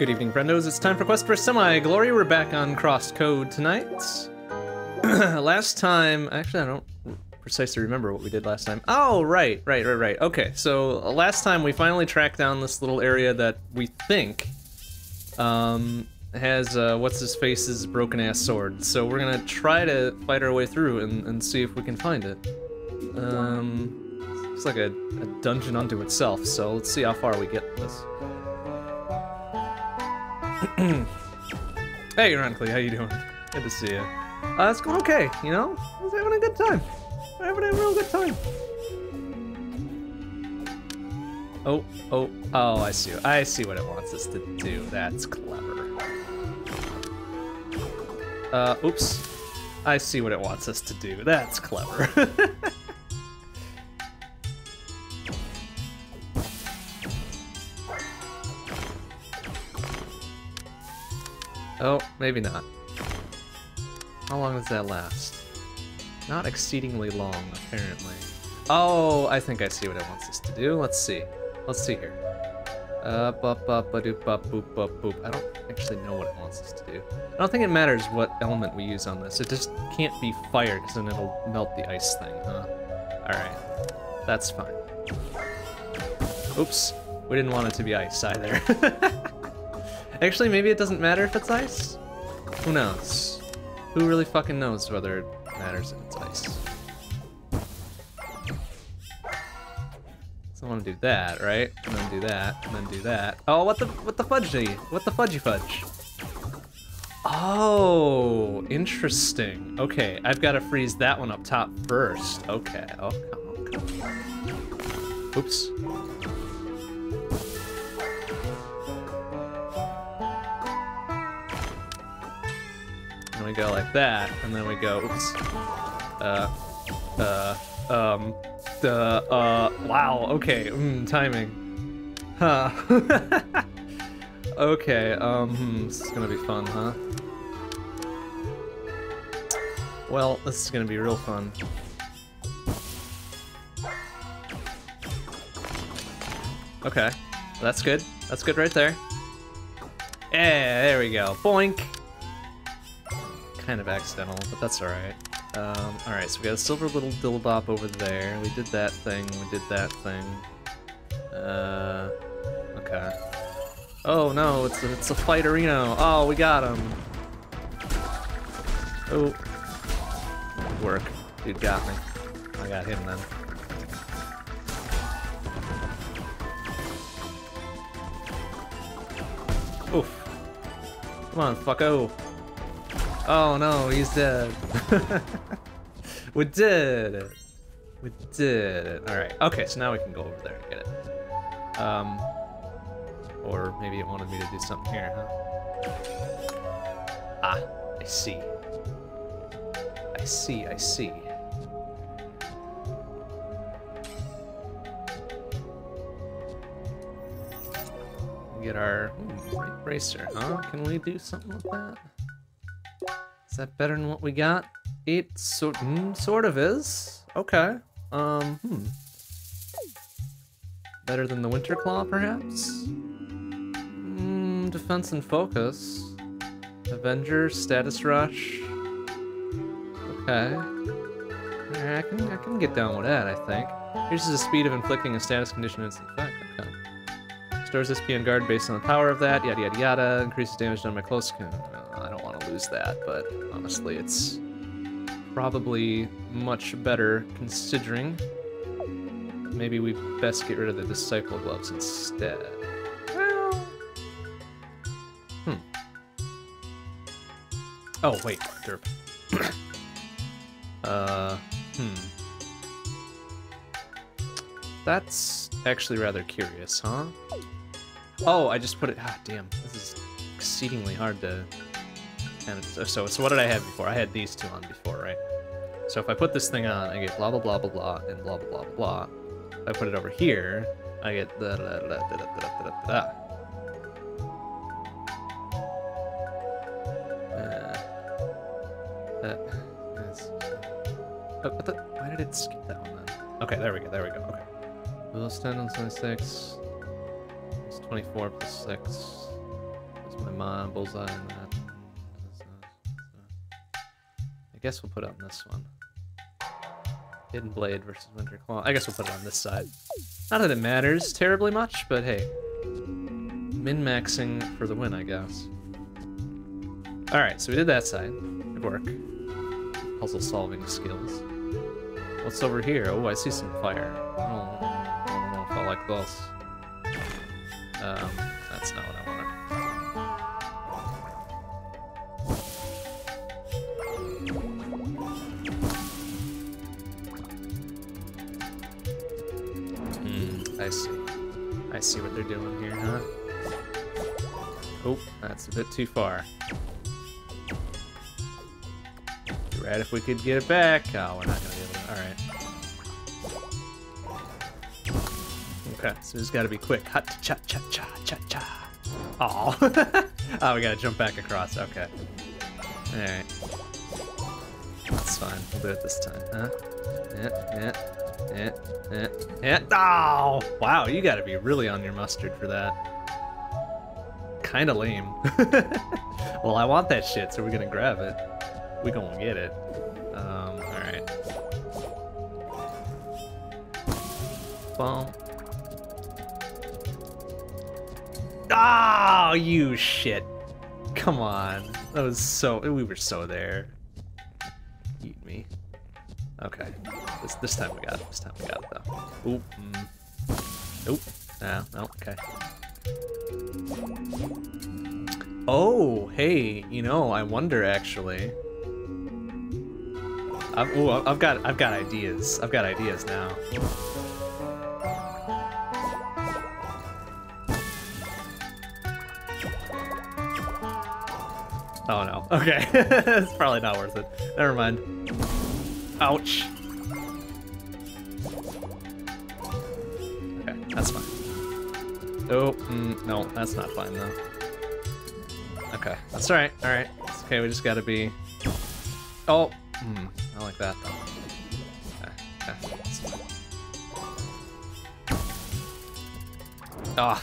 Good evening, friendos. It's time for Quest for Semi-Glory. We're back on CrossCode tonight. last time, actually, I don't precisely remember what we did last time. Oh, right, right, right, right. Okay, so last time we finally tracked down this little area that we think um, has uh, what's his face's broken ass sword. So we're gonna try to fight our way through and, and see if we can find it. Um, it's like a, a dungeon unto itself. So let's see how far we get this. hey, Roncley, how you doing? Good to see you. Uh, it's going okay, you know? I was having a good time. We're having a real good time. Oh, oh, oh, I see. I see what it wants us to do. That's clever. Uh, oops. I see what it wants us to do. That's clever. Oh, maybe not. How long does that last? Not exceedingly long, apparently. Oh, I think I see what it wants us to do. Let's see. Let's see here. Uh, bup, bup, ba doop, bup, boop, bup, boop. I don't actually know what it wants us to do. I don't think it matters what element we use on this. It just can't be fire, because then it'll melt the ice thing, huh? Alright. That's fine. Oops. We didn't want it to be ice either. Actually, maybe it doesn't matter if it's ice? Who knows? Who really fucking knows whether it matters if it's ice? So I want to do that, right? And then do that, and then do that. Oh, what the what the fudgy? What the fudgy fudge? Oh, interesting. Okay, I've got to freeze that one up top first. Okay, oh. Oops. We go like that, and then we go, oops. Uh, uh, um, the, uh, wow, okay, mm, timing. Huh. okay, um, hmm, this is gonna be fun, huh? Well, this is gonna be real fun. Okay, that's good. That's good right there. Yeah, there we go. Boink! Kind of accidental, but that's alright. Um, alright, so we got a silver little dillbop over there. We did that thing, we did that thing. Uh, okay. Oh no, it's a, it's a fighterino. Oh, we got him. Oh. Work. Dude got me. I got him then. Oof. Come on, fucko. Oh no, he's dead. we did it. We did it. Alright, okay, so now we can go over there and get it. Um, or maybe it wanted me to do something here, huh? Ah, I see. I see, I see. Get our ooh, racer, huh? Can we do something with that? Is that better than what we got? It so, mm, sort of is. Okay. Um, hmm. Better than the Winter Claw, perhaps? Mm, defense and focus. Avenger, status rush. Okay. I can, I can get down with that, I think. Here's the speed of inflicting a status condition its effect. Okay. Stores SP on guard based on the power of that, yada yada yada. Increases damage done by close to lose that, but honestly, it's probably much better considering. Maybe we best get rid of the Disciple Gloves instead. Well... Hmm. Oh, wait, derp. uh, hmm. That's actually rather curious, huh? Oh, I just put it... Ah, damn. This is exceedingly hard to and so, so what did I have before? I had these two on before, right? So if I put this thing on, I get blah, blah, blah, blah, blah, and blah, blah, blah, blah. If I put it over here, I get da da da da da da da da da. Uh. Oh, what the? Why did it skip that one then? Okay, there we go, there we go, okay. Plus 10 on 26. It's 24 plus 6. That's my mom, bullseye on that. I guess we'll put it on this one. Hidden Blade versus Winter Claw. I guess we'll put it on this side. Not that it matters terribly much, but hey. Min-maxing for the win, I guess. Alright, so we did that side. Good work. Puzzle solving skills. What's over here? Oh, I see some fire. Don't, I don't know if I like this. Um, that's not what I I see. I see what they're doing here, huh? Oh, that's a bit too far. Rad if we could get it back. Oh, we're not gonna be able to. Alright. Okay, so it's gotta be quick. Hut cha cha cha cha cha. Oh. oh, we gotta jump back across. Okay. Alright. That's fine. We'll do it this time, huh? Yeah, yeah, yeah, yeah, yeah. Oh! Wow, you gotta be really on your mustard for that. Kinda lame. well, I want that shit, so we're gonna grab it. We gonna get it. Um, alright. Well. Oh, ah, you shit. Come on. That was so... We were so there. Eat me. Okay. This this time we got it. This time we got it, though. Oop. Mm. Nope. No, no, okay. Oh, hey, you know, I wonder actually. I've, ooh, I've got I've got ideas. I've got ideas now. Oh no. Okay. it's probably not worth it. Never mind. Ouch. That's fine. Oh, mm, no, that's not fine though. Okay, that's alright, alright. It's okay, we just gotta be... Oh, hmm, I like that though. Okay, okay. Ah.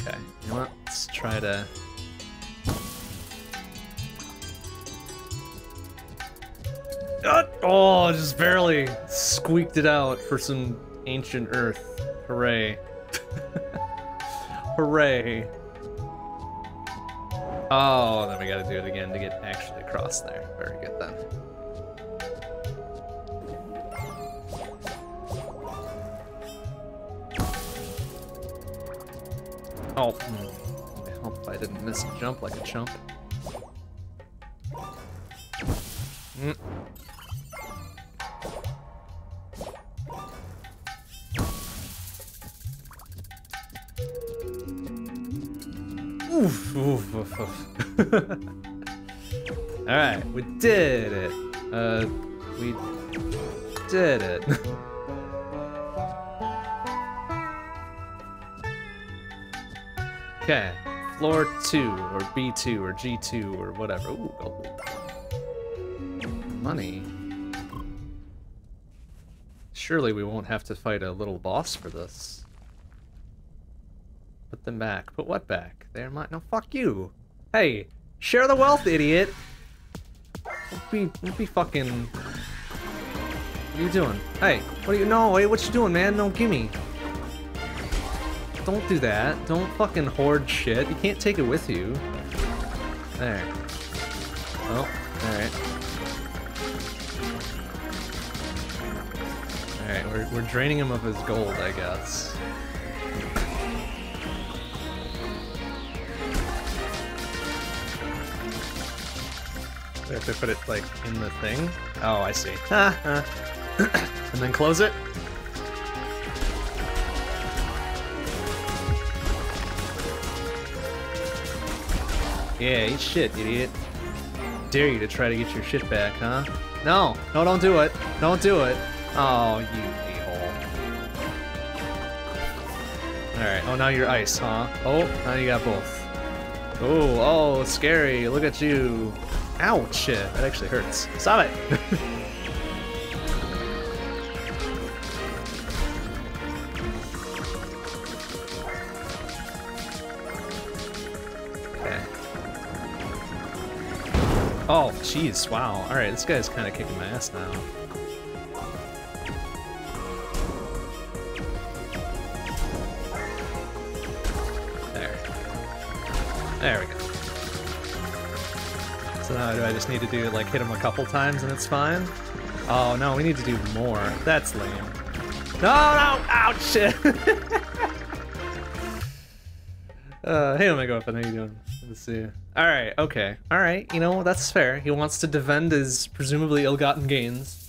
Okay, you know what? Let's try to... Ah, Oh, just barely squeaked it out for some ancient earth. Hooray. Hooray. Oh, then we gotta do it again to get actually across there. Very good then. Oh, hmm. I hope I didn't miss a jump like a chump. Mm. Oof, oof, oof, oof. Alright, we did it. Uh, we did it. okay, floor 2, or B2, or G2, or whatever. Ooh, gold. Money. Surely we won't have to fight a little boss for this. Put them back. Put what back? They're mine. No, fuck you. Hey, share the wealth, idiot. Don't be, don't be fucking. What are you doing? Hey, what are you? No, wait, what you doing, man? Don't gimme. Don't do that. Don't fucking hoard shit. You can't take it with you. There. Oh, alright. Alright, we're, we're draining him of his gold, I guess. We have to put it, like, in the thing? Oh, I see. and then close it? Yeah, eat shit, idiot. Dare you to try to get your shit back, huh? No! No, don't do it! Don't do it! Oh, you a-hole. Alright, oh, now you're ice, huh? Oh, now you got both. Oh, oh, scary, look at you. Ouch! That actually hurts. Stop it! okay. Oh, jeez, wow. Alright, this guy's kind of kicking my ass now. There. There we go. So now do I just need to do, like, hit him a couple times and it's fine? Oh, no, we need to do more. That's lame. No, no! Ouch! Shit! uh, hey, Omega, how you doing? To see you. Alright, okay. Alright, you know, that's fair. He wants to defend his presumably ill-gotten gains.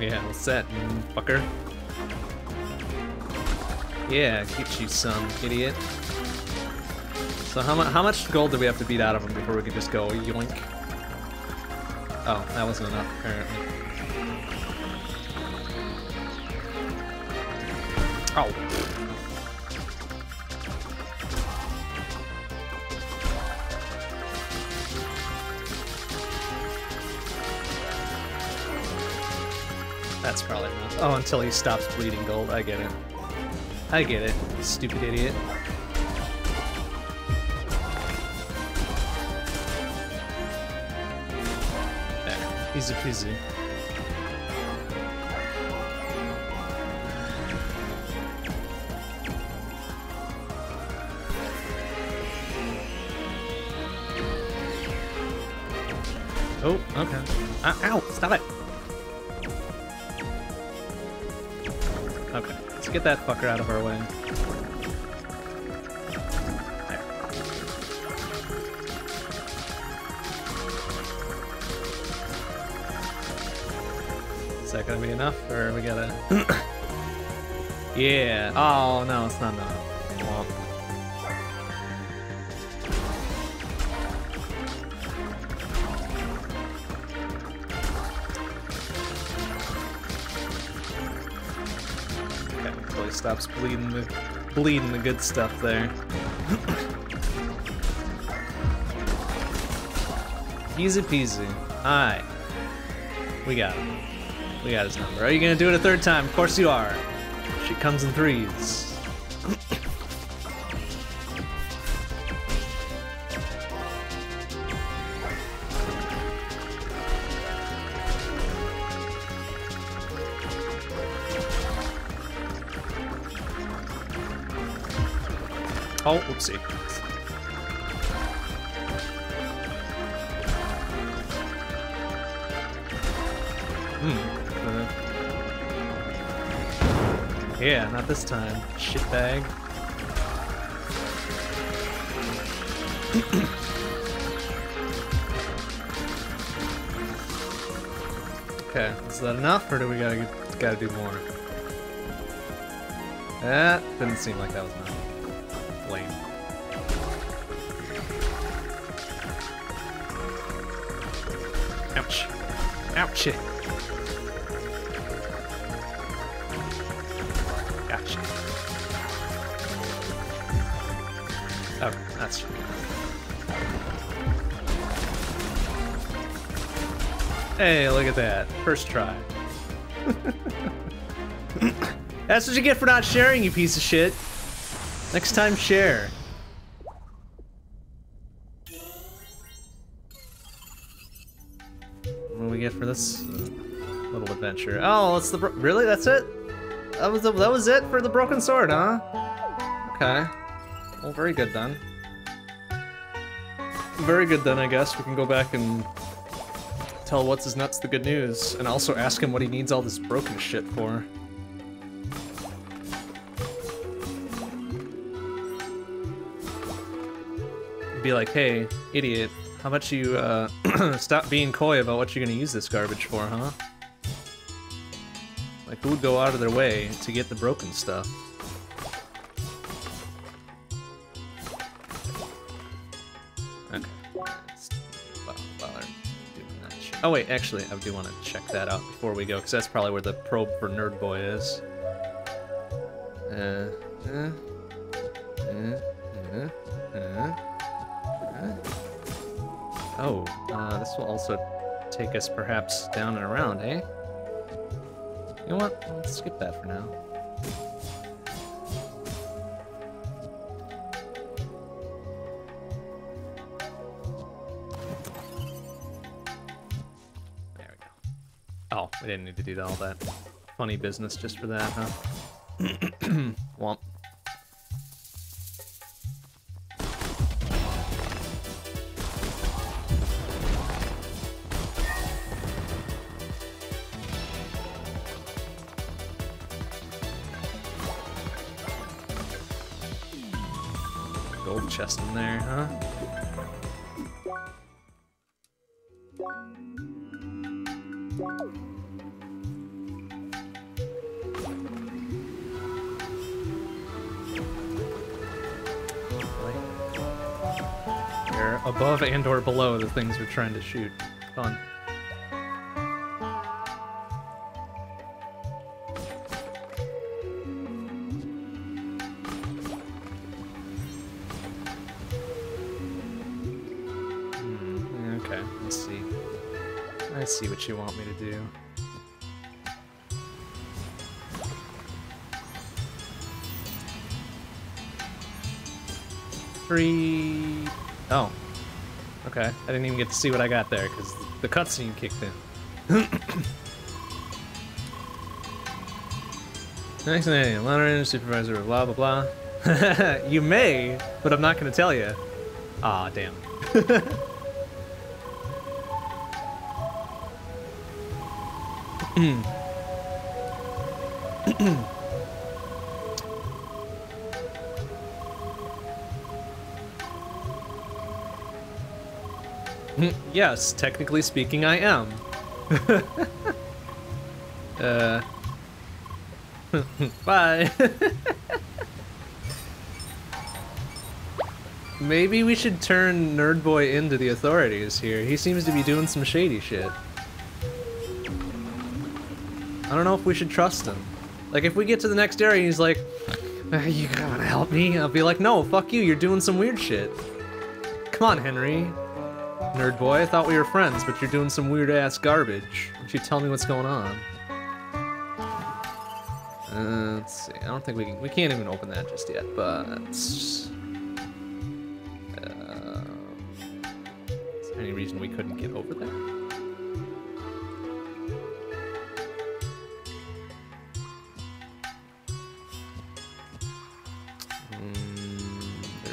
Yeah, what's that, fucker? Yeah, get you some, idiot. So how, mu how much gold do we have to beat out of him before we can just go yoink? Oh, that wasn't enough, apparently. Oh. That's probably enough. Oh, until he stops bleeding gold. I get it. I get it, stupid idiot. Easy peasy. Oh, okay. Uh, ow, stop it! Okay, let's get that fucker out of our way. Is that gonna be enough, or we gotta... yeah. Oh, no, it's not enough. Well. Stops bleeding the, bleeding the good stuff there. Easy peasy. Alright. We got him. We got his number. Are you gonna do it a third time? Of course you are. She comes in threes. Whoopsie. Hmm, yeah, not this time, shitbag. okay, is that enough, or do we gotta gotta do more? That didn't seem like that was enough. Ouch. Oh, that's Hey, look at that. First try. That's what you get for not sharing, you piece of shit. Next time, share. Adventure? Oh, it's the really? That's it? That was the, that was it for the broken sword, huh? Okay. Well, very good then. Very good then, I guess. We can go back and tell what's his nuts the good news, and also ask him what he needs all this broken shit for. Be like, hey, idiot, how about you uh, stop being coy about what you're gonna use this garbage for, huh? Like, who would go out of their way to get the broken stuff? Okay. Oh wait, actually, I do want to check that out before we go, because that's probably where the probe for Nerd Boy is. Uh, uh, uh, uh, uh, uh. Oh, uh, this will also take us perhaps down and around, eh? You know what? Let's skip that for now. There we go. Oh, we didn't need to do all that funny business just for that, huh? Womp. In there, huh? They're above and or below the things we're trying to shoot. Fun. You want me to do. Three. Oh. Okay. I didn't even get to see what I got there because the cutscene kicked in. Next name, Leonard, supervisor, blah blah blah. you may, but I'm not gonna tell you. Aw, damn. yes, technically speaking, I am. uh. Bye. Maybe we should turn Nerd Boy into the authorities here. He seems to be doing some shady shit. I don't know if we should trust him. Like, if we get to the next area and he's like, "Uh, you gotta help me, I'll be like, no, fuck you, you're doing some weird shit. Come on, Henry. Nerd boy, I thought we were friends, but you're doing some weird ass garbage. Why don't you tell me what's going on? Uh, let's see. I don't think we can. We can't even open that just yet. But uh, is there any reason we couldn't get over there?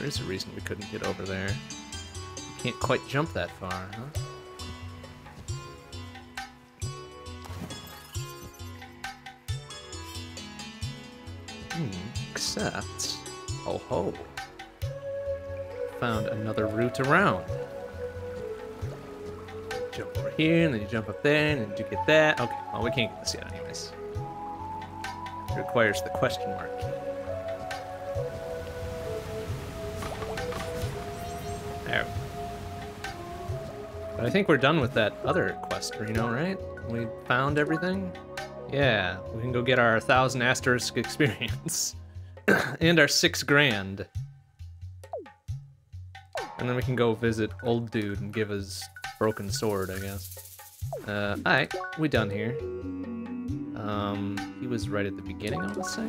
There is a reason we couldn't get over there. Can't quite jump that far, huh? Hmm, except... Oh ho. Found another route around. Jump over here, and then you jump up there, and then you get that. Okay, well, we can't get this yet anyways. It requires the question mark But I think we're done with that other quest, Reno, right? We found everything? Yeah, we can go get our thousand asterisk experience. and our six grand. And then we can go visit old dude and give his broken sword, I guess. Uh, alright, we done here. Um, he was right at the beginning, I would say.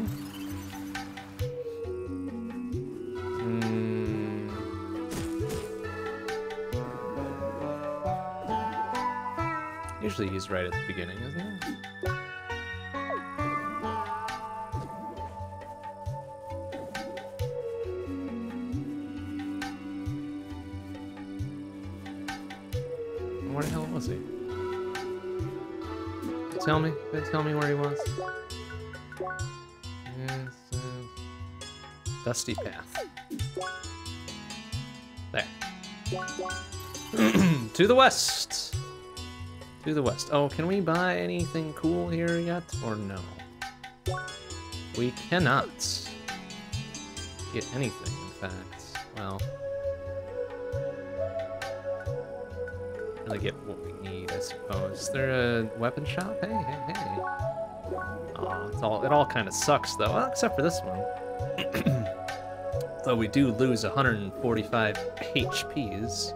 Usually he's right at the beginning, isn't he? Where the hell was he? Tell me. Tell me where he was. Dusty path. There. to the west. To the west. Oh, can we buy anything cool here yet, or no? We cannot get anything, in fact. Well, really get what we need, I suppose. Is there a weapon shop? Hey, hey, hey. Oh, all it all kind of sucks though, well, except for this one. Though we do lose 145 HPs,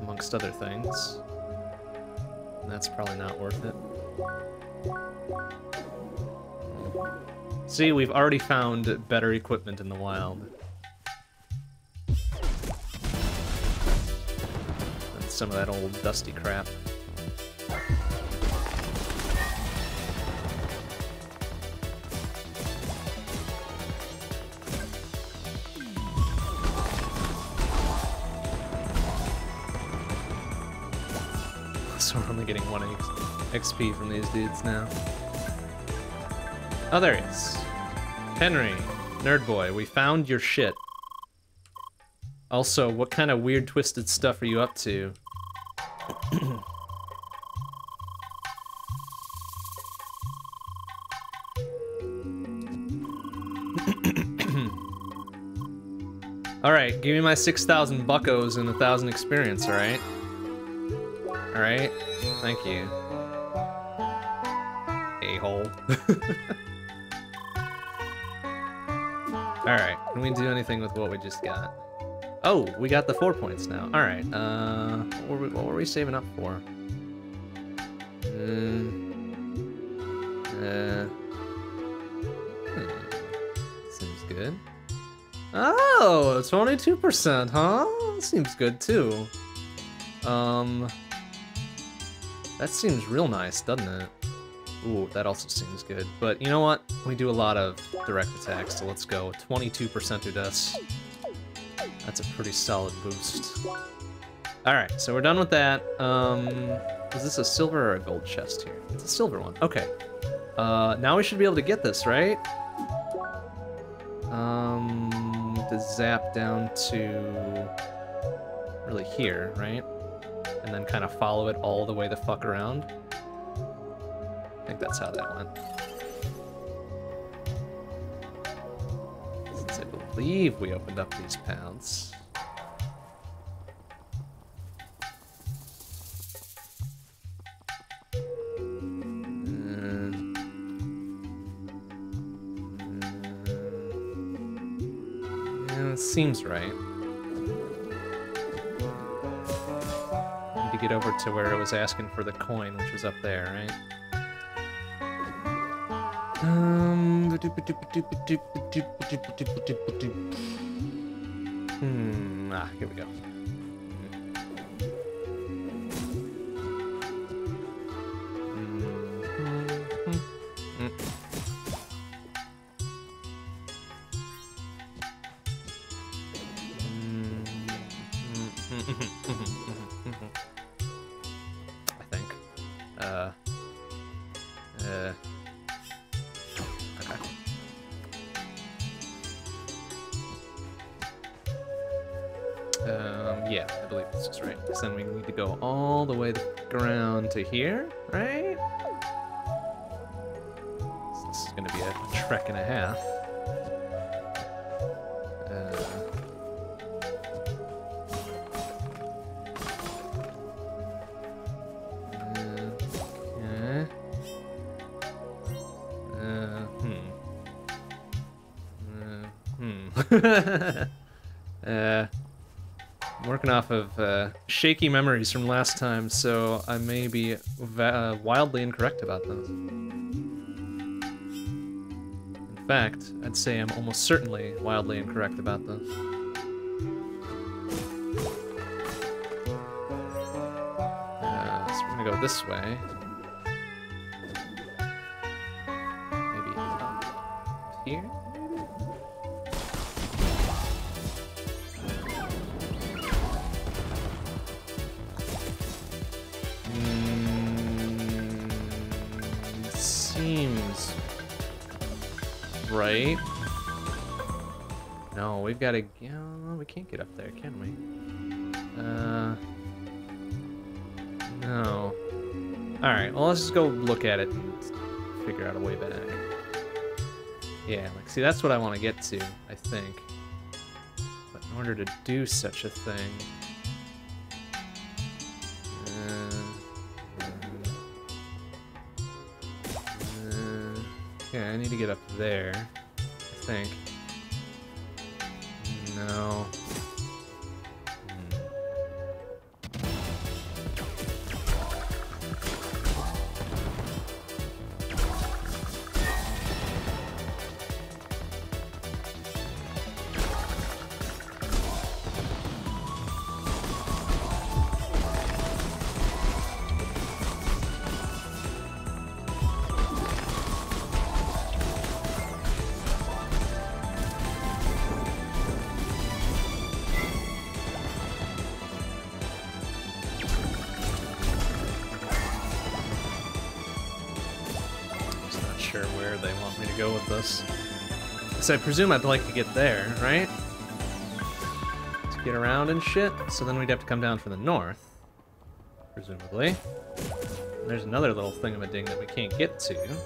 amongst other things. That's probably not worth it. See, we've already found better equipment in the wild. And some of that old dusty crap. From these dudes now. Oh, there he is. Henry, nerd boy, we found your shit. Also, what kind of weird twisted stuff are you up to? alright, give me my 6,000 buckos and a 1,000 experience, alright? Alright, thank you. A-hole. Alright, can we do anything with what we just got? Oh, we got the four points now. Alright, uh, what were, we, what were we saving up for? Mm, uh, hmm, seems good. Oh, 22%, huh? Seems good too. Um, that seems real nice, doesn't it? Ooh, that also seems good. But you know what? We do a lot of direct attacks, so let's go. 22% to us. That's a pretty solid boost. Alright, so we're done with that. Um, is this a silver or a gold chest here? It's a silver one. Okay. Uh, now we should be able to get this, right? Um, to zap down to really here, right? And then kind of follow it all the way the fuck around. I think that's how that went. Since I believe we opened up these paths. Mm. Seems right. Need to get over to where it was asking for the coin, which was up there, right? Um. Hmm. Ah, here we go. Here, right? This is gonna be a trek and a half. Uh, okay. Uh, hmm. Uh, hmm. of uh, shaky memories from last time, so I may be uh, wildly incorrect about those. In fact, I'd say I'm almost certainly wildly incorrect about those. Uh, so we're gonna go this way. We've got to. Yeah, we can't get up there, can we? Uh, no. All right. Well, let's just go look at it and figure out a way back. Yeah, like, see, that's what I want to get to. I think. But in order to do such a thing. Uh, uh, yeah, I need to get up there. I think. No. I presume I'd like to get there, right? To get around and shit. So then we'd have to come down from the north, presumably. And there's another little thing of a ding that we can't get to. Okay.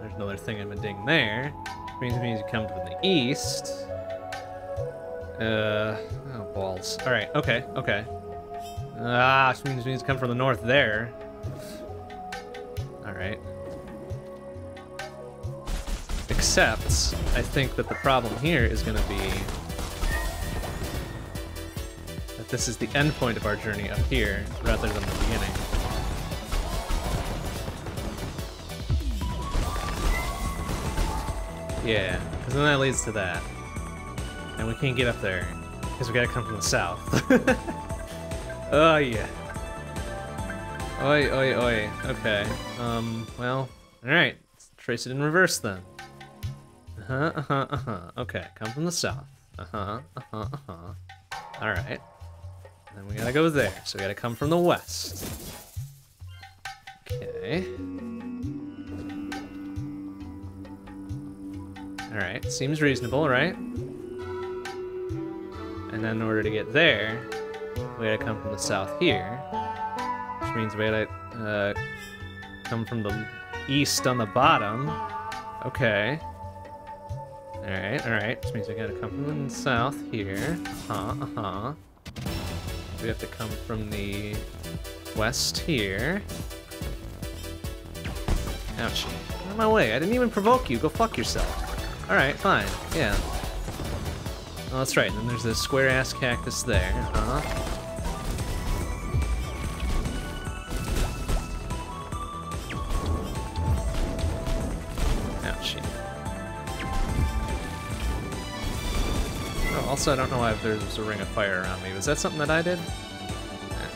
There's another thing of a ding there. Which means we need to come from the east. Uh, oh, balls. Alright, okay, okay. Ah, which means we need to come from the north there. Except, I think that the problem here is going to be that this is the end point of our journey up here, rather than the beginning. Yeah, because then that leads to that. And we can't get up there, because we gotta come from the south. oh, yeah. Oi, oi, oi. Okay. Um, well, alright. Trace it in reverse then. Uh-huh, uh-huh, uh-huh. Okay, come from the south. Uh-huh, uh-huh, uh-huh. Alright. Then we gotta go there, so we gotta come from the west. Okay. Alright, seems reasonable, right? And then in order to get there, we gotta come from the south here. Which means we gotta uh, come from the east on the bottom. Okay. Alright, alright. Which means we gotta come from the south here. Uh-huh, uh-huh. We have to come from the west here. Ouch. Out of my way. I didn't even provoke you. Go fuck yourself. Alright, fine. Yeah. Oh, that's right. And then there's this square-ass cactus there. Uh also, I don't know why there's a ring of fire around me. Was that something that I did? Eh.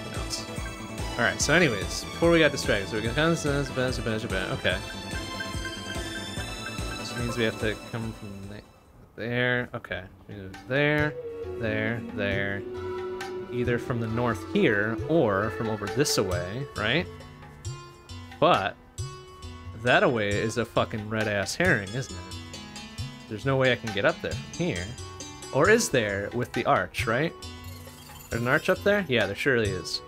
Alright, so anyways, before we got distracted, so we can kind of... Okay. This means we have to come from there. Okay. There, there, there. Either from the north here or from over this away, right? But that away is a fucking red ass herring, isn't it? There's no way I can get up there from here. Or is there with the arch, right? There's an arch up there? Yeah, there surely is.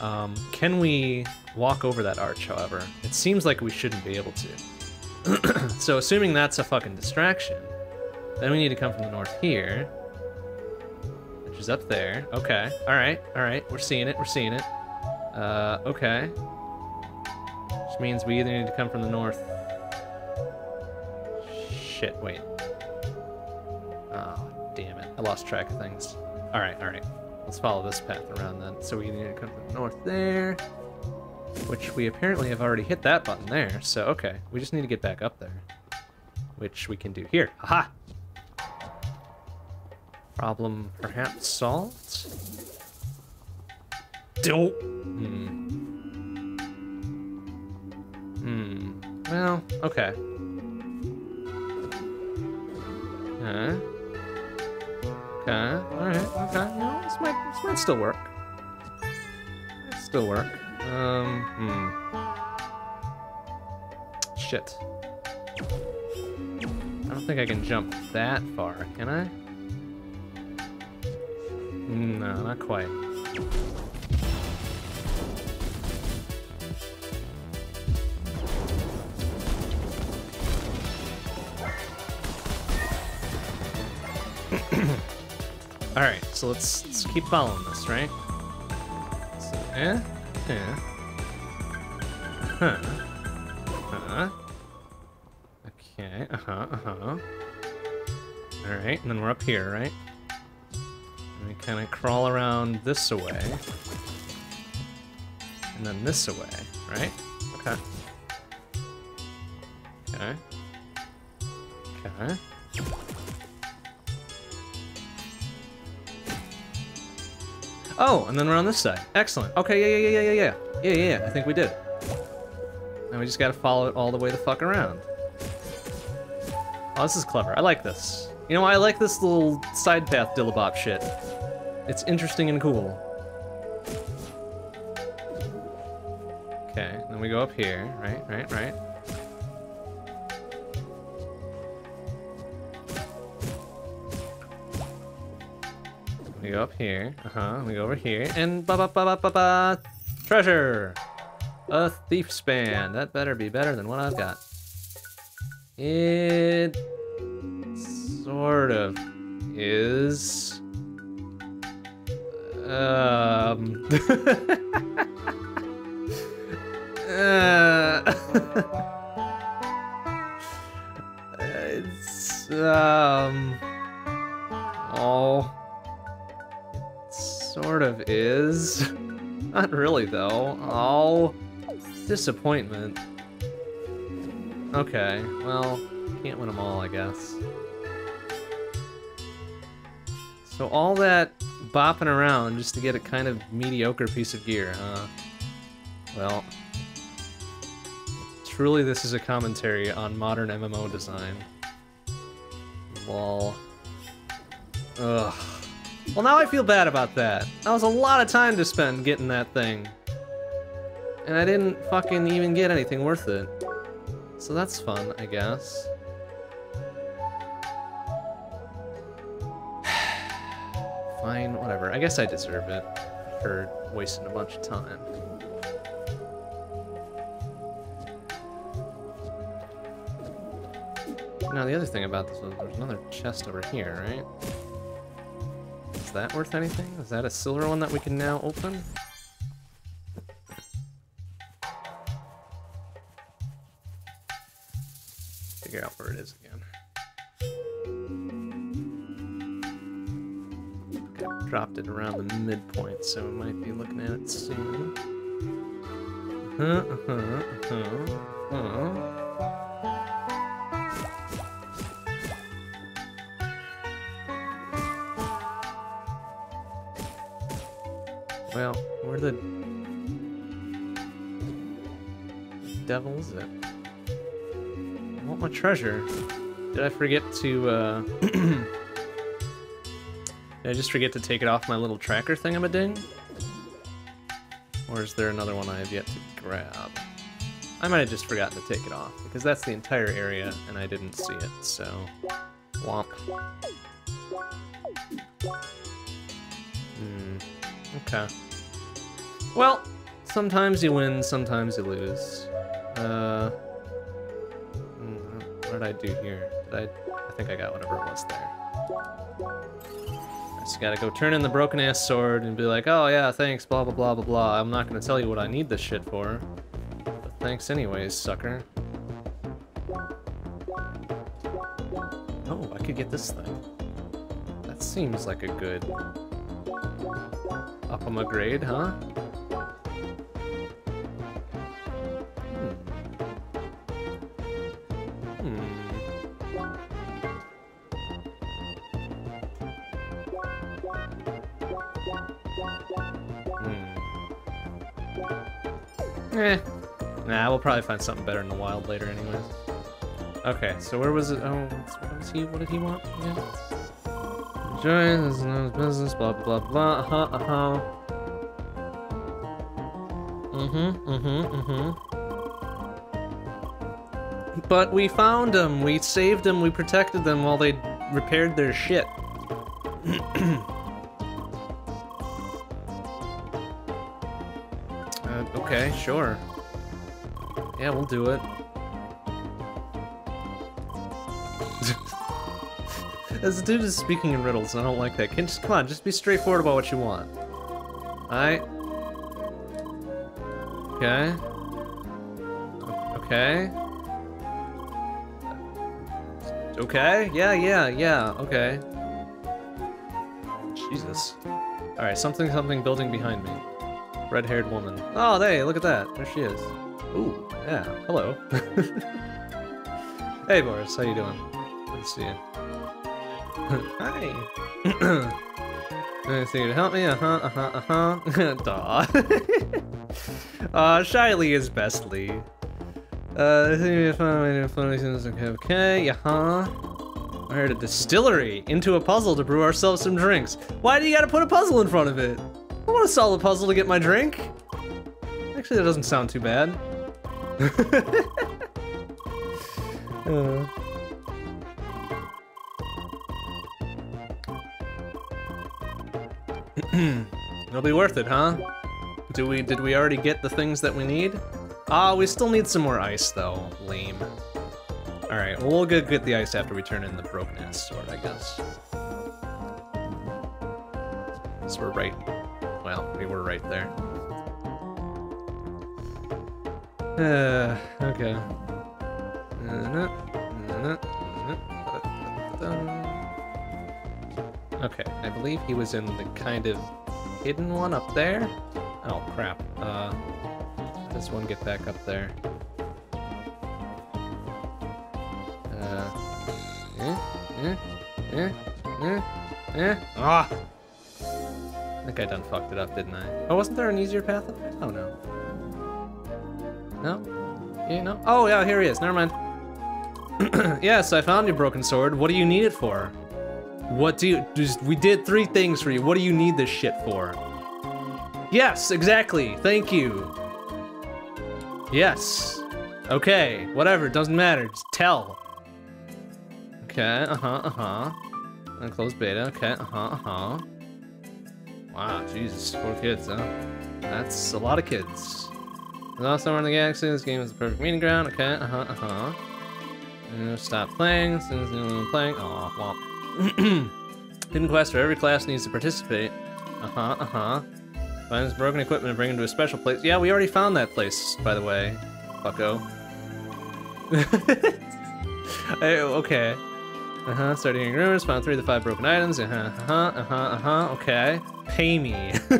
Um, can we walk over that arch, however? It seems like we shouldn't be able to. so assuming that's a fucking distraction, then we need to come from the north here. Which is up there. Okay. Alright, alright. We're seeing it, we're seeing it. Uh, okay. Which means we either need to come from the north... Shit, wait. Oh. I lost track of things. Alright, alright. Let's follow this path around then. So we need to come from the north there. Which we apparently have already hit that button there. So, okay. We just need to get back up there. Which we can do here. Haha! Problem perhaps solved? Don't. Hmm. Hmm. Well, okay. Okay. Okay. Alright, okay. No, this might, this might still work. Still work. Um, hmm. Shit. I don't think I can jump that far, can I? No, not quite. Alright, so let's, let's keep following this, right? So, eh? Yeah. Huh. Uh-huh. Okay, uh-huh, uh-huh. Alright, and then we're up here, right? we kind of crawl around this way. And then this way, right? Okay. Okay. Okay. Oh, and then we're on this side. Excellent. Okay, yeah, yeah, yeah, yeah, yeah. Yeah, yeah, yeah. I think we did. Now we just gotta follow it all the way the fuck around. Oh, this is clever. I like this. You know, I like this little side path dillabop shit. It's interesting and cool. Okay, then we go up here. Right, right, right. We go up here. Uh-huh. We go over here. And ba ba ba ba ba ba treasure! A thief span. That better be better than what I've got. It sort of is. Um. uh, it's um. Oh. Sort of is. Not really though. Oh. Disappointment. Okay, well, can't win them all, I guess. So all that bopping around just to get a kind of mediocre piece of gear, huh? Well, truly this is a commentary on modern MMO design. Lol. Ugh. Well, now I feel bad about that. That was a lot of time to spend getting that thing. And I didn't fucking even get anything worth it. So that's fun, I guess. Fine, whatever. I guess I deserve it for wasting a bunch of time. Now, the other thing about this was there's another chest over here, right? Is that worth anything? Is that a silver one that we can now open? Figure out where it is again. Okay, dropped it around the midpoint, so we might be looking at it soon. Uh -huh, uh -huh, uh -huh. Well, where the devil is it? I want my treasure. Did I forget to, uh... Did I just forget to take it off my little tracker thingamading? Or is there another one I have yet to grab? I might have just forgotten to take it off, because that's the entire area, and I didn't see it, so... Womp. Hmm. Okay. Well, sometimes you win, sometimes you lose. Uh, mm, what did I do here? Did I? I think I got whatever it was there. I just gotta go turn in the broken ass sword and be like, oh yeah, thanks, blah blah blah blah blah. I'm not gonna tell you what I need this shit for, but thanks anyways, sucker. Oh, I could get this thing. That seems like a good up on my grade, huh? Hmm. Hmm. Eh. Nah, we'll probably find something better in the wild later anyways. Okay, so where was it? Oh, what was he? What did he want? Yeah. Enjoy this is business, blah blah blah. Uh huh, uh huh. Mm-hmm, mm-hmm, mm-hmm. But we found them, we saved them, we protected them while they repaired their shit. uh, okay, sure. Yeah, we'll do it. The dude is speaking in riddles, I don't like that. Can just come on, just be straightforward about what you want. Alright? Okay. Okay. Okay, yeah, yeah, yeah, okay. Jesus. Alright, something something building behind me. Red-haired woman. Oh, hey, look at that. There she is. Ooh, yeah, hello. hey, Boris, how you doing? Good to see you. Hi. Nice you to help me. Uh huh. Uh huh. Uh huh. Daw. uh, Shyly is bestly. Uh, okay. Okay. Uh huh. I heard a distillery into a puzzle to brew ourselves some drinks. Why do you gotta put a puzzle in front of it? I want a puzzle to get my drink. Actually, that doesn't sound too bad. uh. It'll be worth it, huh? Do we did we already get the things that we need? Ah, we still need some more ice though. Lame. Alright, well we'll get, get the ice after we turn in the broken ass sword, I guess. So we're right. Well, we were right there. Uh, okay. Okay, I believe he was in the kind of hidden one up there. Oh, crap. Uh, does one get back up there? Uh, eh, eh, eh, eh, eh. Ah! I think I done fucked it up, didn't I? Oh, wasn't there an easier path up there? Oh, no. No? Yeah, no? Oh, yeah, here he is. Never mind. yes, I found your broken sword. What do you need it for? What do you... Just, we did three things for you. What do you need this shit for? Yes, exactly. Thank you. Yes. Okay, whatever. Doesn't matter. Just tell. Okay, uh-huh, uh-huh. And close beta. Okay, uh-huh, uh-huh. Wow, Jesus. Four kids, huh? That's a lot of kids. There's somewhere in the galaxy. This game is the perfect meeting ground. Okay, uh-huh, uh-huh. Uh, stop playing. Since you're playing. Oh, well. Hidden quest where every class needs to participate. Uh-huh, uh-huh. Find this broken equipment and bring it to a special place. Yeah, we already found that place, by the way. Fucko. hey, okay. Uh-huh, started hearing rumors, found three of the five broken items. Uh-huh, uh-huh, uh-huh, uh-huh, okay. Pay me.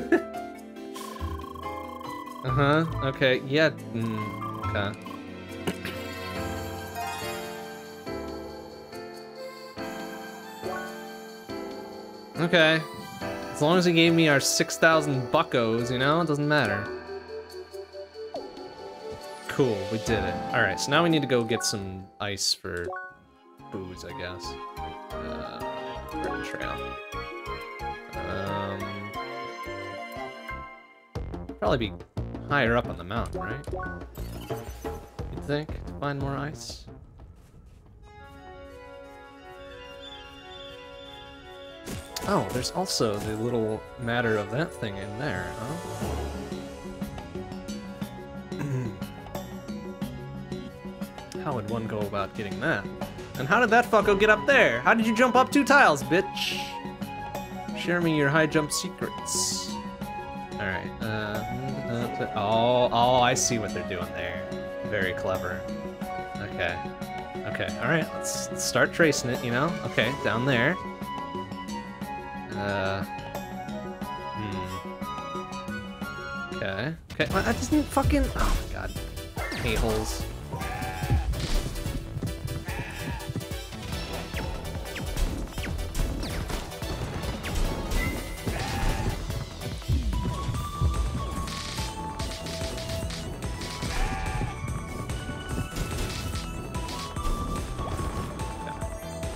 uh-huh, okay, yeah, mm, okay. Okay. As long as he gave me our 6,000 buckos, you know, it doesn't matter. Cool, we did it. Alright, so now we need to go get some ice for booze, I guess. Uh, trail. Um, probably be higher up on the mountain, right? You'd think, to find more ice? Oh, there's also the little matter of that thing in there, huh? How would one go about getting that? And how did that fucko get up there? How did you jump up two tiles, bitch? Share me your high jump secrets. Alright, uh, oh, oh, I see what they're doing there. Very clever. Okay. Okay, alright, let's start tracing it, you know? Okay, down there. Uh. Hmm. Okay. Okay. Well, that doesn't fucking. Oh my god. A holes.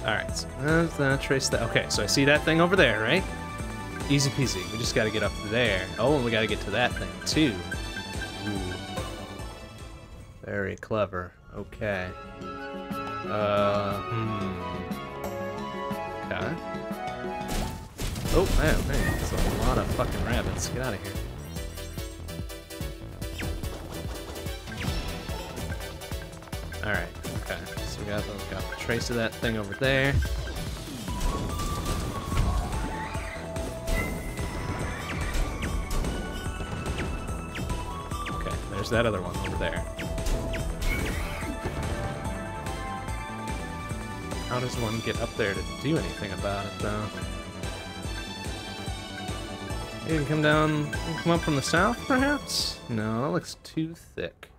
Uh, trace that. Okay, so I see that thing over there, right? Easy peasy. We just gotta get up there. Oh, and we gotta get to that thing, too. Ooh. Very clever. Okay. Uh, hmm. Okay. Oh, man, man, there's a lot of fucking rabbits. Get out of here. Alright, okay. So we got, we got a trace of that thing over there. Okay, there's that other one over there. How does one get up there to do anything about it, though? You can come down, come up from the south, perhaps? No, that looks too thick.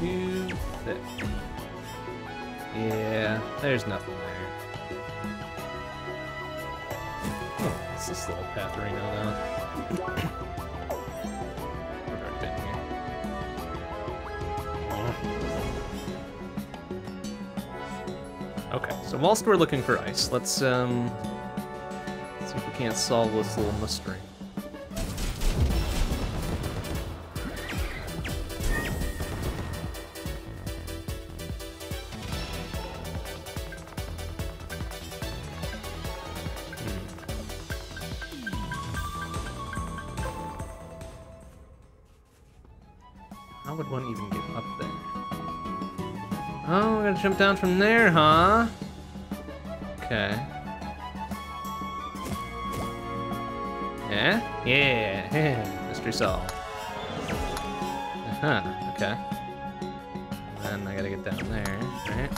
Too thick. Yeah, there's nothing there. Oh, it's this little path right now, though. Okay, so whilst we're looking for ice, let's um, see if we can't solve this little mystery. Jump down from there, huh? Okay. Yeah? Yeah, mystery solved. Uh-huh, okay. Then I gotta get down there, right?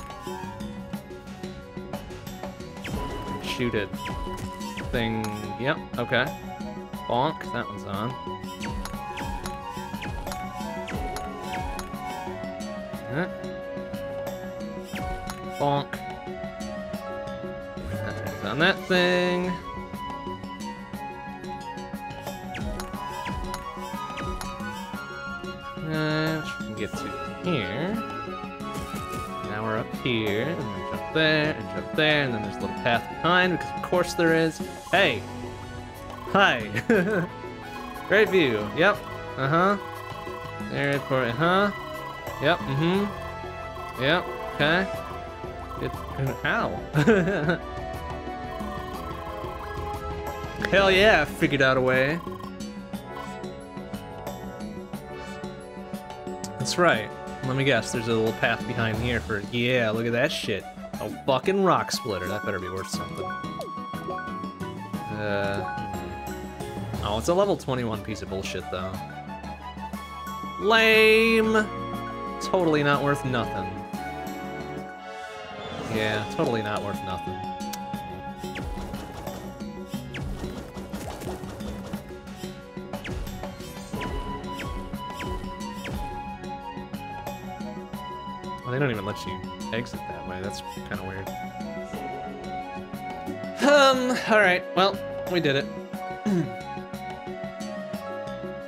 Shoot it. Thing, yep, okay. Bonk, that one's on. Huh? Bonk. That thing. Uh, we can get to here. Now we're up here, and then jump there, and jump there, and then there's a little path behind, because of course there is. Hey! Hi! Great view. Yep. Uh-huh. There Airport, huh? Yep, mm-hmm. Yep, okay. Good. Ow. Hell yeah, I figured out a way. That's right. Let me guess, there's a little path behind here for, yeah, look at that shit. A fucking rock splitter, that better be worth something. Uh, oh, it's a level 21 piece of bullshit, though. Lame! Totally not worth nothing. Yeah, totally not worth nothing. Well, they don't even let you exit that way. That's kind of weird. Um, alright. Well, we did it.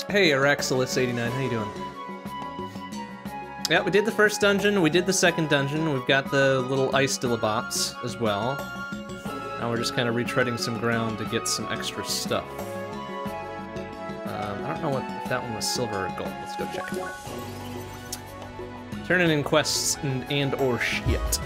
hey, Araxilus89, how you doing? Yeah, we did the first dungeon, we did the second dungeon, we've got the little ice dillabops as well. Now we're just kind of retreading some ground to get some extra stuff. Um, I don't know what, if that one was silver or gold. Let's go check. Turning in quests and, and or shit.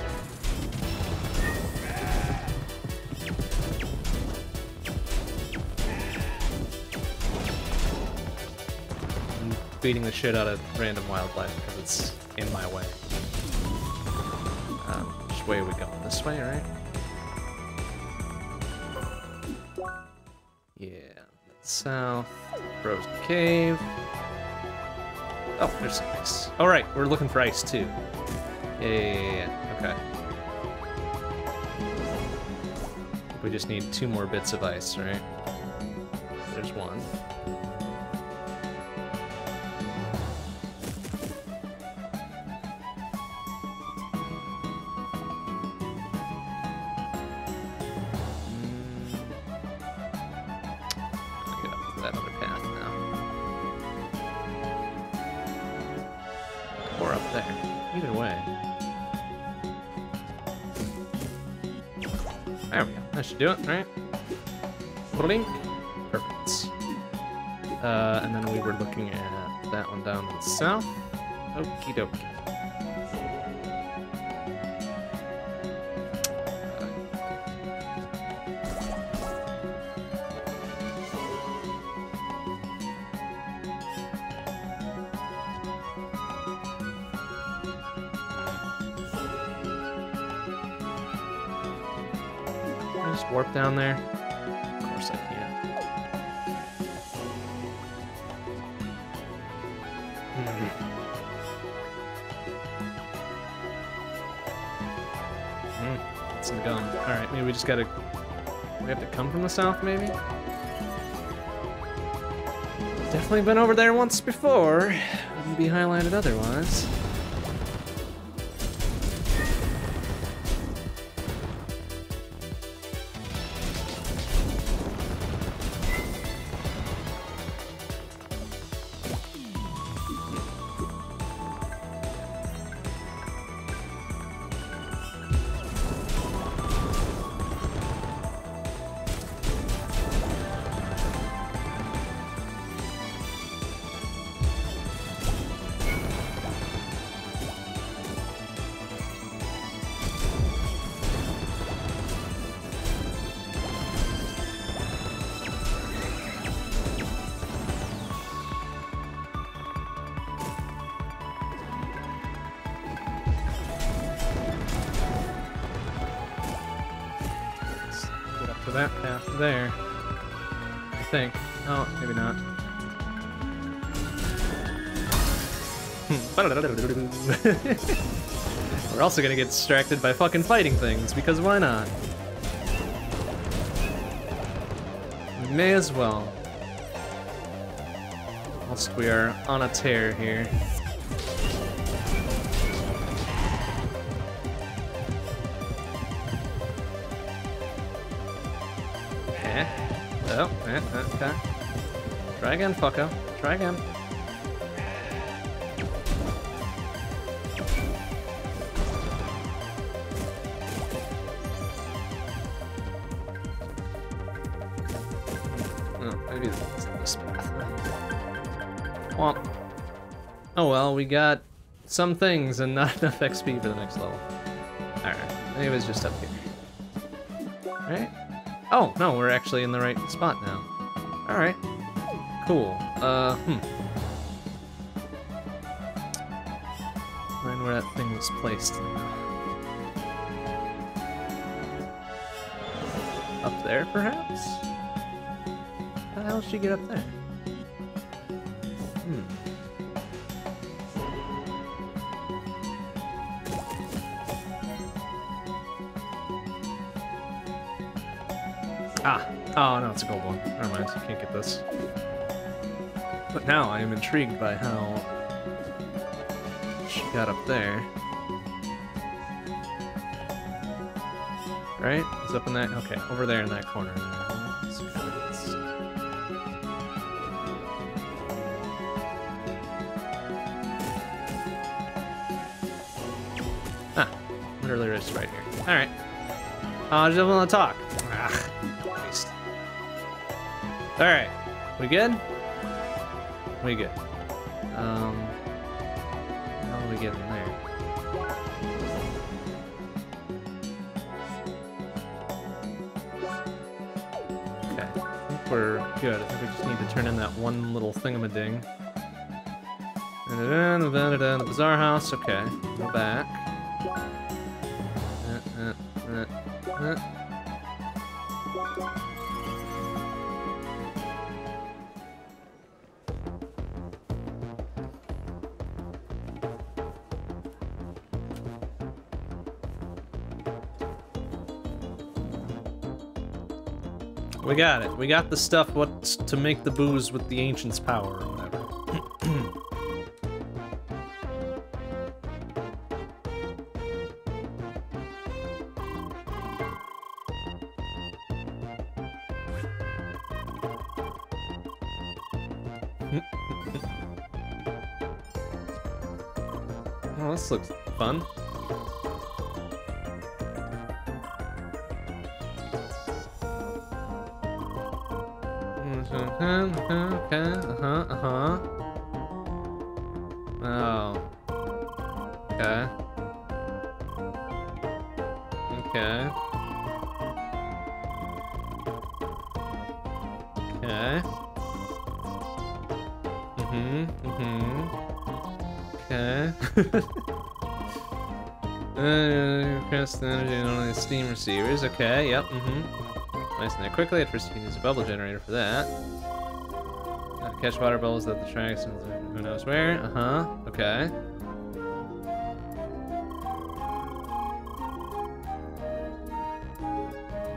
Beating the shit out of random wildlife because it's in my way. Um, which way are we going? This way, right? Yeah, south. Frozen cave. Oh, there's some ice. All right, we're looking for ice too. Yeah, yeah, yeah, yeah. Okay. We just need two more bits of ice, right? There's one. Do it, right? Blink. Perfect. Uh, and then we were looking at that one down to the south. Okie dokie. Just gotta... We have to come from the south, maybe? Definitely been over there once before. Wouldn't be highlighted otherwise. Also gonna get distracted by fucking fighting things, because why not? May as well. Whilst we are on a tear here. Eh? Oh, eh, okay. Try again, fucko. Try again. We got some things and not enough XP for the next level. Alright, it was just up here. Right? Oh, no, we're actually in the right spot now. Alright. Cool. Uh, hmm. Find where that thing was placed. Up there, perhaps? How the hell did she get up there? Can't get this. But now I am intrigued by how she got up there. Right? It's up in that. Okay, over there in that corner. Ah, literally just right here. All right. Oh, I just want to talk. Ah. All right, we good? We good. Um, how do we get in there? Okay, I think we're good. I think we just need to turn in that one little thingamading. Da-da-da, da-da-da, The bazaar house. Okay, go back. We got it. We got the stuff what's to make the booze with the ancient's power or whatever. oh, this looks fun. Steam receivers. Okay, yep, mm-hmm. Nice and there quickly. At first you can use a bubble generator for that. Uh, catch water bubbles at the tracks and who knows where. Uh-huh. Okay.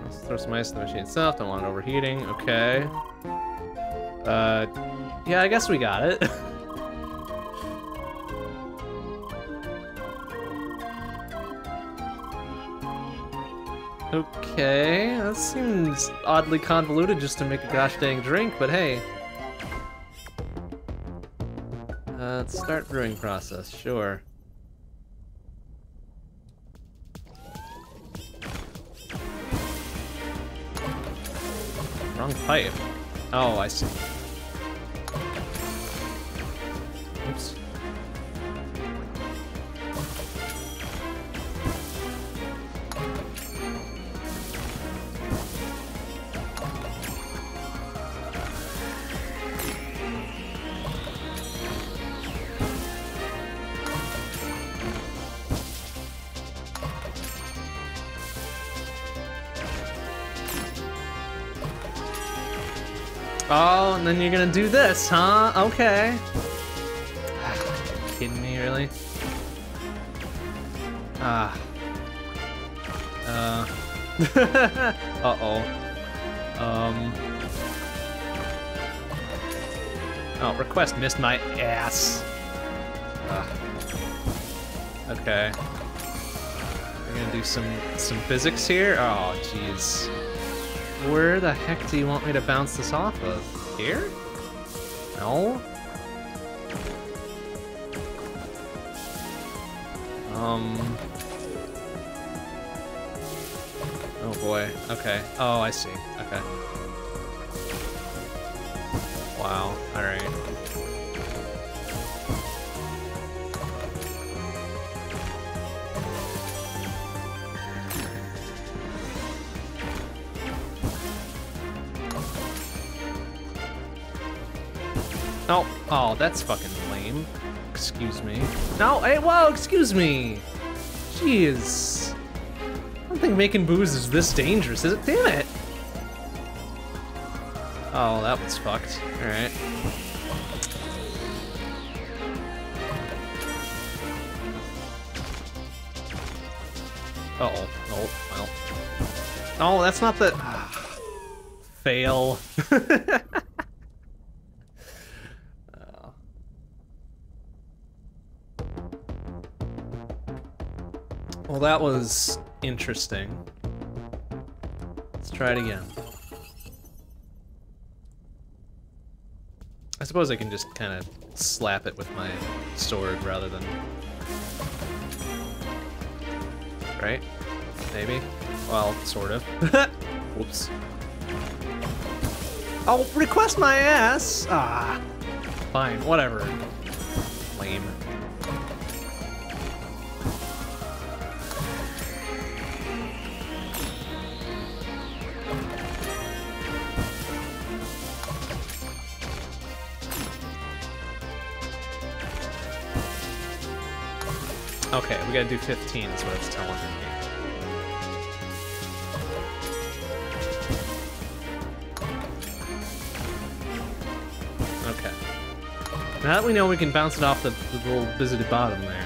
Let's throw some ice in the machine itself. Don't want it overheating. Okay. Uh, yeah, I guess we got it. oddly convoluted just to make a gosh dang drink, but hey. Uh, let's start brewing process, sure. Wrong pipe. Oh, I see. Do this, huh? Okay. kidding me, really? Ah. Uh. Uh-oh. Um. Oh, request missed my ass. Ugh. Okay. We're gonna do some some physics here. Oh, jeez. Where the heck do you want me to bounce this off of? Here? No? Um... Oh boy, okay. Oh, I see, okay. That's fucking lame. Excuse me. No, hey, whoa, excuse me. Jeez. I don't think making booze is this dangerous, is it? Damn it. Oh, that was fucked. Alright. Uh oh Oh, well. Oh, that's not the... Fail. that was interesting. Let's try it again. I suppose I can just kind of slap it with my sword rather than... Right? Maybe? Well, sort of. Whoops. Oh, request my ass! Ah. Fine, whatever. Gotta do 15 is what it's telling me. Okay. Now that we know we can bounce it off the, the little visited bottom there.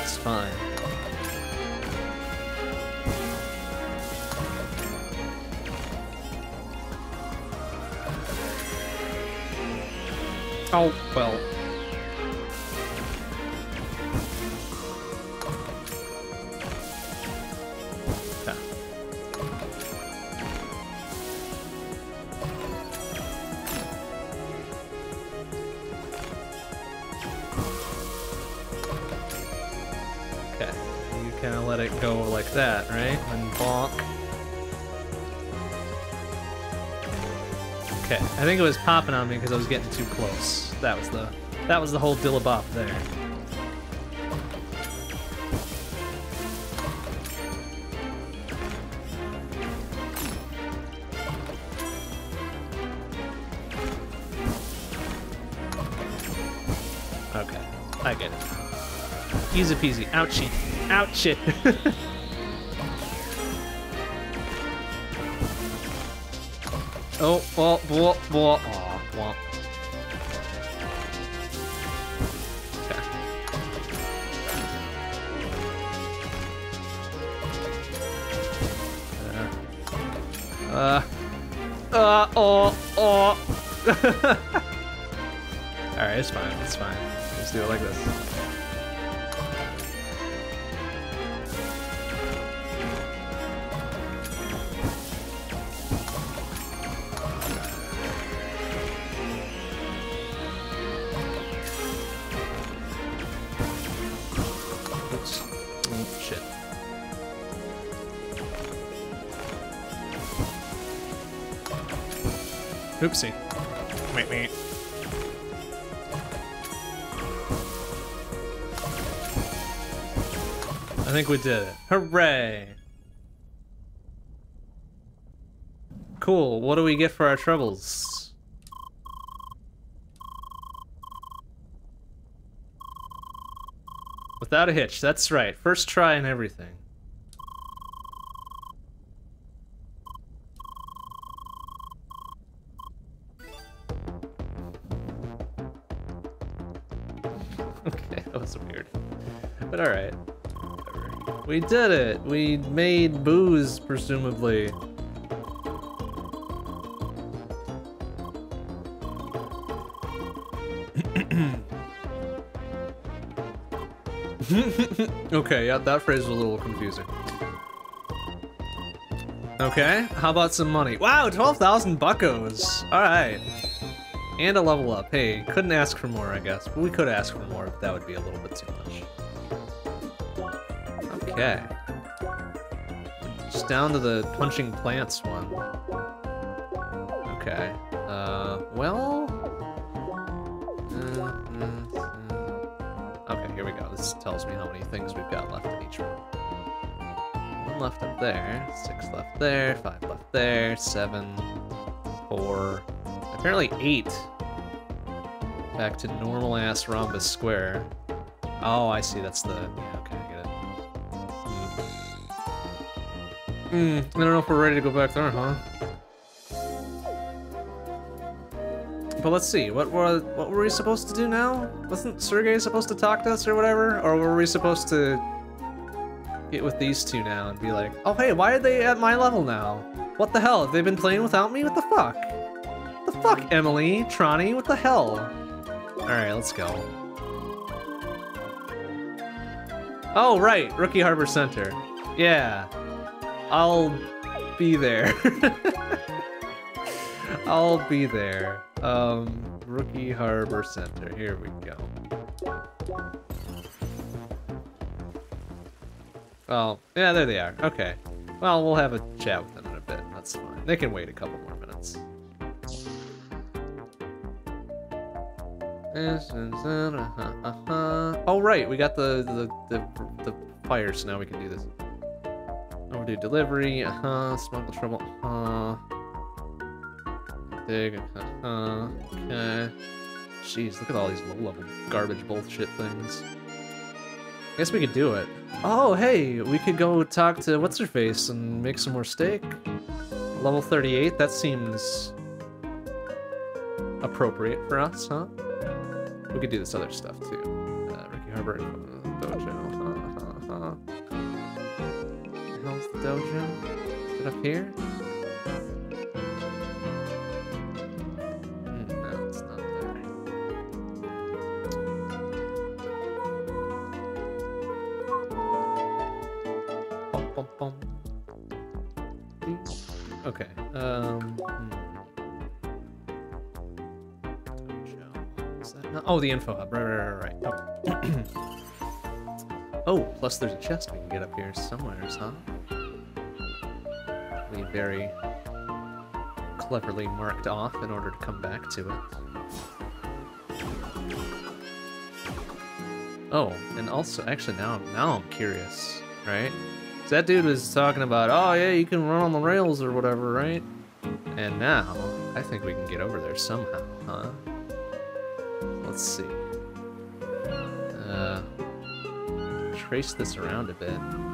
It's fine. Oh, well. Okay, I think it was popping on me because I was getting too close. That was the that was the whole dillabop there. Okay, I get it. Easy peasy. Ouchie. Ouchie. Oh, oh, blah, blah. Aw, think we did it. Hooray! Cool, what do we get for our troubles? Without a hitch, that's right. First try and everything. Did it! We made booze, presumably. okay, yeah, that phrase was a little confusing. Okay, how about some money? Wow, 12,000 buckos! Alright. And a level up. Hey, couldn't ask for more, I guess. We could ask for more, but that would be a little bit too. Okay. Just down to the punching plants one. Okay. Uh, well... Mm, mm, mm. Okay, here we go. This tells me how many things we've got left in each one. One left up there, six left there, five left there, seven, four, Apparently eight. Back to normal ass rhombus square. Oh, I see. That's the. Hmm. I don't know if we're ready to go back there, huh? But let's see. What were what were we supposed to do now? Wasn't Sergey supposed to talk to us or whatever? Or were we supposed to get with these two now and be like, oh hey, why are they at my level now? What the hell? Have they been playing without me? What the fuck? What the fuck, Emilie? Trani, what the hell? Alright, let's go. Oh, right, Rookie Harbor Center. Yeah. I'll be there. I'll be there. Um, Rookie Harbor Center. Here we go. Oh, yeah, there they are. Okay. Well, we'll have a chat with them in a bit. That's fine. They can wait a couple more minutes. Oh right, we got the the the, the fire, so now we can do this. Overdue delivery, uh-huh, smuggle trouble, uh-huh. Dig, uh-huh, okay. Jeez, look at all these low-level garbage bullshit things. I guess we could do it. Oh, hey, we could go talk to What's-Her-Face and make some more steak. Level 38, that seems appropriate for us, huh? We could do this other stuff too. Uh, Rookie Harbor dojo. Uh, uh, uh. Hell's the dojo? Is it up here? Mm, bum. Okay. Um. Hmm. Oh, the info hub. Right, right, right, right. Oh. oh, plus there's a chest we can get up here somewhere, huh? We very cleverly marked off in order to come back to it. Oh, and also, actually, now, now I'm curious, right? So that dude was talking about, oh yeah, you can run on the rails or whatever, right? And now, I think we can get over there somehow, huh? Let's see. Uh, trace this around a bit.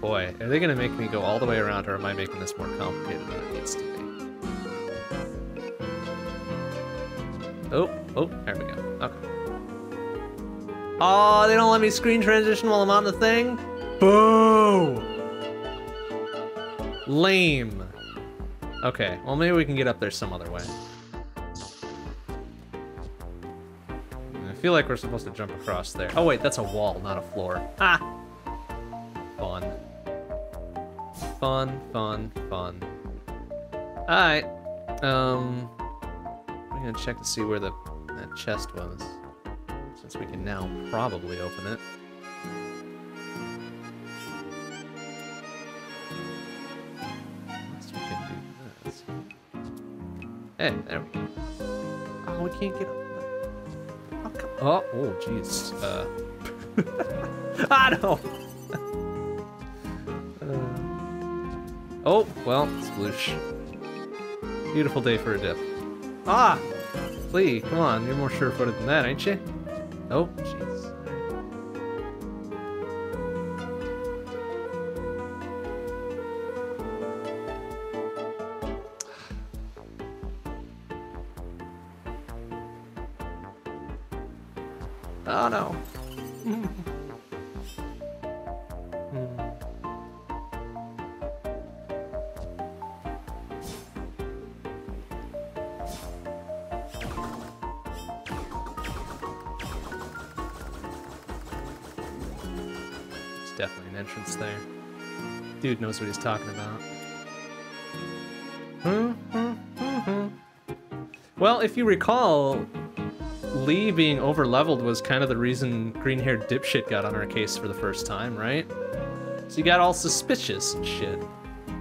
Boy, are they gonna make me go all the way around or am I making this more complicated than it needs to be? Oh, oh, there we go. Okay. Oh, they don't let me screen transition while I'm on the thing? Boo! Lame. Okay, well maybe we can get up there some other way. I feel like we're supposed to jump across there. Oh wait, that's a wall, not a floor. Ah! Fun, fun, fun. Alright. Um, I'm gonna check to see where the that chest was. Since we can now probably open it. Unless we can do this. Hey, there we go. Oh, we can't get up. Oh, oh, jeez. Uh. ah, no! Oh, well, sploosh. Beautiful day for a dip. Ah! Flea, come on, you're more sure-footed than that, ain't you? Oh, jeez. Dude knows what he's talking about. Well, if you recall, Lee being overleveled was kind of the reason green-haired dipshit got on our case for the first time, right? So he got all suspicious and shit.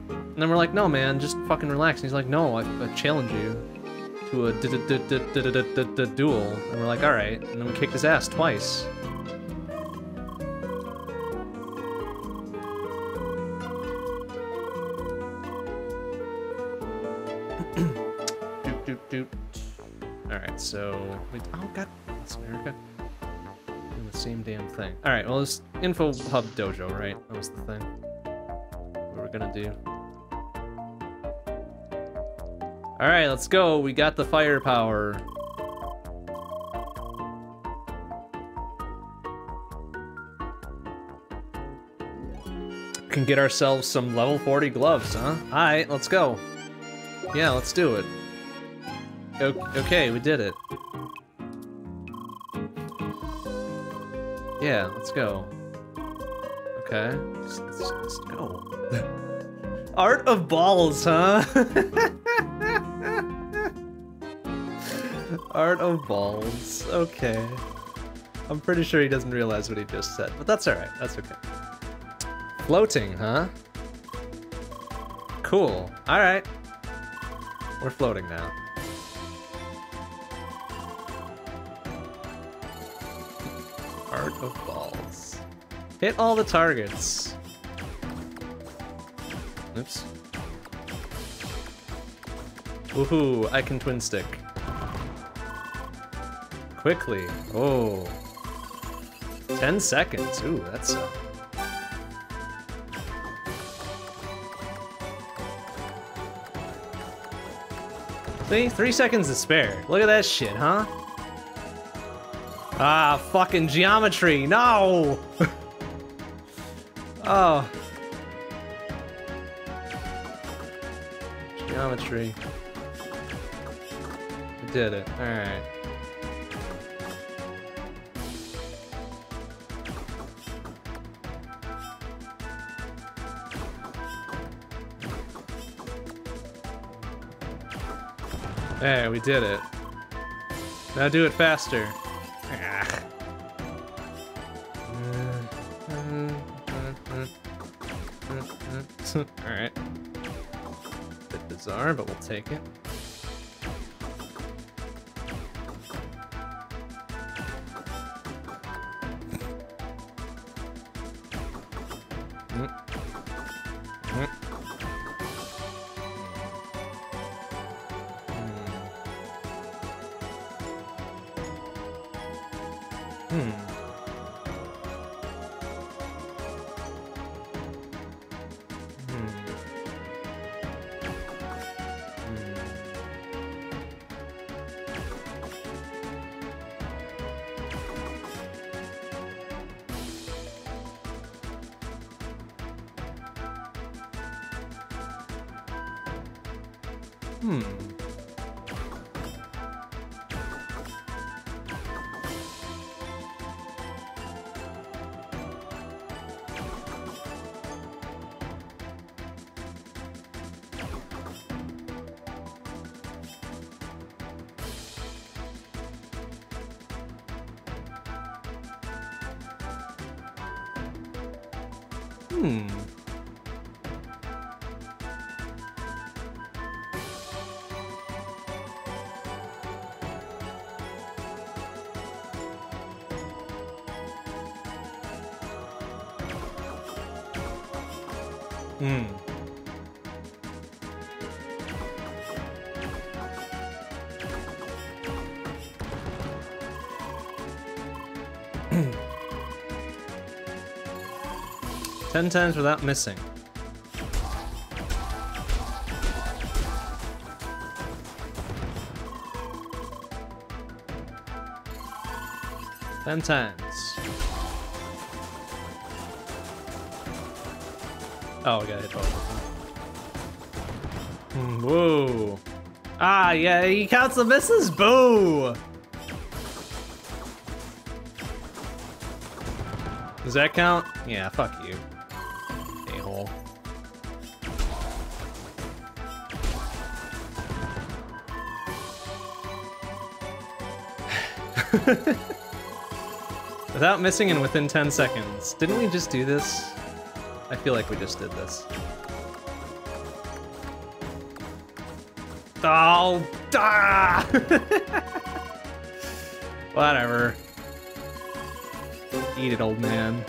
And then we're like, no, man, just fucking relax. And he's like, no, I, I challenge you to a duel. And we're like, all right. And then we kicked his ass twice. Thing. All right, well, this info hub dojo, right? That was the thing. We're gonna do. All right, let's go. We got the firepower. Can get ourselves some level 40 gloves, huh? All right, let's go. Yeah, let's do it. Okay, we did it. Yeah, let's go. Okay, let's, let's, let's go. Art of balls, huh? Art of balls. Okay. I'm pretty sure he doesn't realize what he just said, but that's alright. That's okay. Floating, huh? Cool. Alright. We're floating now. Art of balls. Hit all the targets. Oops. Woohoo, I can twin stick. Quickly. Oh. 10 seconds. Ooh, that's uh, See? Three seconds to spare. Look at that shit, huh? Ah, fucking geometry. No! oh. Geometry. I did it. Alright. There, we did it. Now do it faster. Alright. Bit bizarre, but we'll take it. Ten times without missing. Ten times. Oh, we gotta hit both of. Whoa. Ah, yeah, he counts the misses? Boo! Does that count? Yeah, fuck you. A-hole. Without missing and within 10 seconds. Didn't we just do this? I feel like we just did this. Oh, ah! Whatever. Eat it, old man.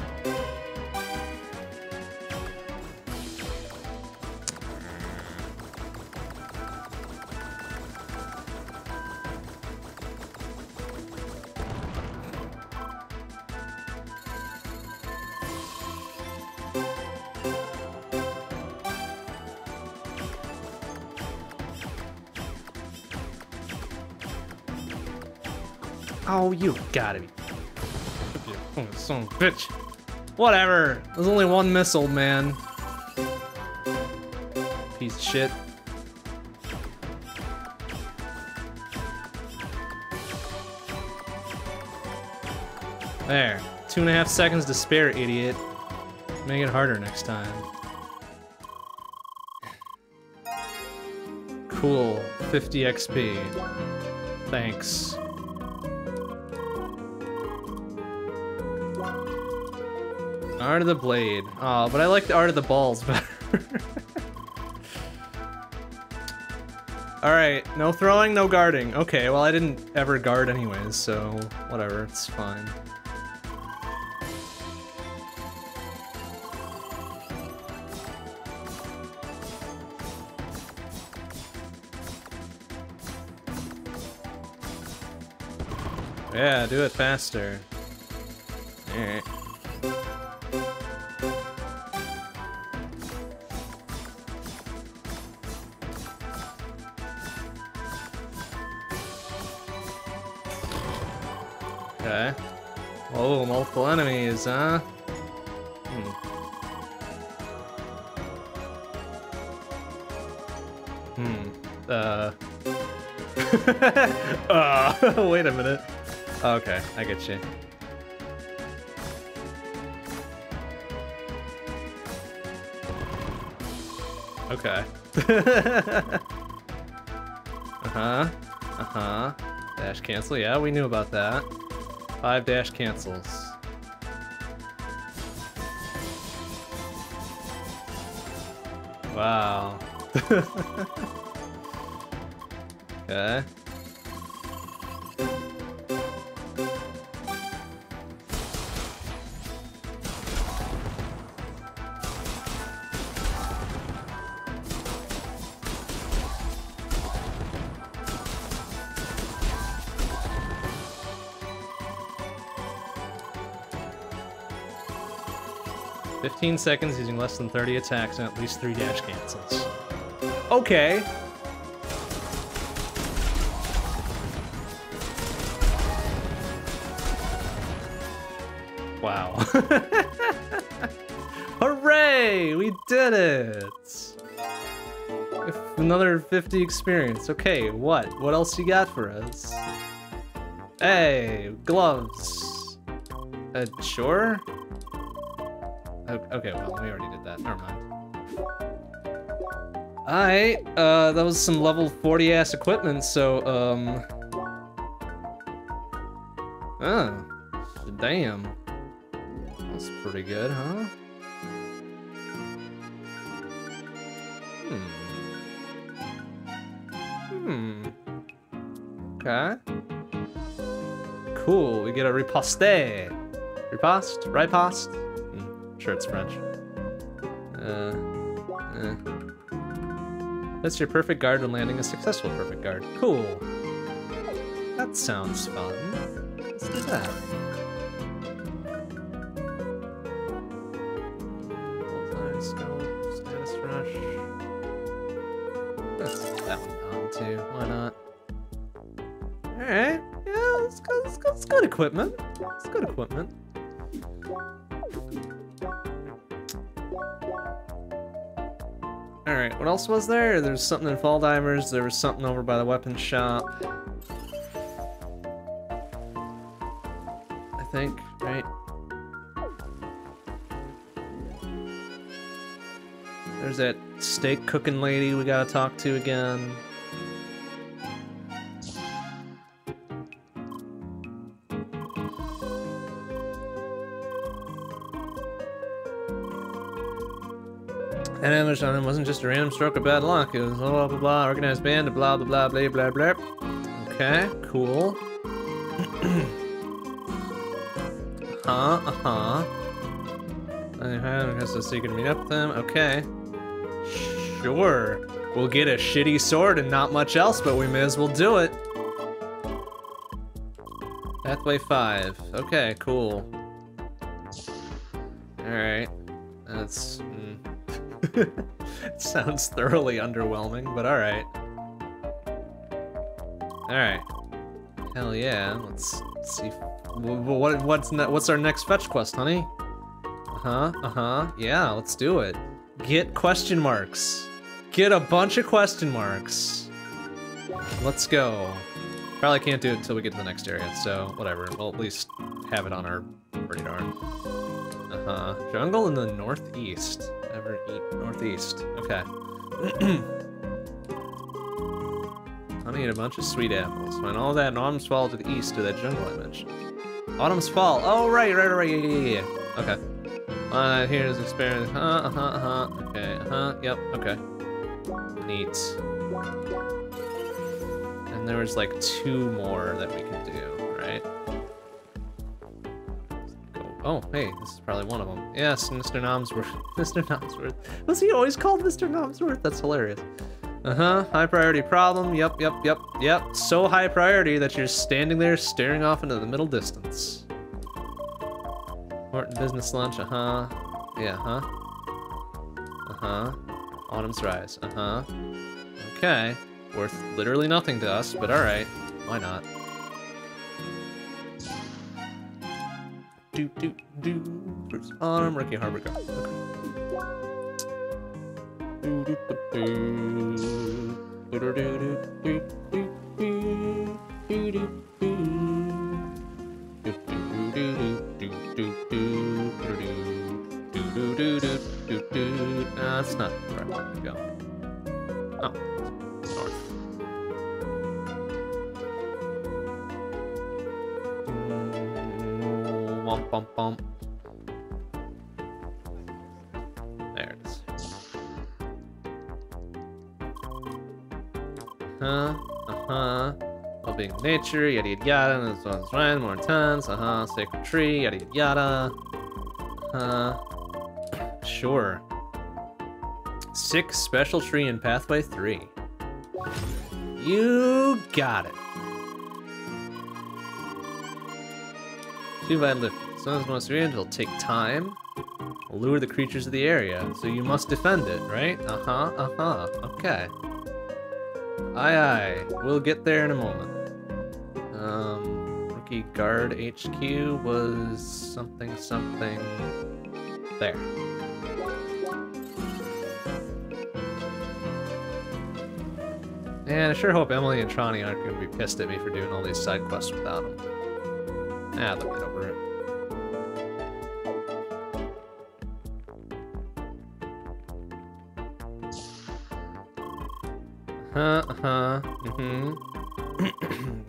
Oh, you gotta be. Oh, son of a bitch. Whatever. There's only one missile, man. Piece of shit. There. Two and a half seconds to spare, idiot. Make it harder next time. Cool. 50 XP. Thanks. Art of the Blade. Oh, but I like the Art of the Balls better. Alright, no throwing, no guarding. Okay, well I didn't ever guard anyways, so whatever, it's fine. Yeah, do it faster. Enemies, huh? Hmm. Hmm. Uh. uh. Wait a minute. Okay, I get you. Okay. uh-huh. Uh-huh. Dash cancel, yeah, we knew about that. Five dash cancels. Wow. okay. Fifteen seconds using less than 30 attacks and at least three dash cancels. Okay. Wow. Hooray! We did it! Another 50 experience. Okay, what? What else you got for us? Hey, gloves. Uh, sure? Okay, well, we already did that. Never mind. Alright, uh, that was some level 40-ass equipment, so, um... Oh, damn. That's pretty good, huh? Hmm. Hmm. Okay. Cool, we get a riposte. Riposte? Riposte? Sure, it's French. Uh, eh. That's your perfect guard when landing a successful perfect guard. Cool. That sounds fun. Let's do that. Status rush. Let's that on too. Why not? Alright. Yeah, let's good, it's good equipment. It's good equipment. Else was there? There's something in Fall Divers, there was something over by the weapon shop. I think, right? There's that steak cooking lady we gotta talk to again. English on him wasn't just a random stroke of bad luck. It was blah blah blah, blah organized band, blah blah blah blah blah blah. Okay, cool. uh huh, uh huh. I guess you can meet up with them. Okay. Sure. We'll get a shitty sword and not much else, but we may as well do it. Pathway 5. Okay, cool. Alright. That's... Sounds thoroughly underwhelming, but alright. Alright. Hell yeah. Let's, let's see. What, what's, what's our next fetch quest, honey? Uh-huh, uh-huh. Yeah, let's do it. Get question marks. Get a bunch of question marks. Let's go. Probably can't do it until we get to the next area, so whatever. We'll at least have it on our radar. Uh-huh. Jungle in the northeast. Eat northeast. Okay. Honey and a bunch of sweet apples. Find all that in Autumn's Fall to the east of that jungle I mentioned. Autumn's Fall. Oh, right, right, right, yeah, yeah, yeah. Okay. Uh, here's experience. Uh, uh huh, uh huh. Okay, uh huh. Yep, okay. Neat. And there was like two more that we can do, Oh, hey, this is probably one of them. Yes, Mr. Nomsworth. Mr. Nomsworth. Was he always called Mr. Nomsworth? That's hilarious. Uh-huh, high priority problem. Yep, yep, yep, yep. So high priority that you're standing there staring off into the middle distance. Important business lunch, uh-huh. Yeah, huh? Uh-huh. Autumn's Rise, uh-huh. Okay. Worth literally nothing to us, but alright. Why not? Do do do. Bruce Autumn, Rookie Harbor go. Do do do do. Do do do do do do do do that's not the right way to go. Oh, north. Mm, bump, bump, bump. There it is. Uh huh. Uh-huh. Well-being nature, yada yada yada, and as well as Ryan, more intense, uh-huh, sacred tree, yada yada yada. Uh, sure. Six special tree in pathway three. You got it. Some of most range will take time. Lure the creatures of the area, so you must defend it, right? Uh-huh, uh-huh. Okay. Aye aye. We'll get there in a moment. Um rookie guard HQ was something something there. And I sure hope Emilie and Trani aren't going to be pissed at me for doing all these side quests without them. Ah, they'll get over it. Uh huh. Mm-hmm.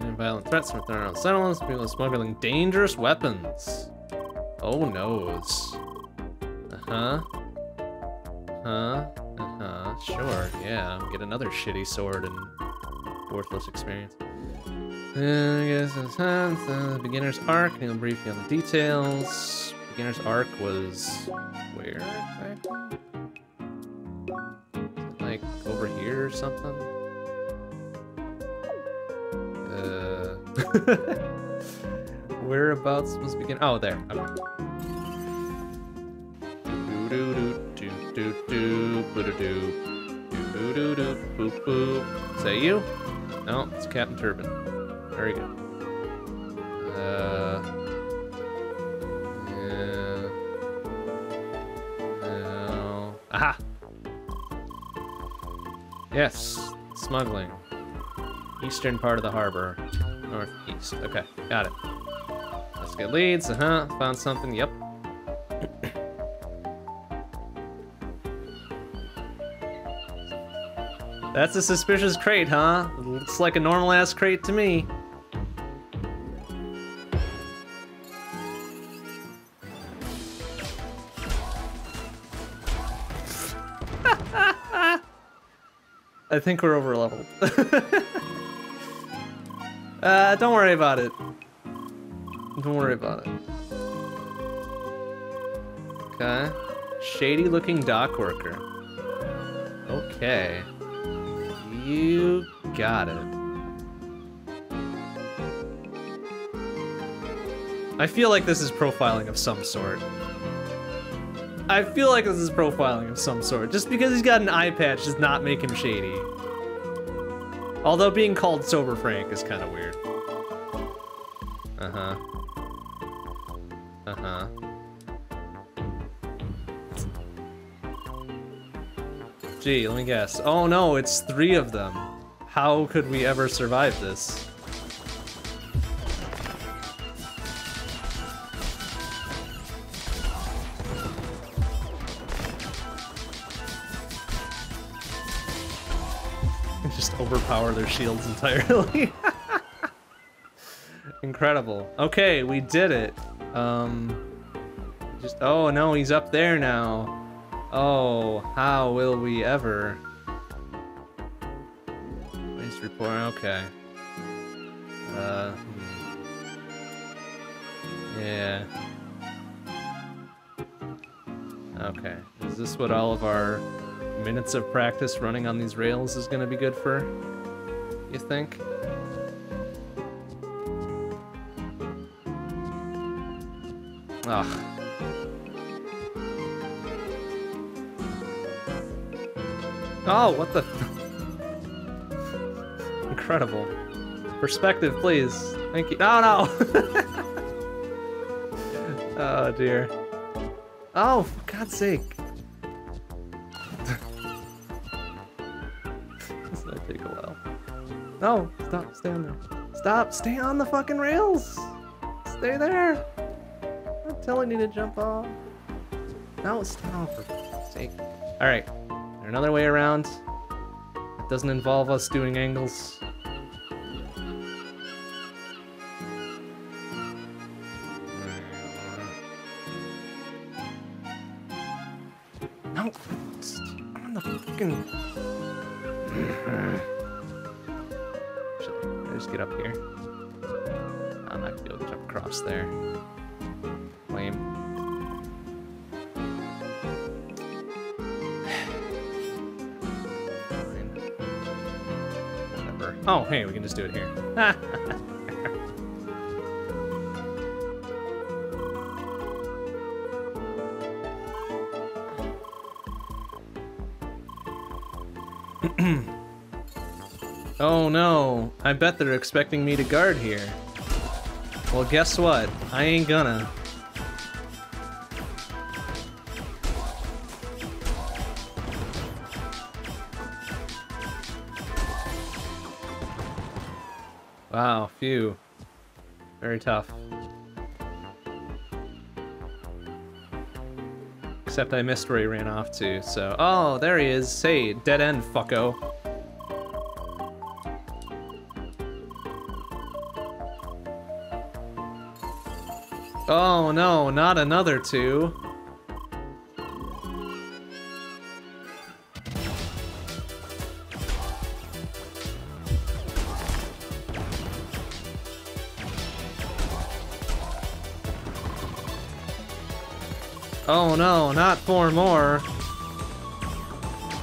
violent threats from own settlements, people smuggling dangerous weapons. Oh noes. Uh-huh. Huh? Uh-huh. Sure, yeah. Get another shitty sword and worthless experience. I guess it's the beginner's arc, and he'll brief you on the details. Beginner's arc was where exactly? Like over here or something? Uh, whereabouts was begin? Oh, there. Okay. Do do do do do do do do do do do do that you? No, it's Captain Turban. Very good. Uh. Yeah. No. Aha! Yes, smuggling. Eastern part of the harbor. Northeast. Okay, got it. Let's get leads. Uh huh. Found something. Yep. That's a suspicious crate, huh? Looks like a normal ass crate to me. I think we're over leveled. uh, don't worry about it. Don't worry about it. Okay. Shady looking dock worker. Okay. You got it. I feel like this is profiling of some sort. I feel like this is profiling of some sort. Just because he's got an eye patch does not make him shady. Although being called Sober Frank is kind of weird. Uh-huh. Uh-huh. Gee, let me guess. Oh no, it's three of them. How could we ever survive this? Overpower their shields entirely. Incredible. Okay, we did it. Um, just, oh no, he's up there now. Oh, how will we ever? Waste report, okay. Uh, hmm. yeah. Okay, is this what all of our minutes of practice running on these rails is gonna be good for? You think? Ugh. Oh, what the? Incredible. Perspective, please. Thank you. Oh, no! oh, dear. Oh, for God's sake. No, stop, stay on there. Stop, stay on the fucking rails! Stay there! I'm telling you to jump off. No, stop, for sake. Alright, another way around? It doesn't involve us doing angles. Just do it here. oh no, I bet they're expecting me to guard here. Well, guess what? I ain't gonna. Phew. Very tough. Except I missed where he ran off to, so... Oh, there he is. Hey, dead end, fucko. Oh no, not another two. No, not four more.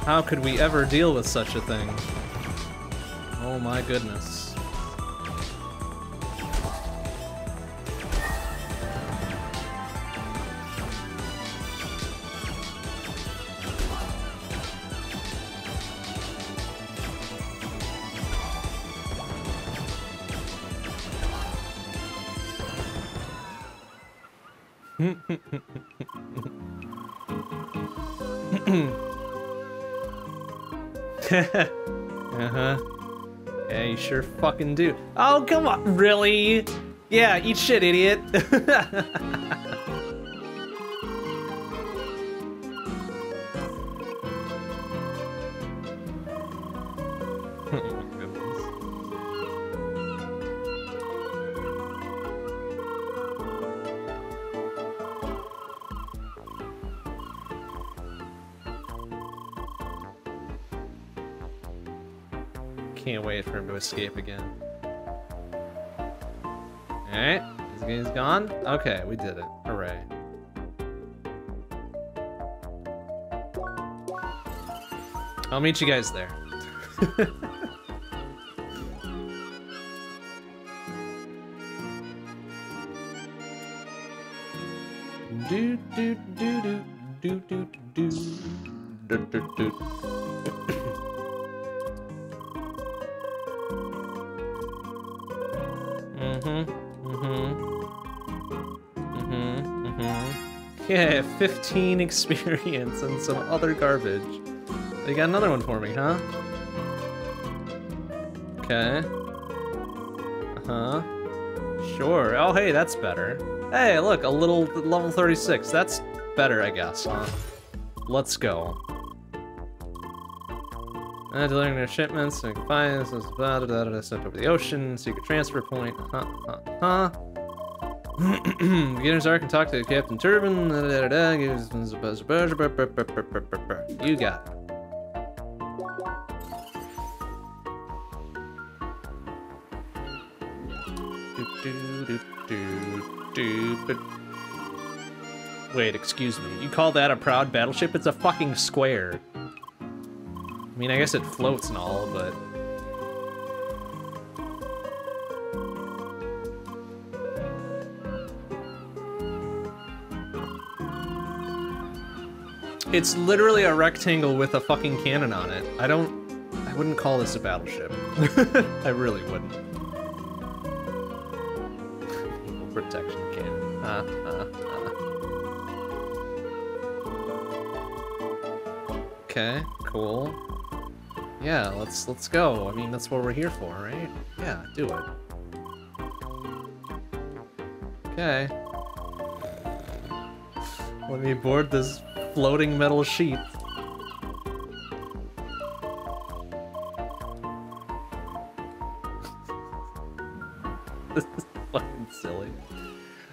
How could we ever deal with such a thing? Oh my goodness. uh-huh. Yeah, you sure fucking do. Oh, come on, really? Yeah, eat shit, idiot. escape again. All right, game's gone? Okay, we did it. Hooray. I'll meet you guys there. 15 experience and some other garbage. They got another one for me, huh? Okay. Uh-huh. Sure. Oh, hey, that's better. Hey, look, a little level 36. That's better, I guess, huh? Let's go. Uh, delivering their shipments, and finds, blah, blah, blah, blah, sent over the ocean, secret transfer point, huh, huh, huh. Beginner's Arc can talk to Captain gives, you got it. Wait, excuse me. You call that a proud battleship? It's a fucking square. I mean, I guess it floats and all, but... It's literally a rectangle with a fucking cannon on it. I don't... I wouldn't call this a battleship. I really wouldn't. Protection cannon. Uh, uh, uh. Okay, cool. Yeah, let's let's go. I mean, that's what we're here for, right? Yeah, do it. Okay. Let me board this floating metal sheep. this is fucking silly.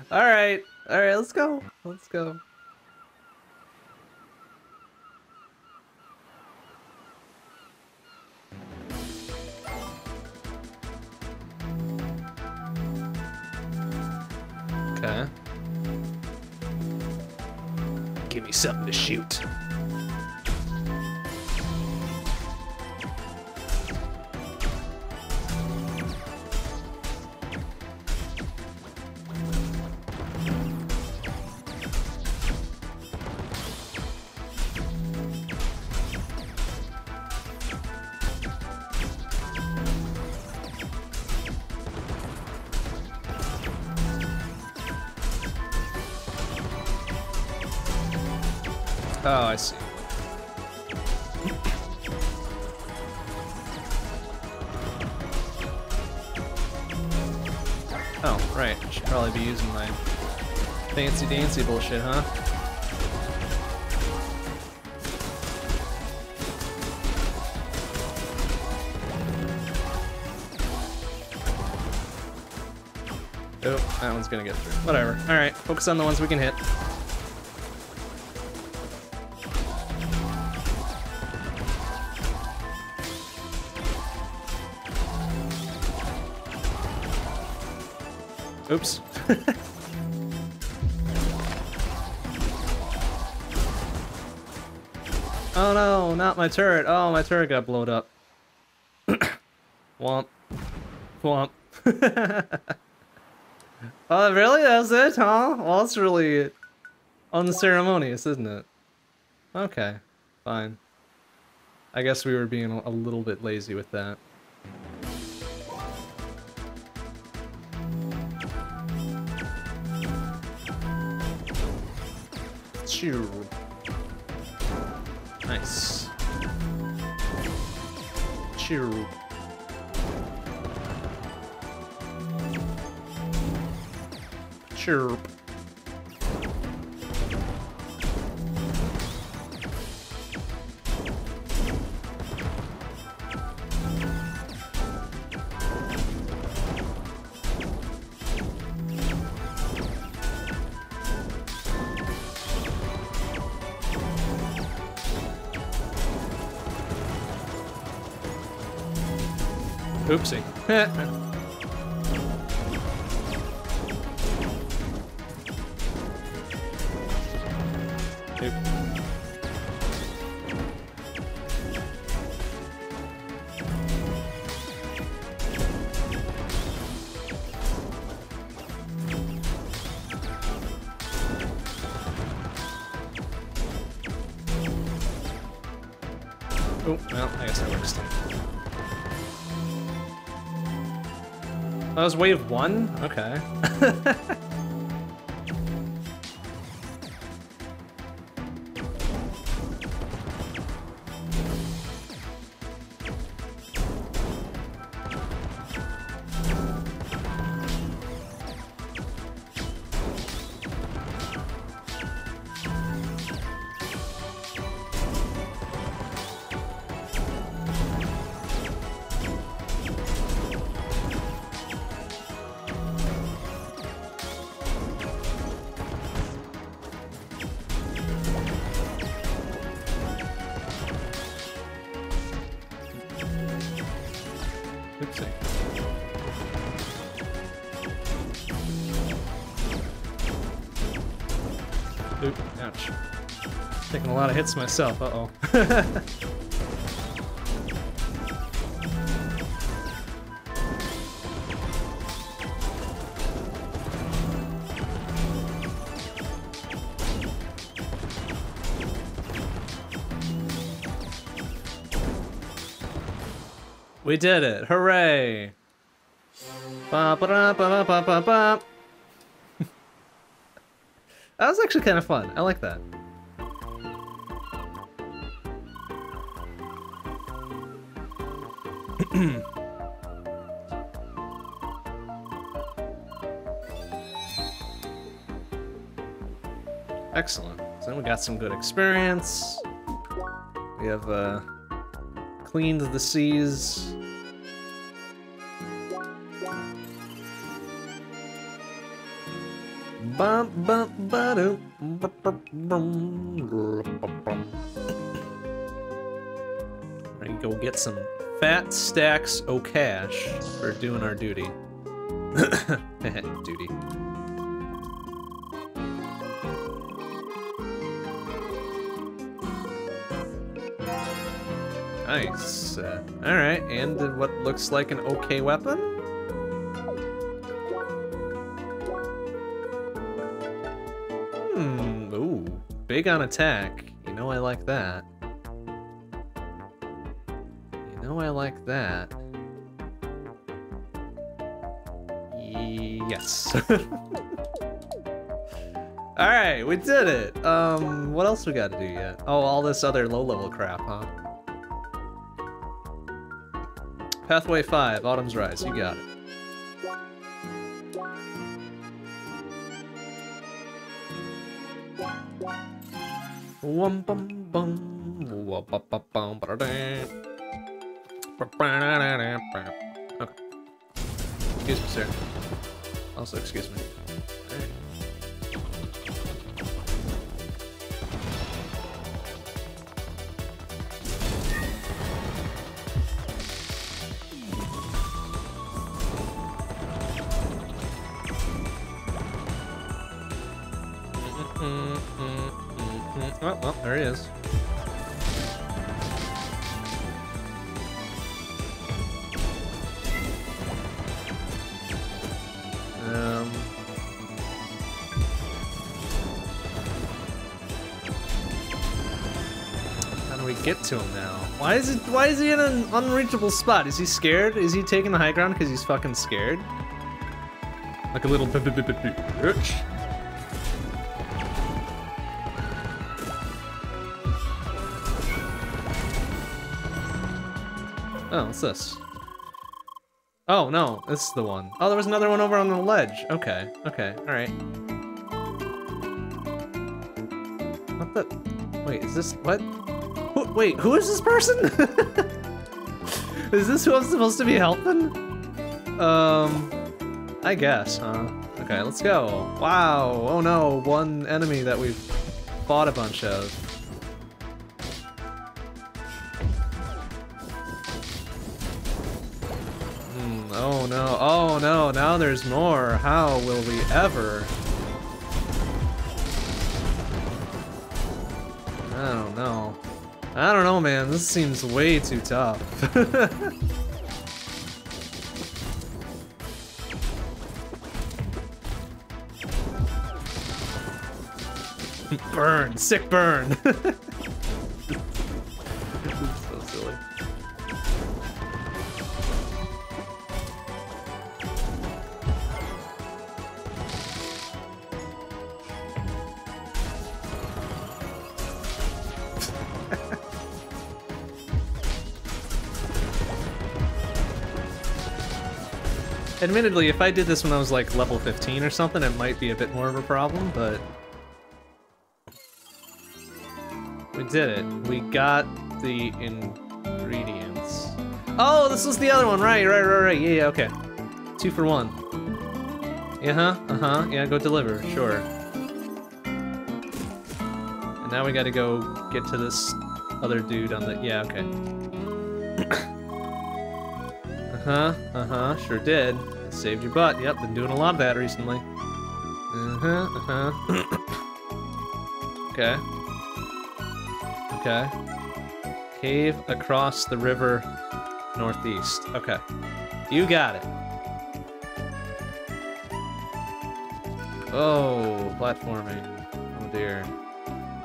Alright, alright, let's go. Let's go. Shoot. Fancy bullshit, huh? Oh, that one's gonna get through. Whatever. Alright, focus on the ones we can hit. Oops. not my turret. Oh, my turret got blown up. Womp. Womp. oh, really? That's it, huh? Well, that's really unceremonious, isn't it? Okay, fine. I guess we were being a little bit lazy with that. Chew. Nice. Chew. Chirp. Oopsie. was wave one? Okay. Hits myself, uh-oh. we did it! Hooray! Ba ba ba. That was actually kind of fun. I like that. Excellent. So then we got some good experience. We have uh, cleaned the seas. Bum, bum, to go get some fat stacks o cash for doing our duty. duty. Nice. Uh, Alright, and what looks like an okay weapon? Hmm, ooh. Big on attack. You know I like that. I like that. Yes. Alright, we did it! Um, what else we gotta do yet? Oh, all this other low-level crap, huh? Pathway 5, Autumn's Rise, you got it. Wum bum bum. Wum bum bum bum ba-da-da. Ba-ba-da-da-da-ba. Okay. Excuse me, sir. Also, excuse me. Why is it? Why is he in an unreachable spot? Is he scared? Is he taking the high ground because he's fucking scared? Like a little bitch. Oh, what's this? Oh, no, this is the one. Oh, there was another one over on the ledge. Okay, okay, all right. What the? Wait, is this, what? Wait, who is this person? is this who I'm supposed to be helping? Um, I guess, huh? Okay, let's go. Wow, oh no, one enemy that we've fought a bunch of. Hmm, oh no, oh no, now there's more. How will we ever? I don't know, man. This seems way too tough. burn! Sick burn! Admittedly, if I did this when I was like level 15 or something, it might be a bit more of a problem, but... We did it. We got the ingredients. Oh, this was the other one, right, right, right, right, yeah, yeah, okay. Two for one. Uh-huh, uh-huh, yeah, go deliver, sure. And now we gotta go get to this other dude on the, yeah, okay. Uh-huh, uh-huh, sure did. Saved your butt. Yep, been doing a lot of that recently. Uh-huh, uh-huh. okay. Okay. Cave across the river northeast. Okay. You got it. Oh, platforming. Oh dear.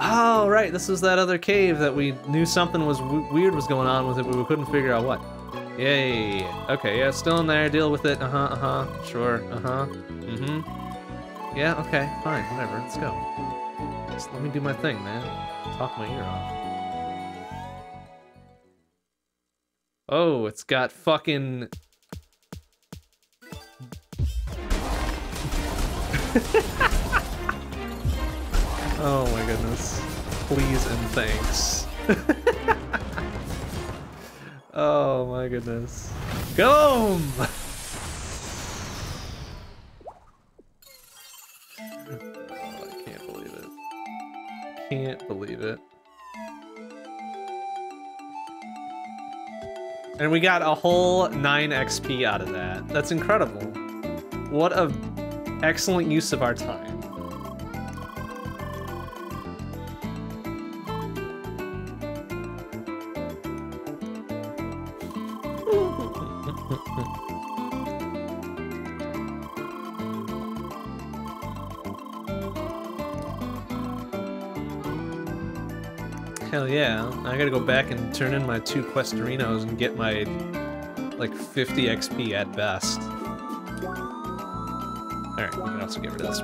Oh, right, this is that other cave that we knew something was weird was going on with it, but we couldn't figure out what. Yay. Okay, yeah, still in there. Deal with it. Uh-huh, uh-huh. Sure. Uh-huh. Mm-hmm. Yeah, okay. Fine. Whatever. Let's go. Just let me do my thing, man. Talk my ear off. Oh, it's got fucking... oh my goodness. Please and thanks. Oh my goodness. Go! I can't believe it. Can't believe it. And we got a whole 9 XP out of that. That's incredible. What a excellent use of our time. Yeah. I gotta go back and turn in my two Questorinos and get my, like, 50 XP at best. Alright, we can also get rid of this.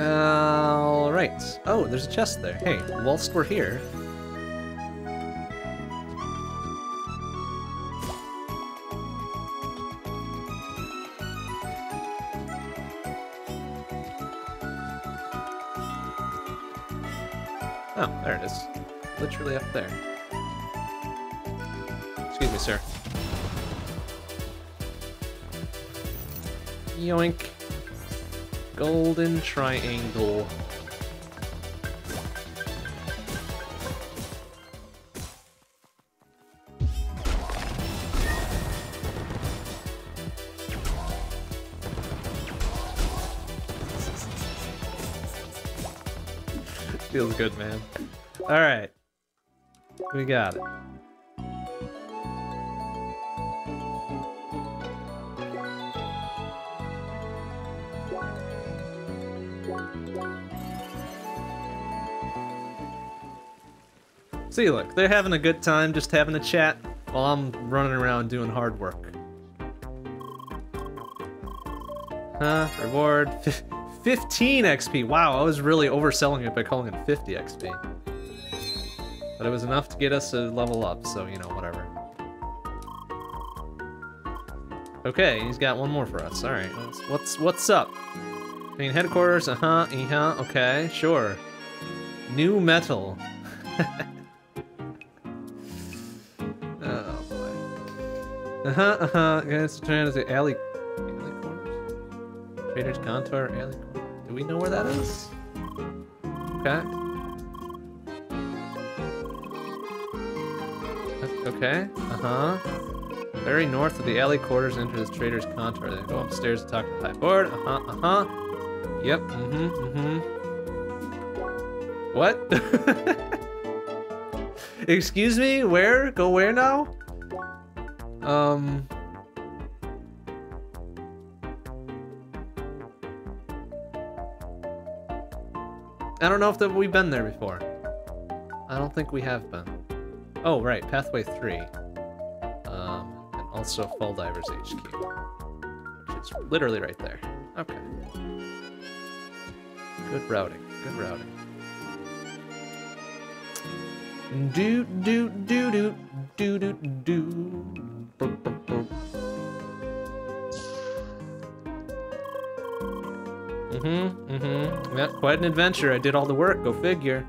Alright. Oh, there's a chest there. Hey, whilst we're here, Yoink. Golden triangle. Feels good, man. Alright. We got it. See, look, they're having a good time just having a chat while I'm running around doing hard work. Huh? Reward. 15 XP. Wow, I was really overselling it by calling it 50 XP. But it was enough to get us to level up, so, you know, whatever. Okay, he's got one more for us. All right, what's what's, what's up? Main headquarters. Uh huh. Uh huh. Okay, sure. New metal. oh boy. Uh huh. Uh huh. Guys, trying to say alley. Alley corners. Trader's contour. Alley. Corner. Do we know where that is? Okay. Okay. Uh huh. Very north of the alley quarters, enter this trader's contour. Then go upstairs to talk to the high board. Uh-huh, Uh huh. Yep. Mm hmm. Mm hmm. What? Excuse me? Where? Go where now? Um. I don't know if we've been there before. I don't think we have been. Oh, right, Pathway 3. Um, and also Fall Divers HQ. Which is literally right there. Okay. Good routing, good routing. Do do do do do do do. Burp, burp, burp. Mm-hmm, mm-hmm. Yeah, quite an adventure. I did all the work, go figure.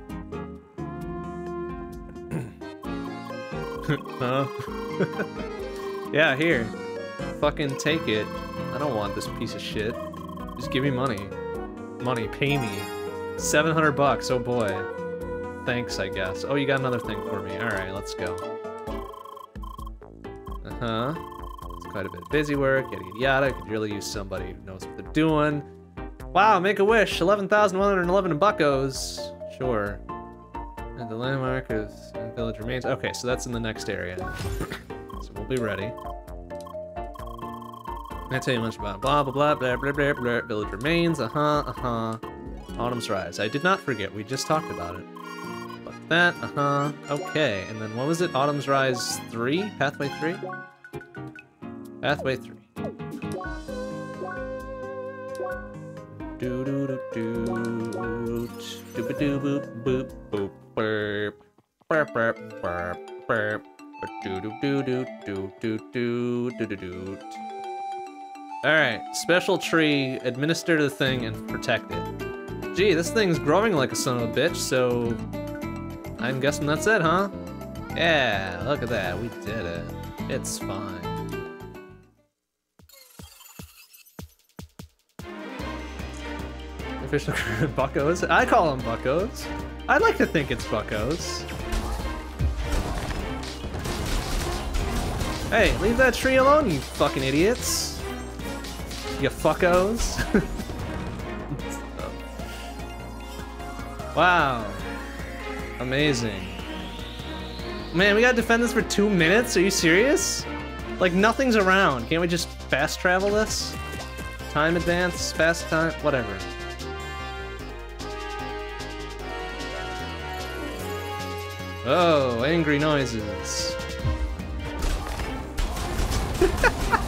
huh? yeah, here. Fucking take it. I don't want this piece of shit. Just give me money. Money, pay me. 700 bucks, oh boy. Thanks, I guess. Oh, you got another thing for me. Alright, let's go. Uh-huh. It's quite a bit of busy work, yada yada yada. Could really use somebody who knows what they're doing. Wow, make a wish. 11,111 buckos. Sure. And the landmark is village remains. Okay, so that's in the next area. so we'll be ready. Can't tell you much about blah blah blah blah blah blah blah. Village remains. Uh huh. Uh huh. Autumn's rise. I did not forget. We just talked about it. But that. Uh huh. Okay. And then what was it? Autumn's rise three. Pathway three. Pathway three. Do do do do. Doop doo boop boop boop burp. Burp burp burp burp. Do do do do do do do do do do. Alright, special tree, administer the thing and protect it. Gee, this thing's growing like a son of a bitch, so I'm guessing that's it, huh? Yeah, look at that, we did it. It's fine. Official buckos? I call them buckos. I'd like to think it's buckos. Hey, leave that tree alone, you fucking idiots. You fuckos. wow. Amazing. Man, we gotta defend this for two minutes? Are you serious? Like, nothing's around. Can't we just fast travel this? Time advance, fast time, whatever. Oh, angry noises.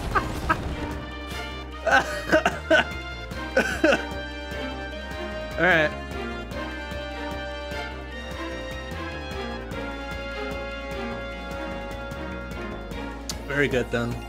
Alright. Very good then.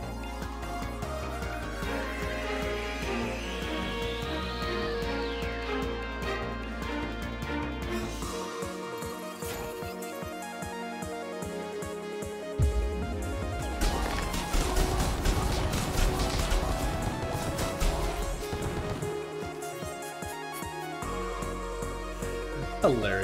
Hilarious.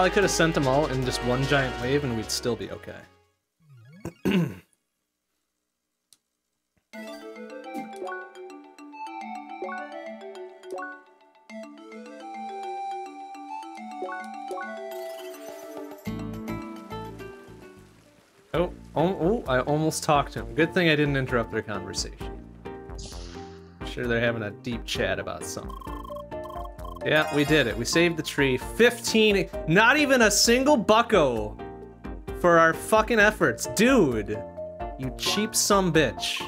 probably could have sent them all in just one giant wave and we'd still be okay. Oh, oh, oh, I almost talked to him. Good thing I didn't interrupt their conversation. I'm sure they're having a deep chat about something. Yeah, we did it. We saved the tree. 15, not even a single bucko for our fucking efforts. Dude, you cheap some bitch.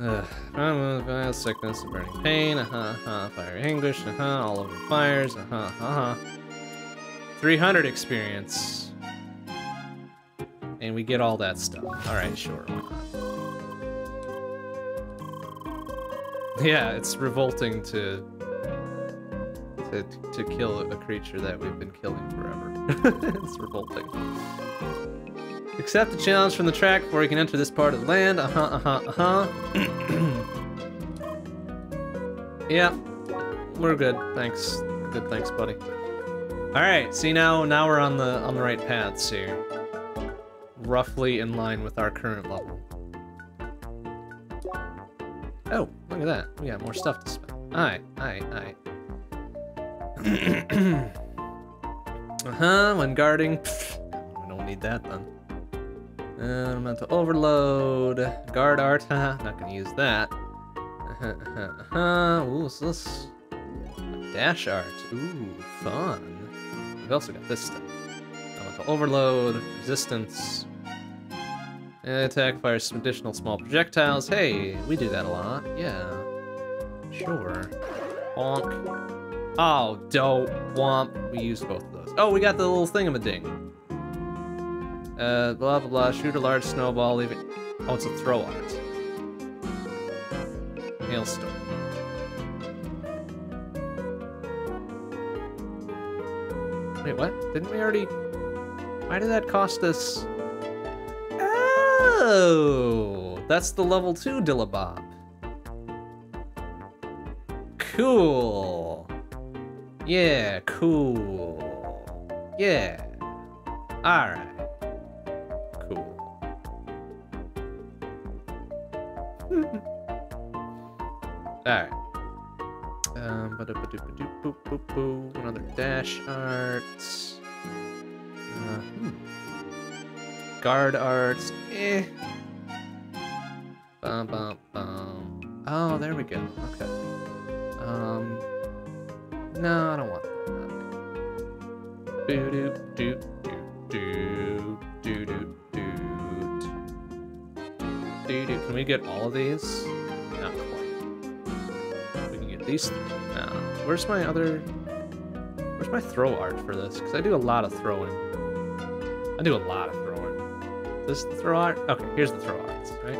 Ugh. Sickness and burning pain, uh-huh, uh-huh. Fire anguish, uh-huh. All over fires, uh-huh, uh-huh. 300 experience. And we get all that stuff. Alright, sure, Yeah, it's revolting to to, to kill a creature that we've been killing forever. it's revolting. Accept the challenge from the track before you can enter this part of the land. Uh-huh, uh-huh, uh-huh. yeah, we're good. Thanks. Good, thanks, buddy. Alright, see now now we're on the on the right paths here. Roughly in line with our current level. Oh, look at that. We got more stuff to spend. Aye, aye, aye. uh-huh, when guarding. Pfft, we don't need that then. Uh, mental overload. Guard art, not gonna use that. Uh-huh, uh-huh, uh-huh. Ooh, what's this? Dash art. Ooh, fun. We've also got this stuff. Elemental overload, resistance. Attack fires some additional small projectiles. Hey, we do that a lot. Yeah. Sure. Bonk. Oh, dope. Womp. We used both of those. Oh, we got the little thingamading. Uh, blah, blah, blah. Shoot a large snowball, leaving... Oh, it's a throw art. Hailstorm. Wait, what? Didn't we already... Why did that cost us... Oh! That's the level 2 Dillabob. Cool. Yeah, cool. Yeah. Alright. Cool. Alright. Um, ba -da -ba -ba -boo -boo -boo. another dash arts. Uh, hmm. Guard arts, eh. Bum, bum, bum. Oh, there we go. Okay. Um, no, I don't want that. Boo doo doo doo doo doo doo doo. Doo doo. Can we get all of these? Not quite. We can get these three. No. Where's my other? Where's my throw art for this? Because I do a lot of throwing. I do a lot of throwing. This throw art? Okay, here's the throw arts, right?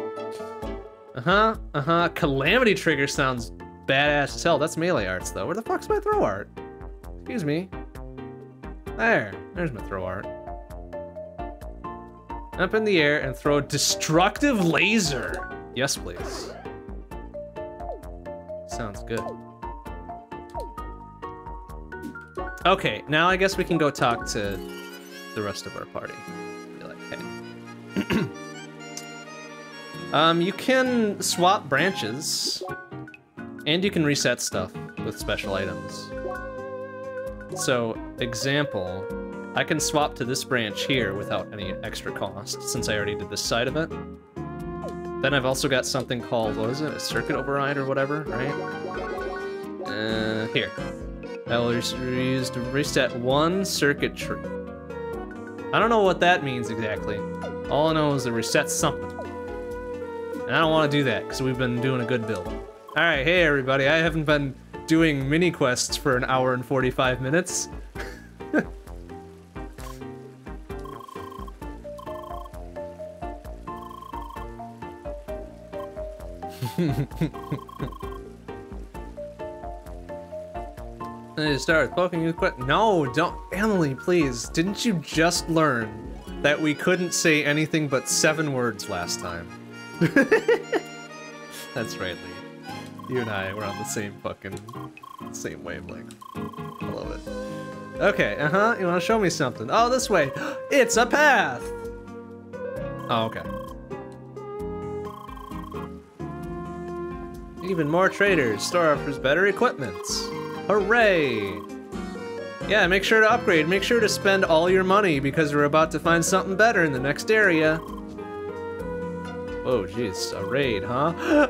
Uh-huh, uh-huh. Calamity trigger sounds badass as hell. That's melee arts, though. Where the fuck's my throw art? Excuse me. There. There's my throw art. Up in the air and throw a destructive laser. Yes, please. Sounds good. Okay, now I guess we can go talk to the rest of our party. Be like, hey. um, you can swap branches, and you can reset stuff with special items. So, example, I can swap to this branch here without any extra cost, since I already did this side of it. Then I've also got something called, what is it, a circuit override or whatever, right? Uh, here. I will use to reset one circuit tree. I don't know what that means exactly. All I know is it resets something. And I don't want to do that, because we've been doing a good build. Alright, hey everybody, I haven't been doing mini quests for an hour and 45 minutes. I need to start poking you quit. No, don't, Emilie, please. Didn't you just learn that we couldn't say anything but seven words last time? That's right, Lea. You and I were on the same fucking, same wavelength. I love it. Okay, uh-huh, you wanna show me something? Oh, this way. It's a path! Oh, okay. Even more traders. Store offers better equipment. Hooray! Yeah, make sure to upgrade. Make sure to spend all your money because we're about to find something better in the next area. Oh, jeez, a raid, huh?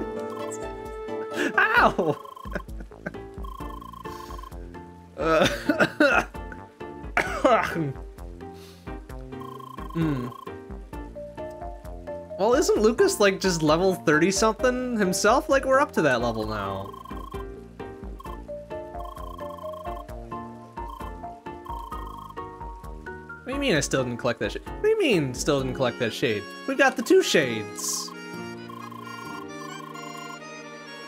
Ow! uh, hmm. Well, isn't Lucas like just level 30 something himself? Like we're up to that level now. What do you mean I still didn't collect that shade? What do you mean still didn't collect that shade? We got the two shades.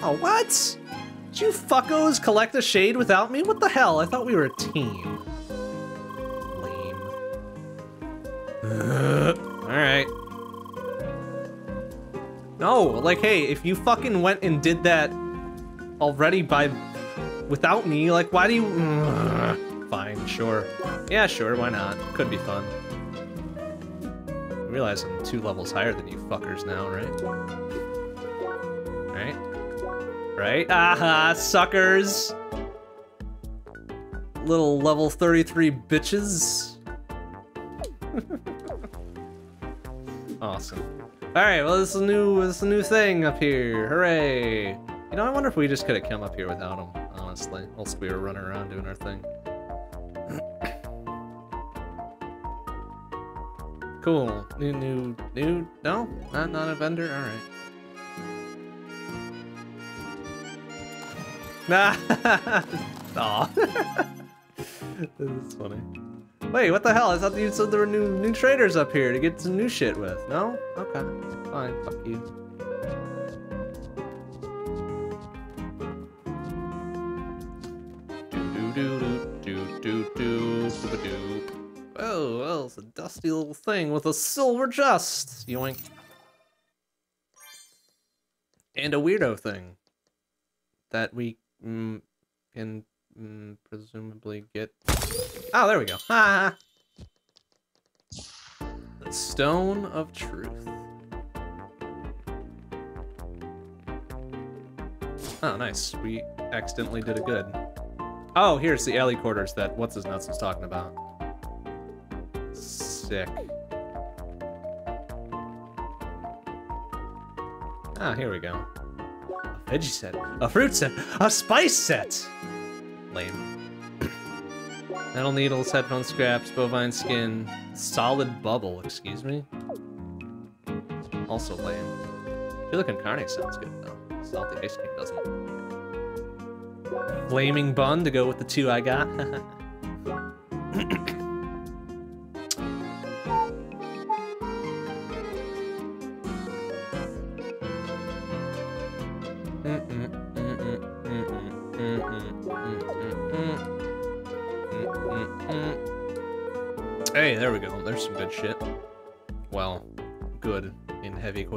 Oh, what? Did you fuckos collect a shade without me? What the hell? I thought we were a team. Lame. Alright. No, like, hey, if you fucking went and did that already by... without me, like, why do you... Fine, sure. Yeah, sure, why not? Could be fun. I realize I'm two levels higher than you fuckers now, right? Right? Right? Aha, suckers! Little level 33 bitches. awesome. Alright, well this is a new this is a new thing up here. Hooray! You know, I wonder if we just could have come up here without him, honestly. Whilst we were running around doing our thing. cool. New, new, new, no? Not, not a vendor? Alright. Aw. this is funny. Wait, what the hell? I thought you said there were new new traders up here to get some new shit with. No? Okay. Fine. Fuck you. Oh, well, it's a dusty little thing with a silver chest. Yoink. And a weirdo thing that we mm, can mm, presumably get. Oh, there we go. Ha! The Stone of Truth. Oh, nice. We accidentally did a good. Oh, here's the alley quarters that what's his nuts was talking about. Sick. Ah, here we go. Veggie set, a fruit set, a spice set! Lame. Metal needles, headphone scraps, bovine skin, solid bubble, excuse me? Also lame. Feel like carne sounds good though. Salty ice cream doesn't. Flaming bun to go with the two I got.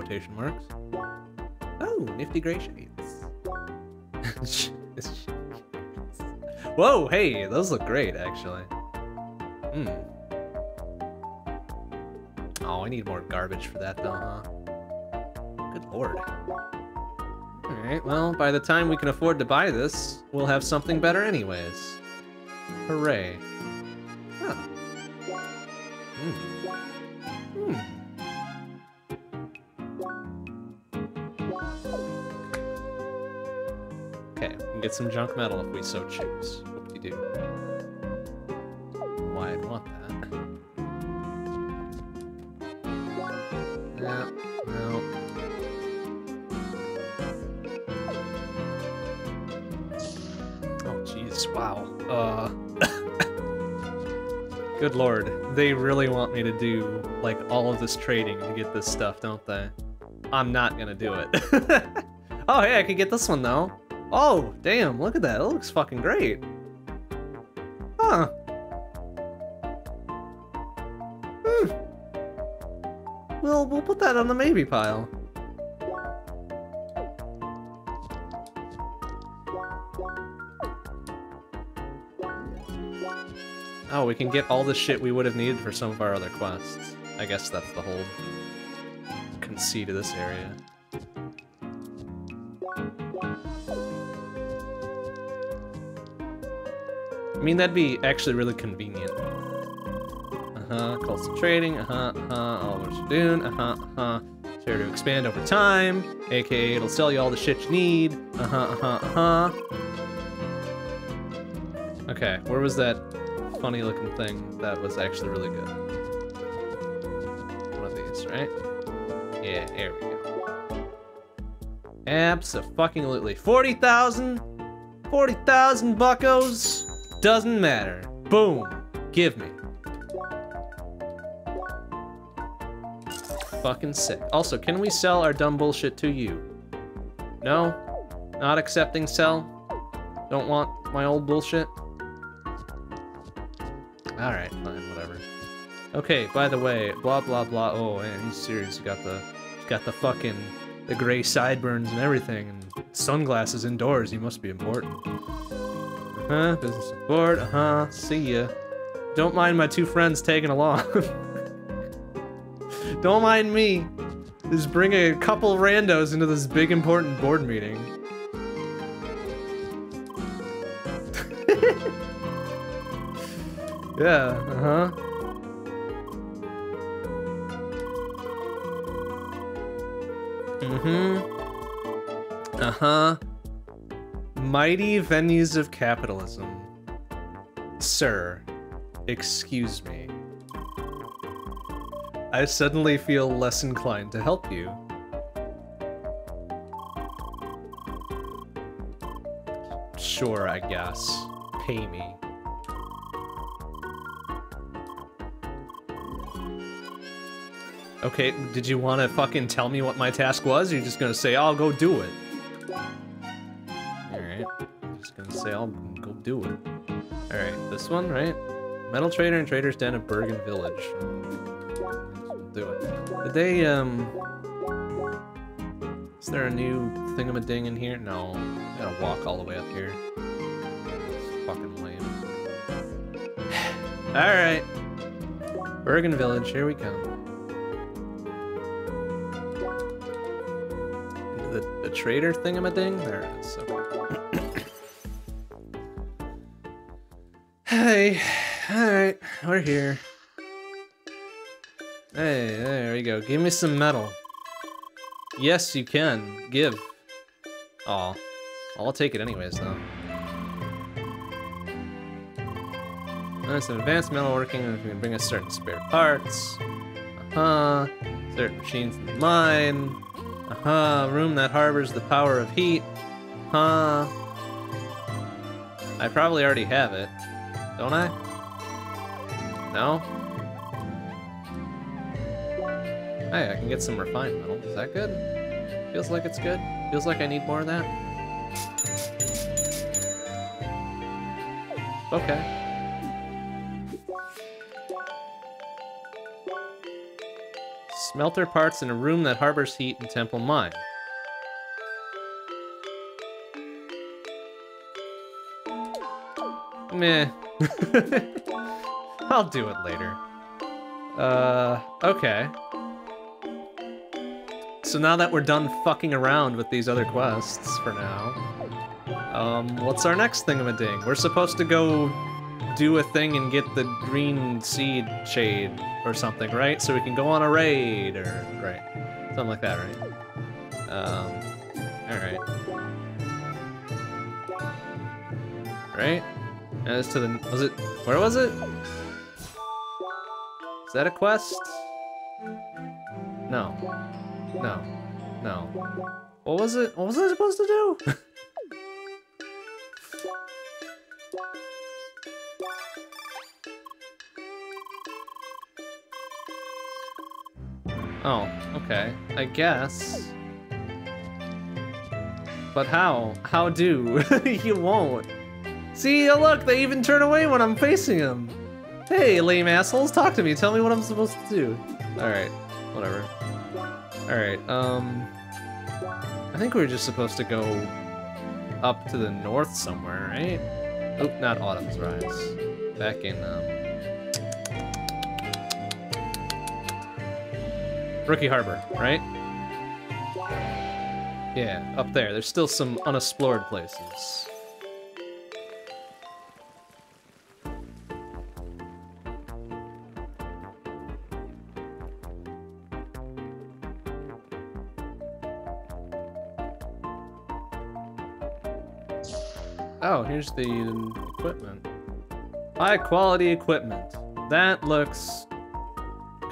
quotation marks. Oh, nifty gray shades. Whoa, hey, those look great, actually. Hmm. Oh, I need more garbage for that, though, huh? Good lord. Alright, well, by the time we can afford to buy this, we'll have something better anyways. Hooray. Get some junk metal if we so choose. Whoop-de-doo. Why I'd want that. Yeah, no. Oh, jeez, wow. Uh... Good lord, they really want me to do, like, all of this trading to get this stuff, don't they? I'm not gonna do it. oh, hey, I could get this one, though. Oh, damn, look at that. It looks fucking great. Huh. Hmm. We'll, we'll put that on the maybe pile. Oh, we can get all the shit we would have needed for some of our other quests. I guess that's the whole conceit of this area. Mean, that'd be actually really convenient. Uh-huh, trading, uh-huh, uh-huh, all what you're doing, uh-huh, uh-huh. Here to expand over time, aka it'll sell you all the shit you need, uh-huh, uh-huh, uh-huh. Okay, where was that funny looking thing that was actually really good? One of these, right? Yeah, there we go. Absolutely. 40,000? 40,000 buckos? Doesn't matter. Boom. Give me. Fucking sick. Also, can we sell our dumb bullshit to you? No? Not accepting sell? Don't want my old bullshit? Alright, fine, whatever. Okay, by the way, blah blah blah. Oh man, he's serious. He got the he's got the fucking the gray sideburns and everything and sunglasses indoors. He must be important. Uh-huh, business support, uh-huh, see ya. Don't mind my two friends tagging along. Don't mind me. Just bring a couple randos into this big important board meeting. yeah, uh-huh. Mm-hmm. Uh-huh. Mighty venues of capitalism. Sir, excuse me. I suddenly feel less inclined to help you. Sure, I guess. Pay me. Okay, did you want to fucking tell me what my task was? You're just gonna say, I'll go do it? Just gonna say, I'll go do it. Alright, this one, right? Metal Trader and Trader's Den at Bergen Village. Do it. Did they, um... Is there a new thingamading in here? No. I gotta walk all the way up here. It's fucking lame. Alright. Bergen Village, here we come. the, the trader thingamading? There it is. Okay. Hey, alright, we're here. Hey, there we go. Give me some metal. Yes, you can. Give. Aw. I'll take it anyways, though. That's an advanced metalworking, and we can bring us certain spare parts. Uh-huh. Certain machines in the mine. Uh-huh, room that harbors the power of heat. Huh. I probably already have it. Don't I? No? Hey, I can get some refined metal. Is that good? Feels like it's good. Feels like I need more of that. Okay. Smelter parts in a room that harbors heat in Temple Mine. Meh. I'll do it later. Uh, okay. So now that we're done fucking around with these other quests for now, um, what's our next thingamading? We're supposed to go do a thing and get the green seed shade or something, right? So we can go on a raid or, right, something like that, right? Um, alright. Right? As to the, was it, where was it? Is that a quest? No. No. No. What was it? What was I supposed to do? Oh, okay. I guess. But how? How do? you won't. See, look, they even turn away when I'm facing them. Hey, lame assholes, talk to me. Tell me what I'm supposed to do. Alright, whatever. Alright, um... I think we are just supposed to go up to the north somewhere, right? Oh, not Autumn's Rise. Back in, um... Rookie Harbor, right? Yeah, up there. There's still some unexplored places. Here's the equipment. High quality equipment. That looks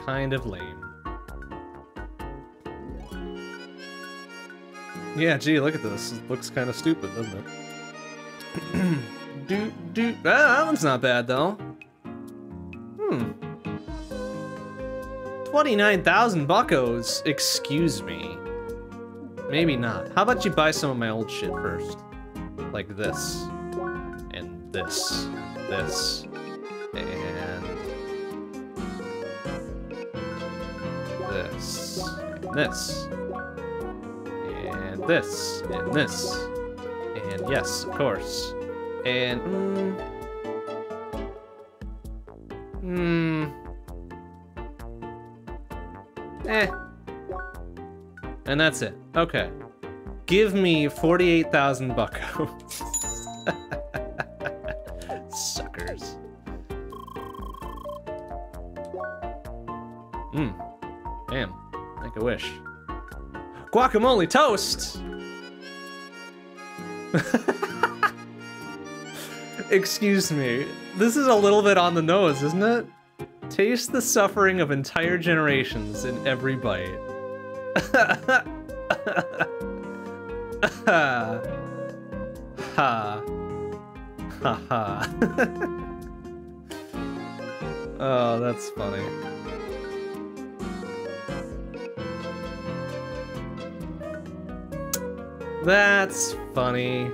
kind of lame. Yeah, gee, look at this. It looks kind of stupid, doesn't it? do, do. Ah, that one's not bad, though. Hmm. 29,000 buckos? Excuse me. Maybe not. How about you buy some of my old shit first? Like this. And this. This. And... This. And this this, and this, and yes, of course, and hmm, hmm, eh, and that's it. Okay, give me forty-eight thousand bucko. Suckers. Mmm. Damn. Make a wish. Guacamole toast! Excuse me. This is a little bit on the nose, isn't it? Taste the suffering of entire generations in every bite. ha. Ha. Ha ha. oh, that's funny. That's funny.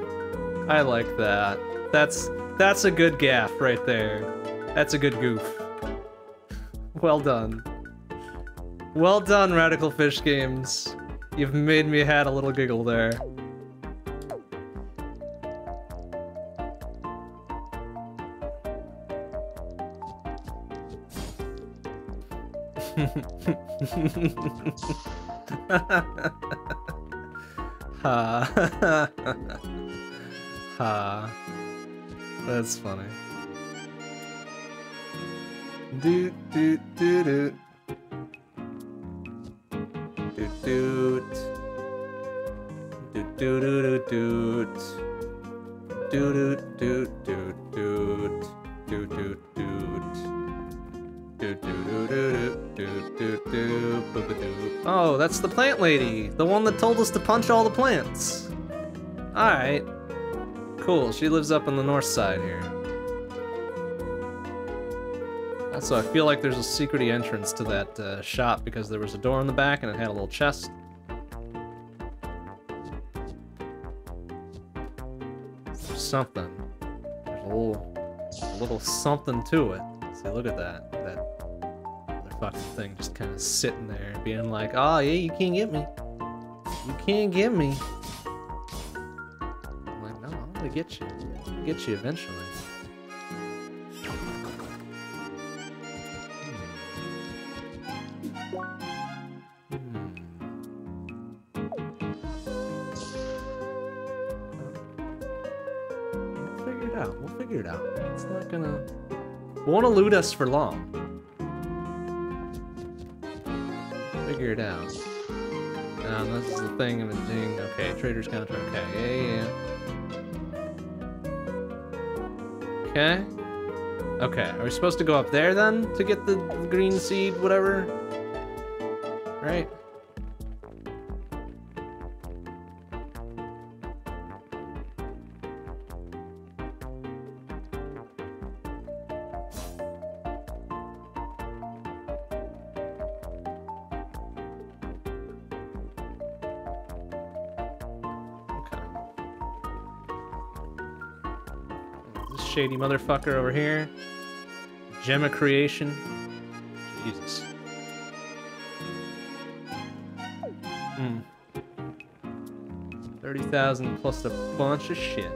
I like that. That's that's a good gaff right there. That's a good goof. Well done. Well done, Radical Fish Games. You've made me had a little giggle there. ha. ha. That's funny. Do do do do. Do do. Do do do do do. Do do do do do. Do do do do. Oh, that's the plant lady. The one that told us to punch all the plants. Alright. Cool, she lives up on the north side here. So I feel like there's a secrety entrance to that uh, shop because there was a door in the back and it had a little chest. Something. There's a little, a little something to it. See, look at that That fucking thing just kind of sitting there being like, oh yeah, you can't get me. You can't get me. I'm like, no, I'm gonna get you. I'll get you eventually. Hmm. Hmm. We'll figure it out. It's not gonna... Won't elude us for long. figure it out. Um, this is the thing of a ding. Okay, trader's counter. Okay, yeah, yeah. Okay. Okay, are we supposed to go up there then to get the green seed, whatever? Right? Shady motherfucker over here. Gem of Creation. Jesus. Hmm. 30,000 plus a bunch of shit.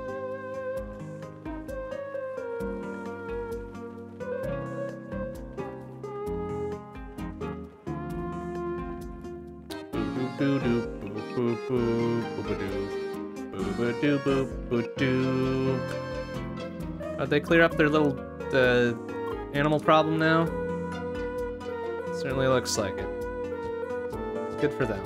Boop boop boop boop boop boop boop boop boop boop they clear up their little animal problem now? Certainly looks like it. Good for them.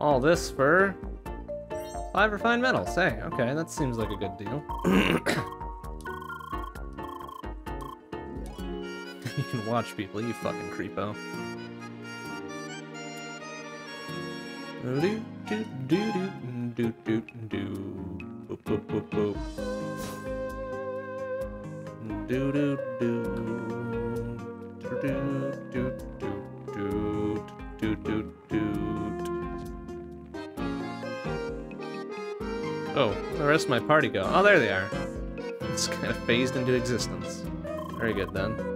All this for five refined metals. Hey, okay, that seems like a good deal. watch people, you fucking creepo. Oh, the rest of my party go. Oh, there they are. It's kind of phased into existence. Very good then.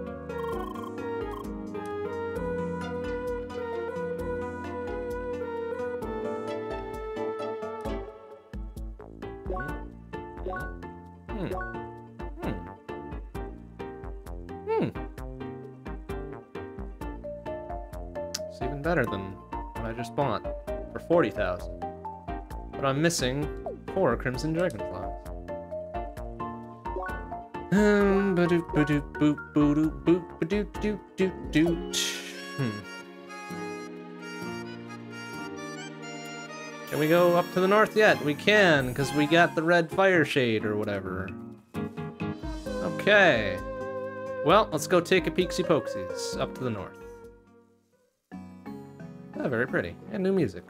I'm missing four Crimson Dragonflies. Um, ba-doop, ba-doop, boop, boop, ba-doop, doop, doop. Hmm. Can we go up to the north yet? We can, because we got the red fire shade or whatever. Okay. Well, let's go take a peeksy poksies up to the north. Oh, very pretty. And new music.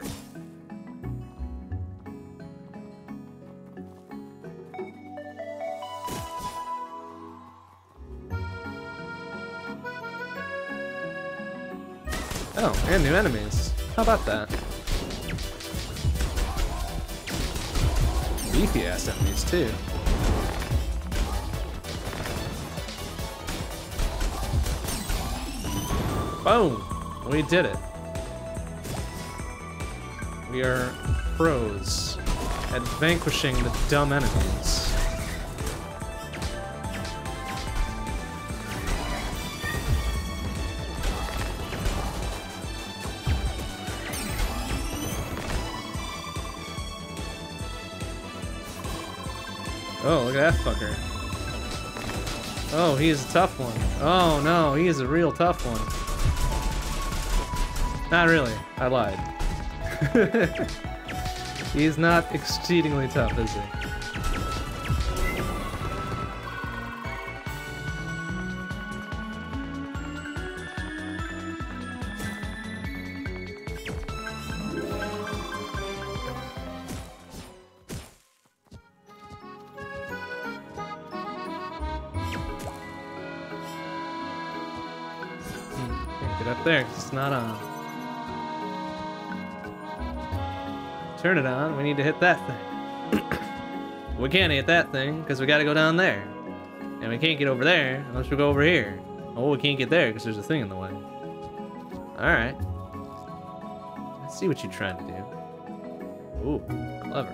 And new enemies. How about that? Beefy ass enemies, too. Boom! We did it. We are pros at vanquishing the dumb enemies. Oh, look at that fucker. Oh, he's a tough one. Oh no, he is a real tough one. Not really. I lied. he's not exceedingly tough, is he? Turn it on, we need to hit that thing. we can't hit that thing because we gotta go down there. And we can't get over there unless we go over here. Oh, we can't get there because there's a thing in the way. Alright. Let's see what you're trying to do. Ooh, clever.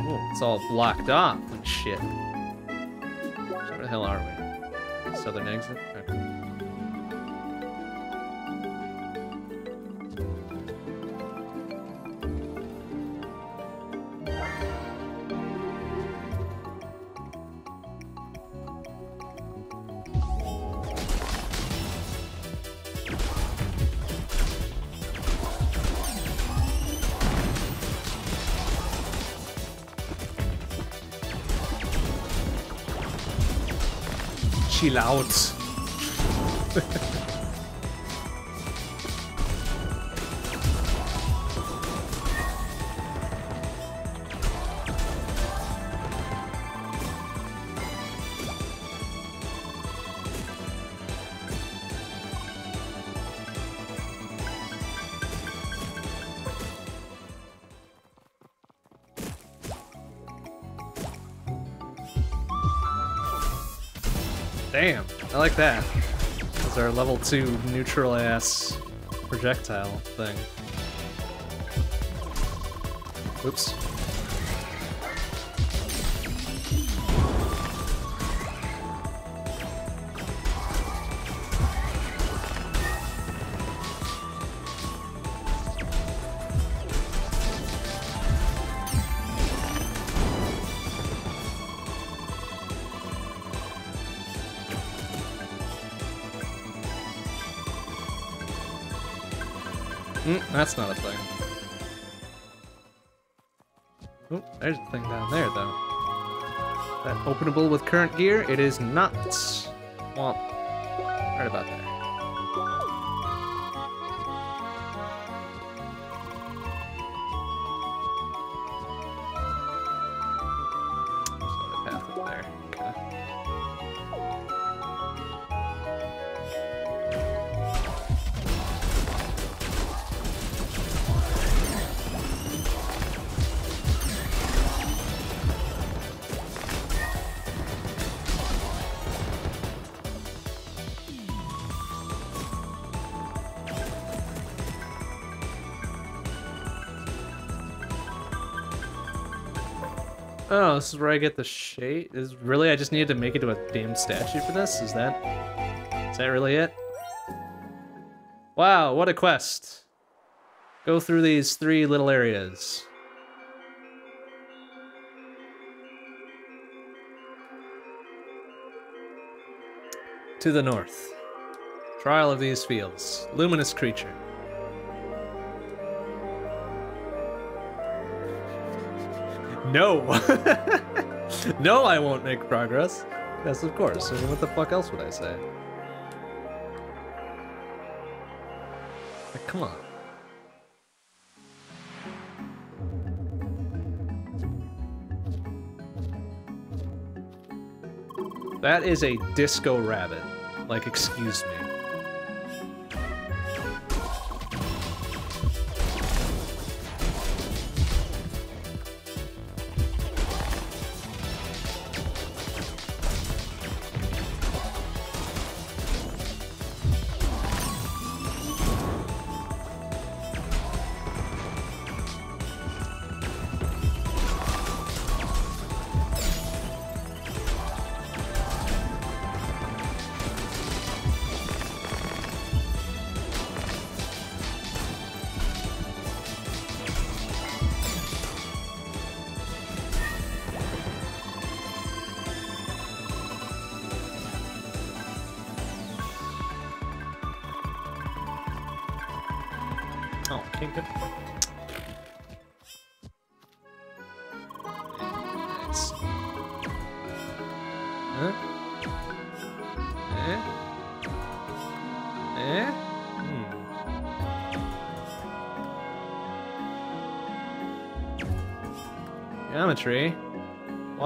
Ooh, it's all blocked off and shit. Where the hell are we? Southern exit? laut. Damn, I like that. It's our level 2 neutral ass projectile thing. Oops. That's not a thing. Oh, there's a thing down there, though. That openable with current gear? It is not. Well, right about that. Is where I get the shade? Is really I just needed to make it to a damn statue for this? Is that is that really it? Wow, what a quest. Go through these three little areas. To the north. Trial of these fields. Luminous creature. No! no, I won't make progress. Yes, of course. I mean, what the fuck else would I say? Like, come on. That is a disco rabbit. Like, excuse me.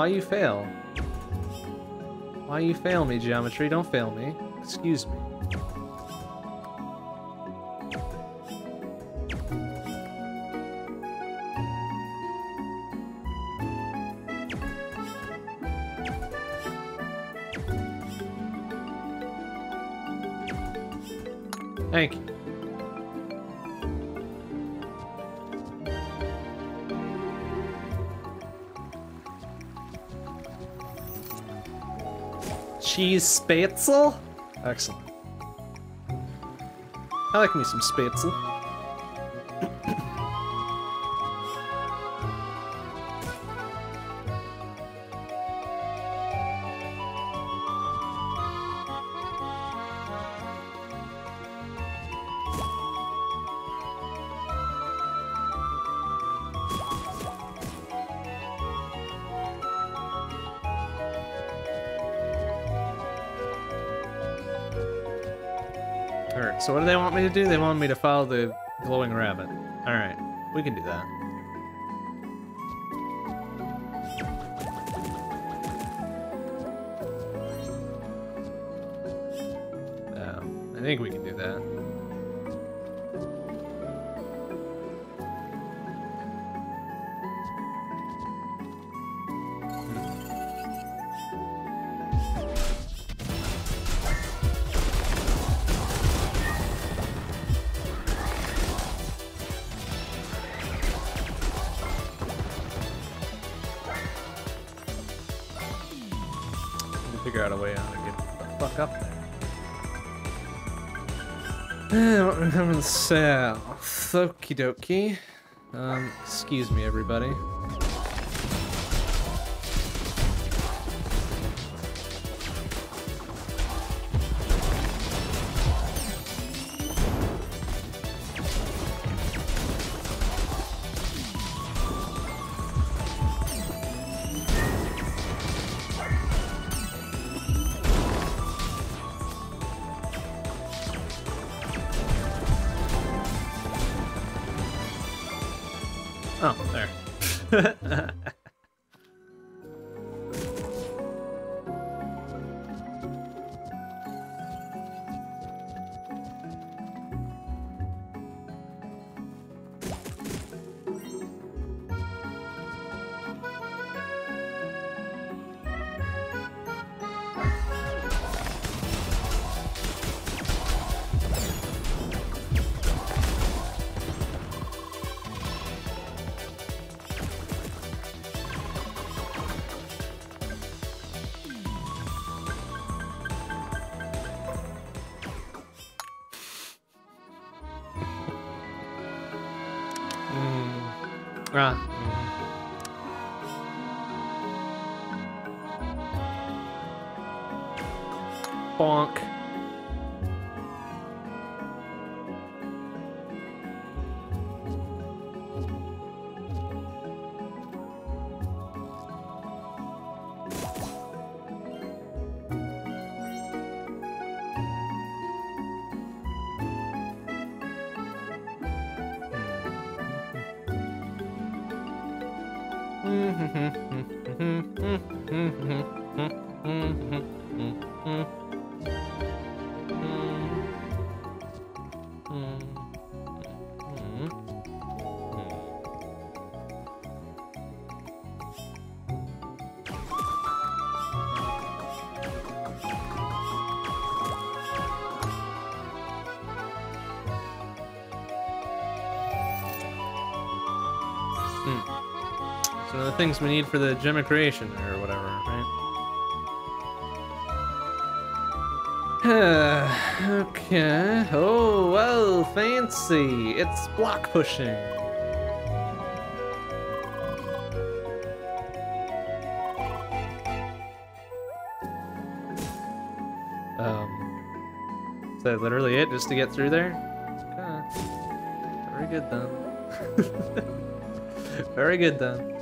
Why you fail? Why you fail me, Geometry? Don't fail me. Excuse me. Spätzle? Excellent. I like me some spätzle. Do they want me to? Follow the glowing rabbit. Alright, we can do that. Okie dokie. Um, excuse me, everybody. Oh, there. things we need for the gem of creation or whatever, right? okay. Oh, well, fancy. It's block pushing. Um, is that literally it, just to get through there? Very good then. Very good then.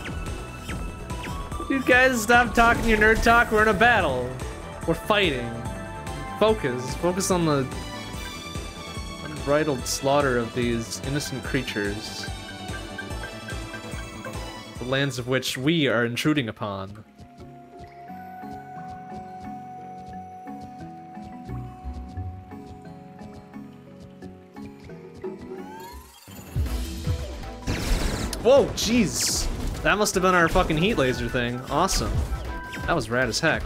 You guys stop talking your nerd talk, we're in a battle. We're fighting. Focus. Focus on the unbridled slaughter of these innocent creatures. The lands of which we are intruding upon. Whoa, jeez. That must have been our fucking heat laser thing. Awesome. That was rad as heck.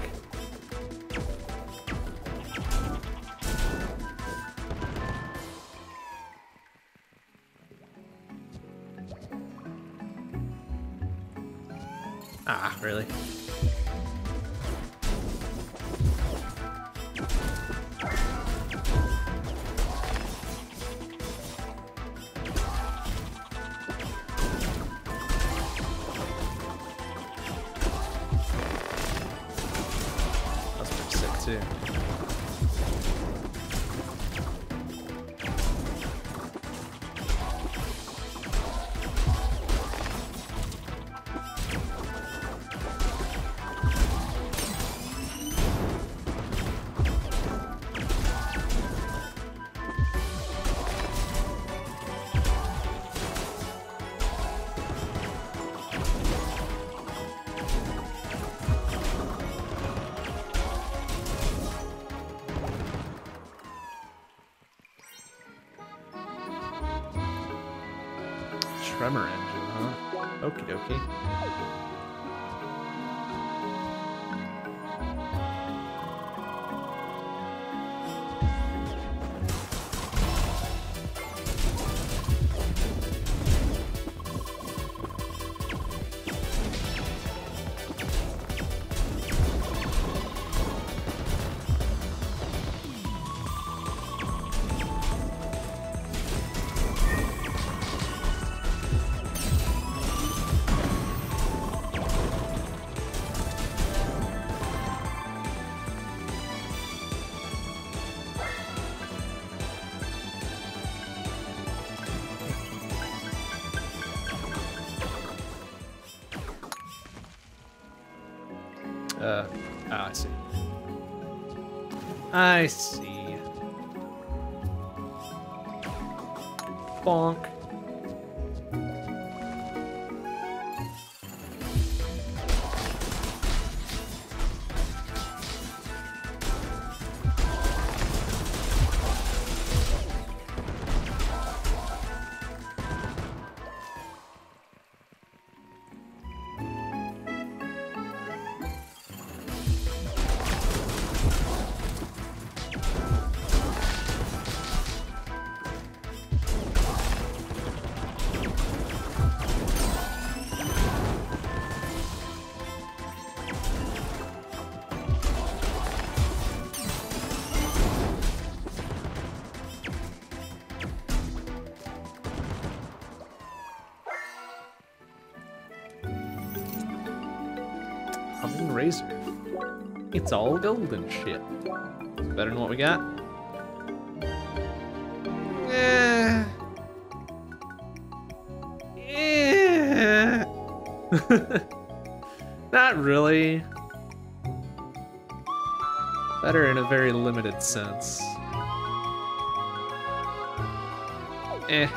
Uh, oh, I see. I see. Bonk. We got? Not really. Better in a very limited sense. Eh.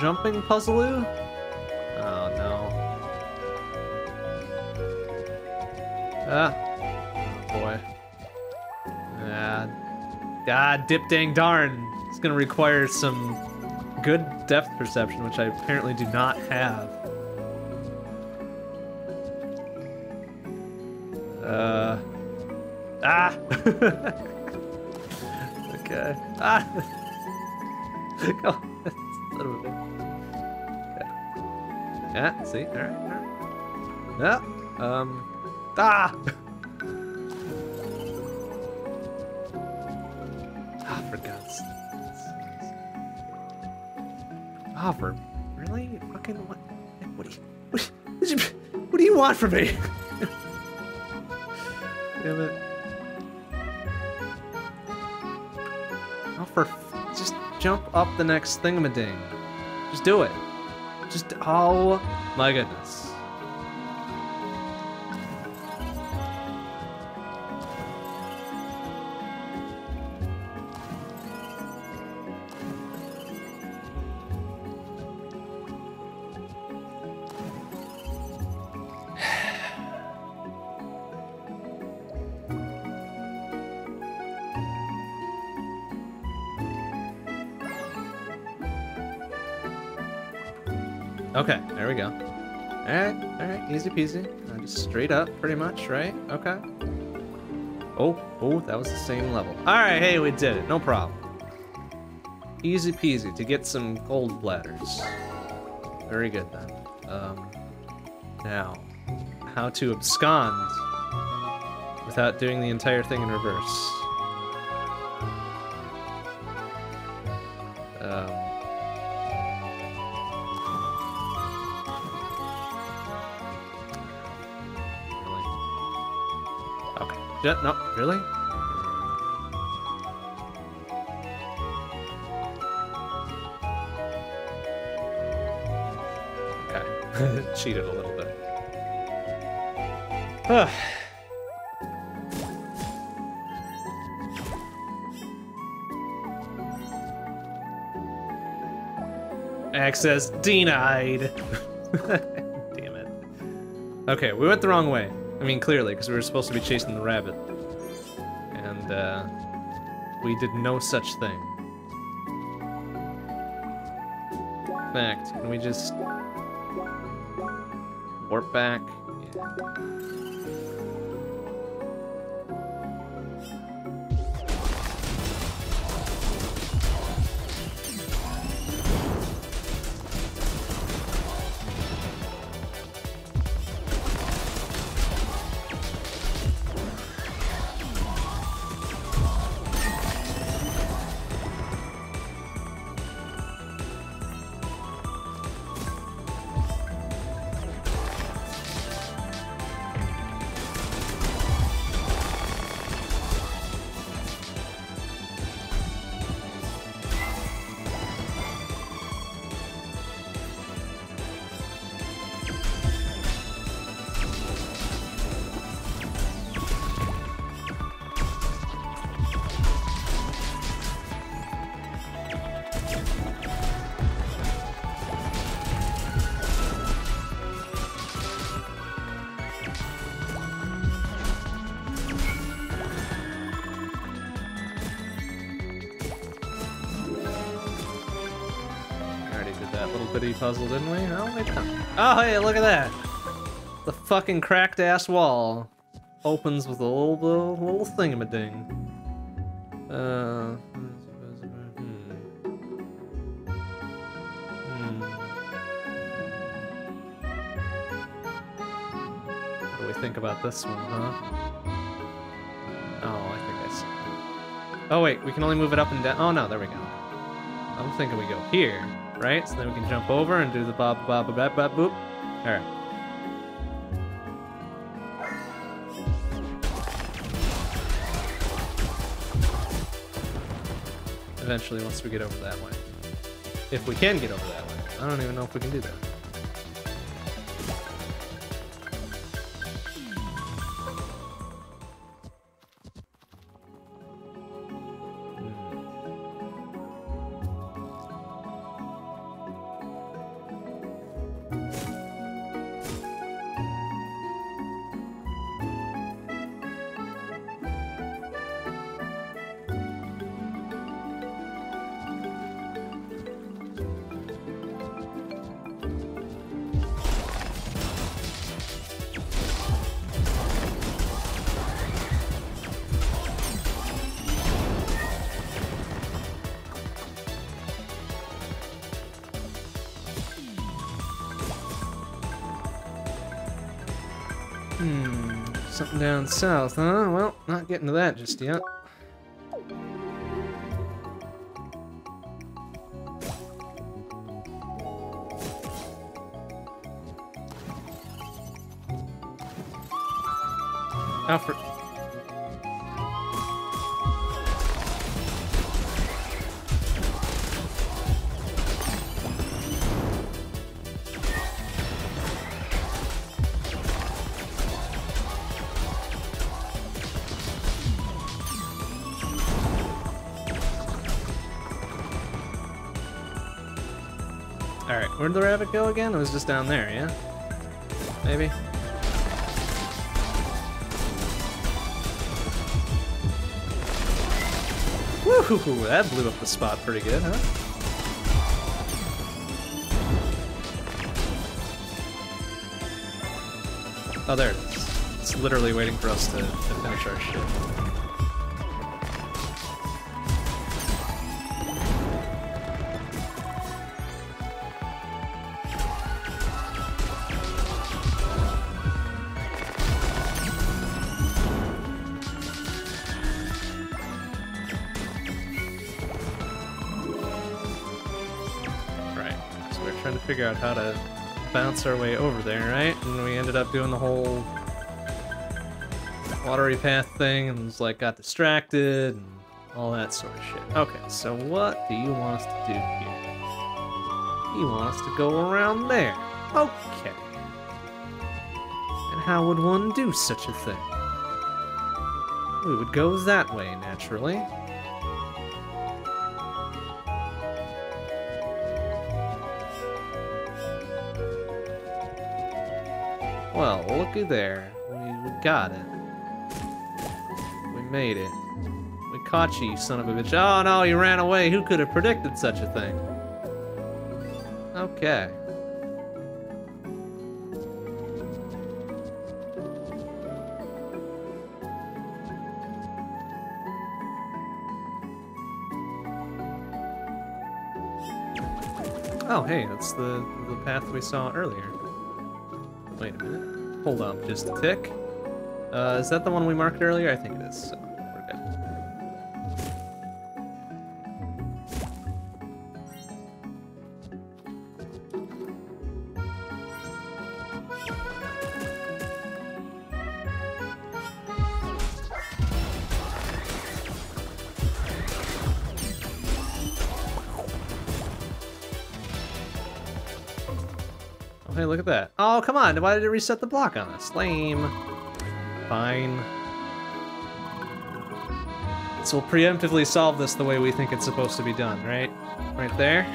Jumping puzzle Oh no. Ah. Boy. Ah. God, dip dang darn. It's gonna require some good depth perception, which I apparently do not have. Uh. Ah! okay. Ah! see? Alright. Yeah. Um. Ah! Ah, for God's. Ah, for. Really? Fucking what? What do you. What, what, do you, what do you want from me? Damn it. Oh, for. Just jump up the next thingamading. Just do it. Just. Oh my goodness. Peasy. Uh, just straight up, pretty much, right? Okay. Oh, oh, that was the same level. Alright, hey, we did it, no problem. Easy peasy to get some gold bladders. Very good then. Um, now, how to abscond without doing the entire thing in reverse. Yeah, no, really? Okay. Cheated a little bit. Access denied. Damn it. Okay, we went the wrong way. I mean, clearly, because we were supposed to be chasing the rabbit. And, uh, we did no such thing. In fact, can we just warp back? Yeah. Did that little bitty puzzle, didn't we? Oh, wait. Oh, hey, look at that! The fucking cracked ass wall opens with a little, little, little thingamading. Uh. hmm. Hmm. What do we think about this one, huh? Oh, I think I see. Oh, wait, we can only move it up and down. Oh, no, there we go. I'm thinking we go here, right? So then we can jump over and do the bob bob bob bob boop. All right. Eventually, once we get over that way. If we can get over that way. I don't even know if we can do that. South, huh? Well, not getting to that just yet. Rabbit go again? It was just down there, yeah? Maybe? Woohoo! That blew up the spot pretty good, huh? Oh, there it is. It's literally waiting for us to, to finish our shit. Out how to bounce our way over there, right? And we ended up doing the whole watery path thing and was like got distracted and all that sort of shit. Okay, so what do you want us to do here? You want us to go around there. Okay. And how would one do such a thing? We would go that way, naturally. Looky there. We, we got it. We made it. We caught you, you son of a bitch. Oh no, you ran away. Who could have predicted such a thing? Okay. Oh, hey, that's the, the path we saw earlier. Wait a minute. Hold on just a tick. Uh, is that the one we marked earlier? I think it is, so on. Why did it reset the block on us? Lame. Fine. So we'll preemptively solve this the way we think it's supposed to be done, right? Right there.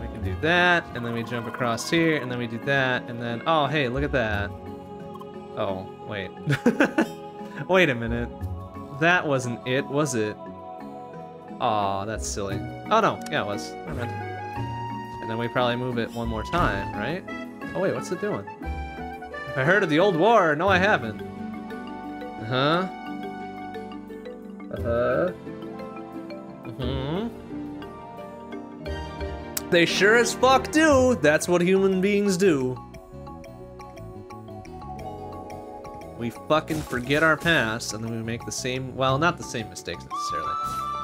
We can do that, and then we jump across here, and then we do that, and then... Oh, hey, look at that. Oh, wait. wait a minute. That wasn't it, was it? Aw, that's silly. Oh, no. Yeah, it was. Then we probably move it one more time, right? Oh, wait, what's it doing? Have I heard of the old war? No, I haven't. Uh-huh. Uh-huh. Mm-hmm. They sure as fuck do. That's what human beings do. We fucking forget our past, and then we make the same, well, not the same mistakes necessarily.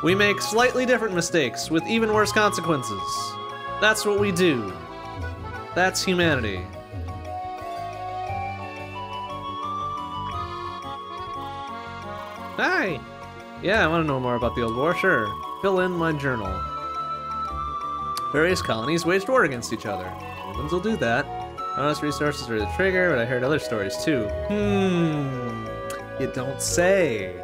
We make slightly different mistakes with even worse consequences. That's what we do. That's humanity. Hi! Yeah, I want to know more about the old war, sure. Fill in my journal. Various colonies waged war against each other. Humans will do that. Honest resources were the trigger, but I heard other stories too. Hmm. You don't say.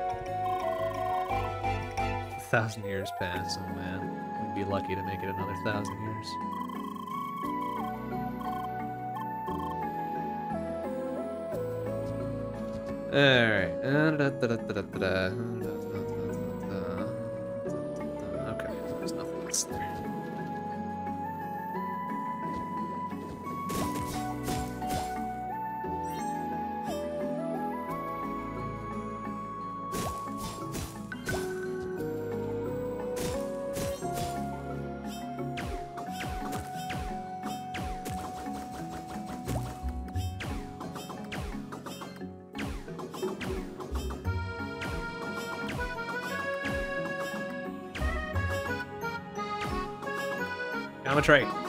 A thousand years pass, oh man. We'd be lucky to make it another thousand years. Alright. Okay, there's nothing else there. A trait.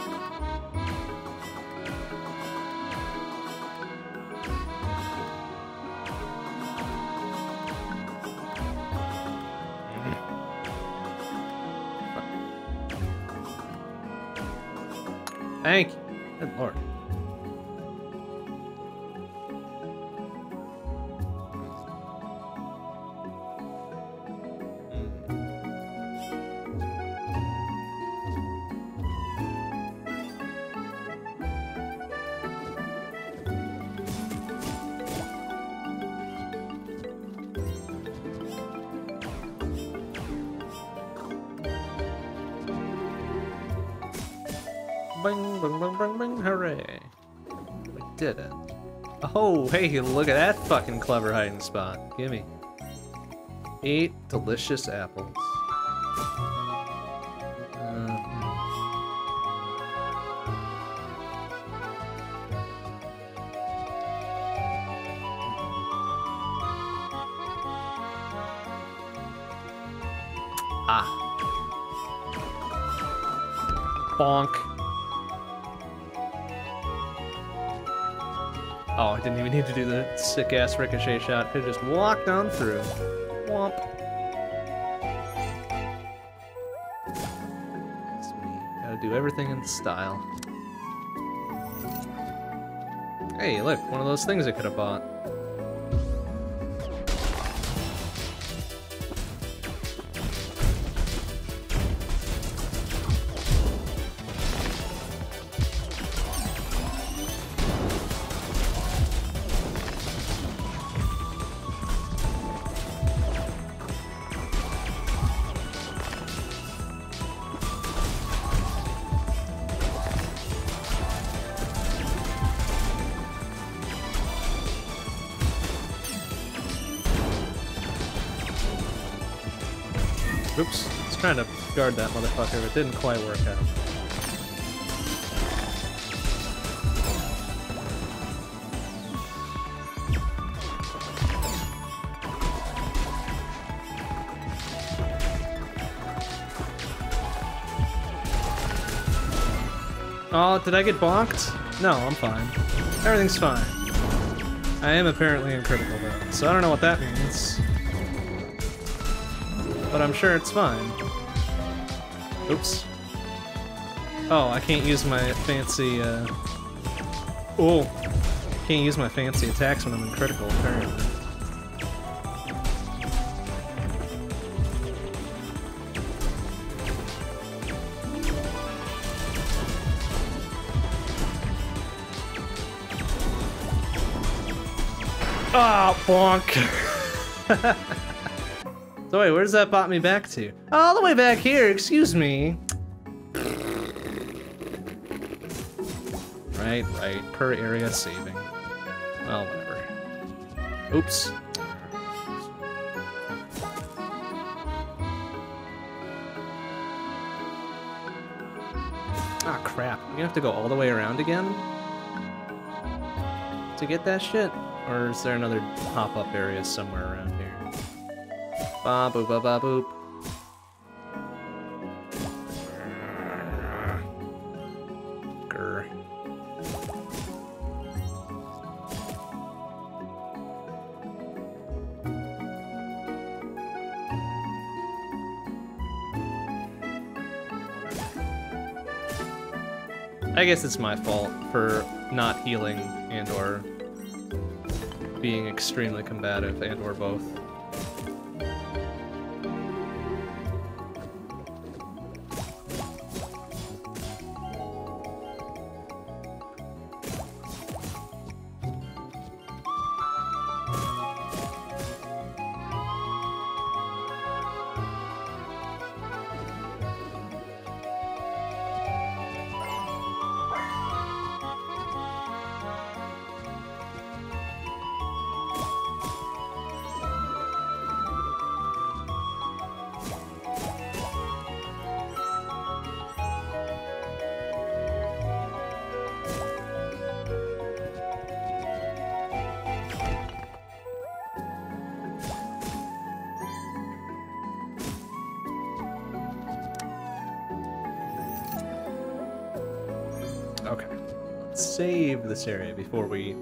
Look at that fucking clever hiding spot. Gimme. Eight delicious apples. The sick-ass ricochet shot. Could just walked on through. Womp. Gotta do everything in style. Hey, look, one of those things I could have bought. Motherfucker, but it didn't quite work out. Oh, did I get bonked? No, I'm fine. Everything's fine. I am apparently in critical though, so I don't know what that means but I'm sure it's fine. Oops. Oh, I can't use my fancy, uh... Oh! Can't use my fancy attacks when I'm in critical, apparently. Ah, bonk! So wait, where does that bot me back to? All the way back here, excuse me. Right, right, per area saving. Well, whatever. Oops. Ah, crap. We have to go all the way around again? To get that shit? Or is there another pop-up area somewhere? Ba boop ba ba boop. Grr. I guess it's my fault for not healing and or being extremely combative and or both. This area before we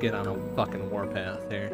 get on a fucking warpath here.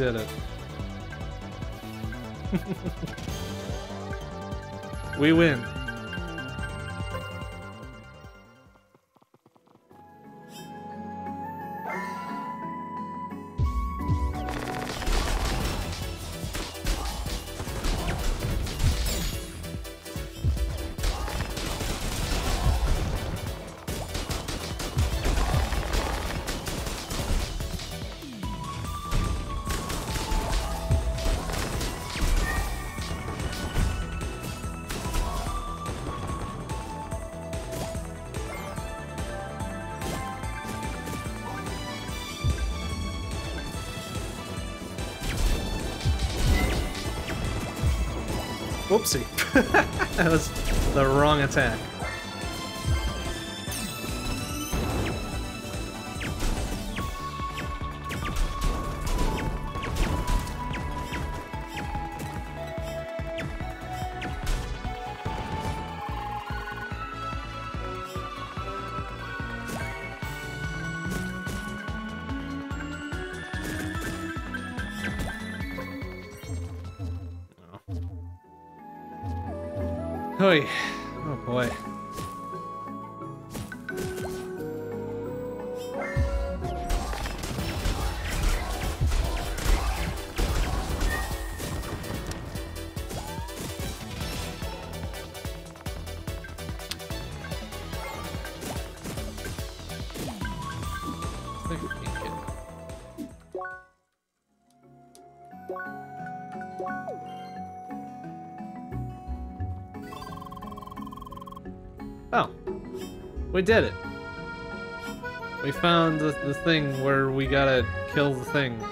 Did it. we win. that was the wrong attack. We did it. We found the, the thing where we gotta kill the thing,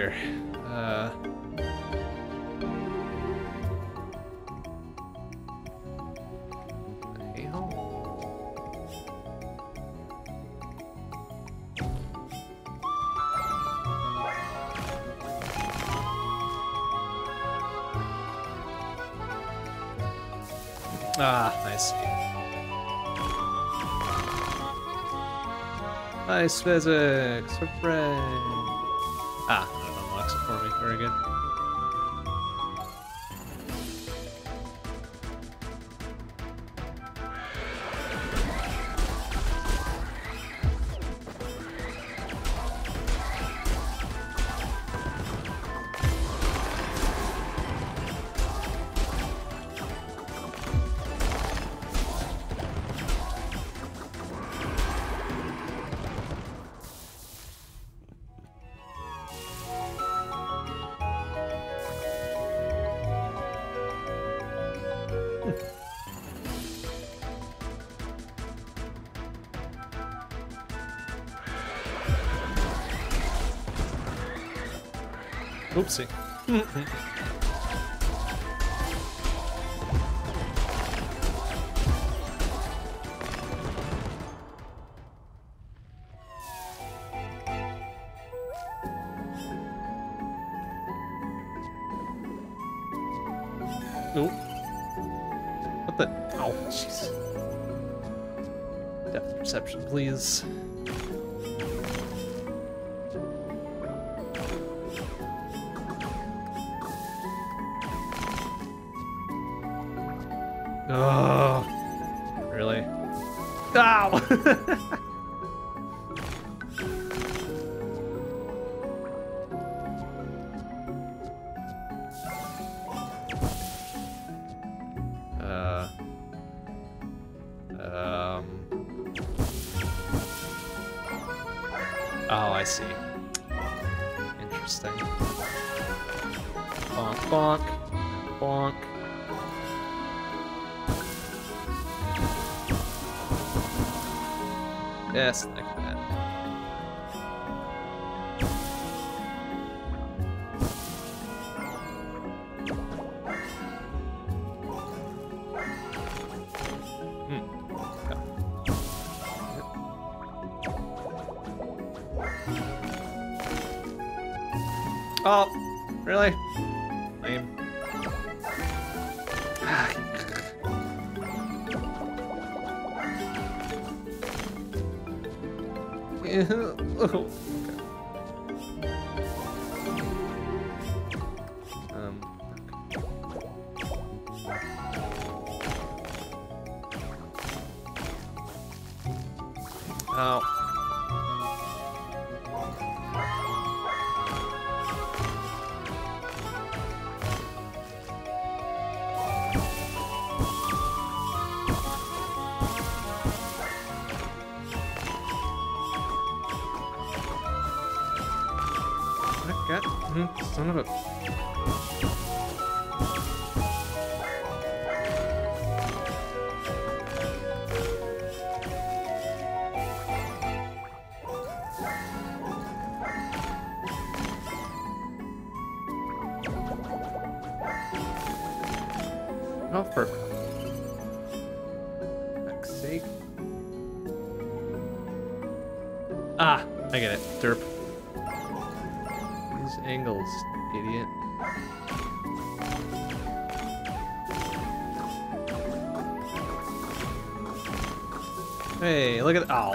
Dear. Uh. Ah, see. Nice physics, hooray! Oopsie.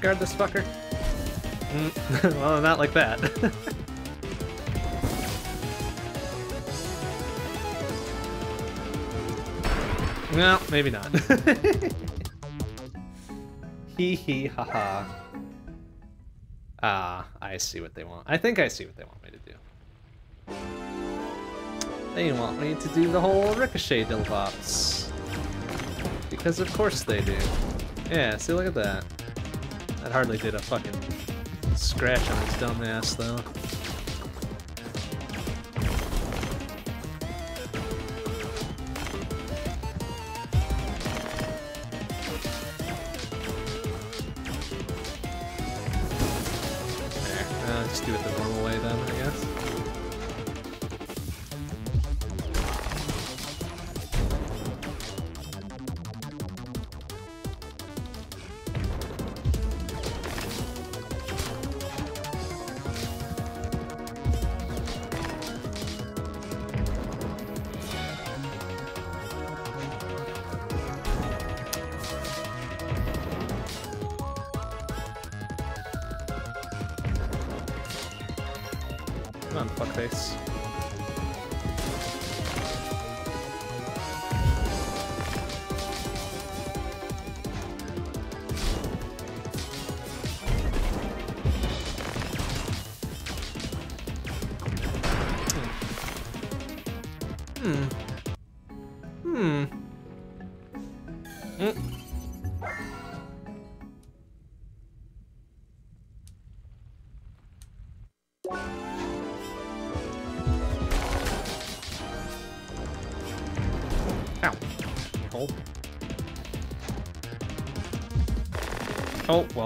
guard this fucker. Mm, well, not like that. well, maybe not. Hee hee ha ha. Ah, I see what they want. I think I see what they want me to do. They want me to do the whole ricochet dilbops. Because of course they do. Yeah, see, look at that. That hardly did a fucking scratch on his dumb ass, though.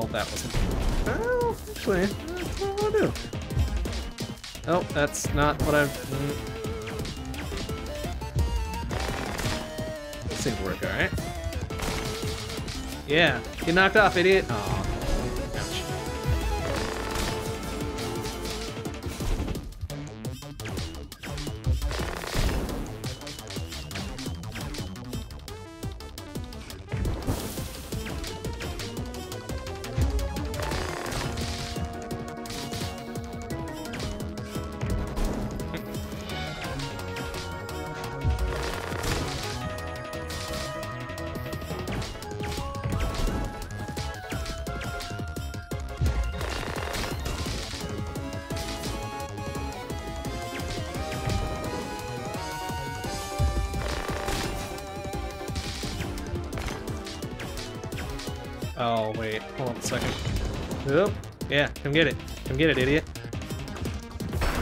Well, that wasn't. Oh, actually, that's what I do. Oh, that's not what I've. Mm. This seems to work, alright. Yeah, get knocked off, idiot. Aw. Come get it. Come get it, idiot.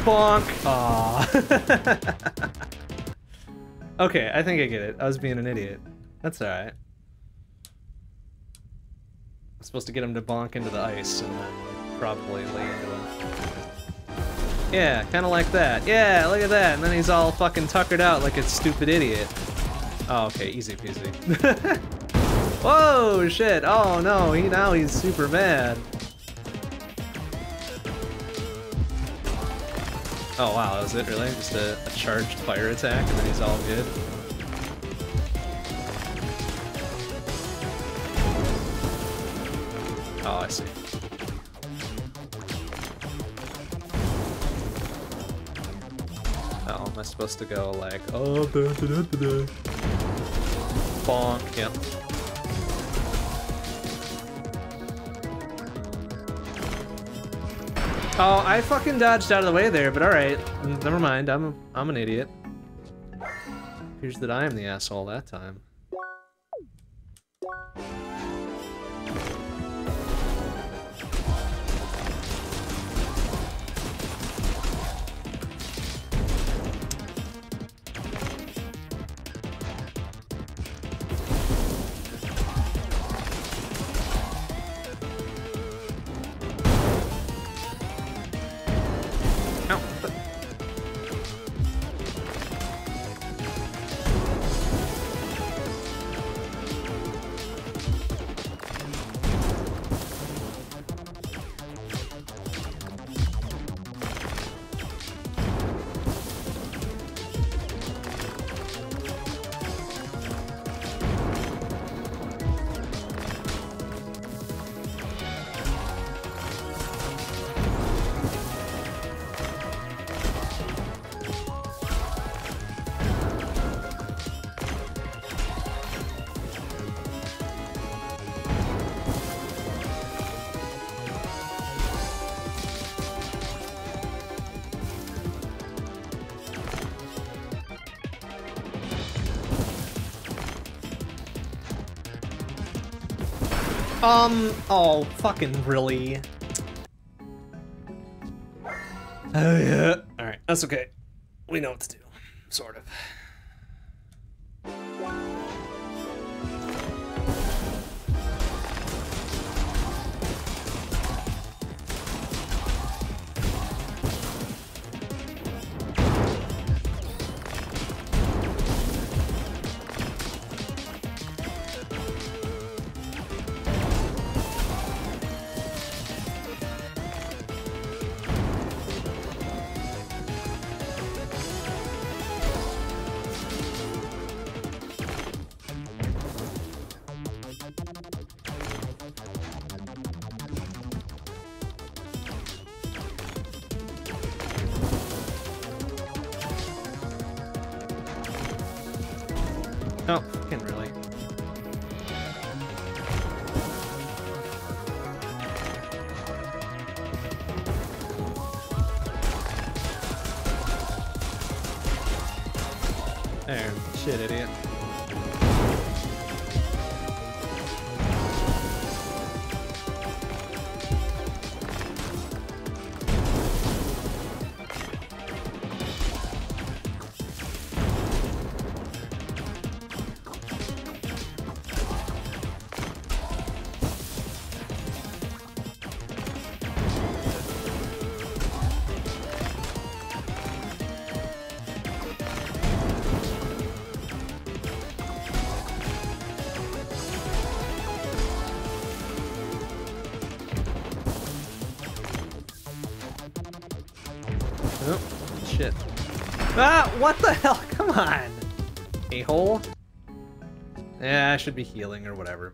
Bonk! Aw. okay, I think I get it. I was being an idiot. That's alright. I'm supposed to get him to bonk into the ice and then probably lay into him. Yeah, kind of like that. Yeah, look at that. And then he's all fucking tuckered out like a stupid idiot. Oh, okay, easy peasy. Whoa, shit. Oh no, he now he's super mad. Oh wow, that was it really? Just a, a charged fire attack and then he's all good. Oh, I see. Oh, am I supposed to go like, oh, da, da, da, da, da. bonk, yep. Oh, I fucking dodged out of the way there, but alright. Never mind, I'm, I'm an idiot. Here's that I am the asshole that time. Um, oh, fucking really? Oh, yeah. Alright, that's okay. We know what to do. Should be healing or whatever,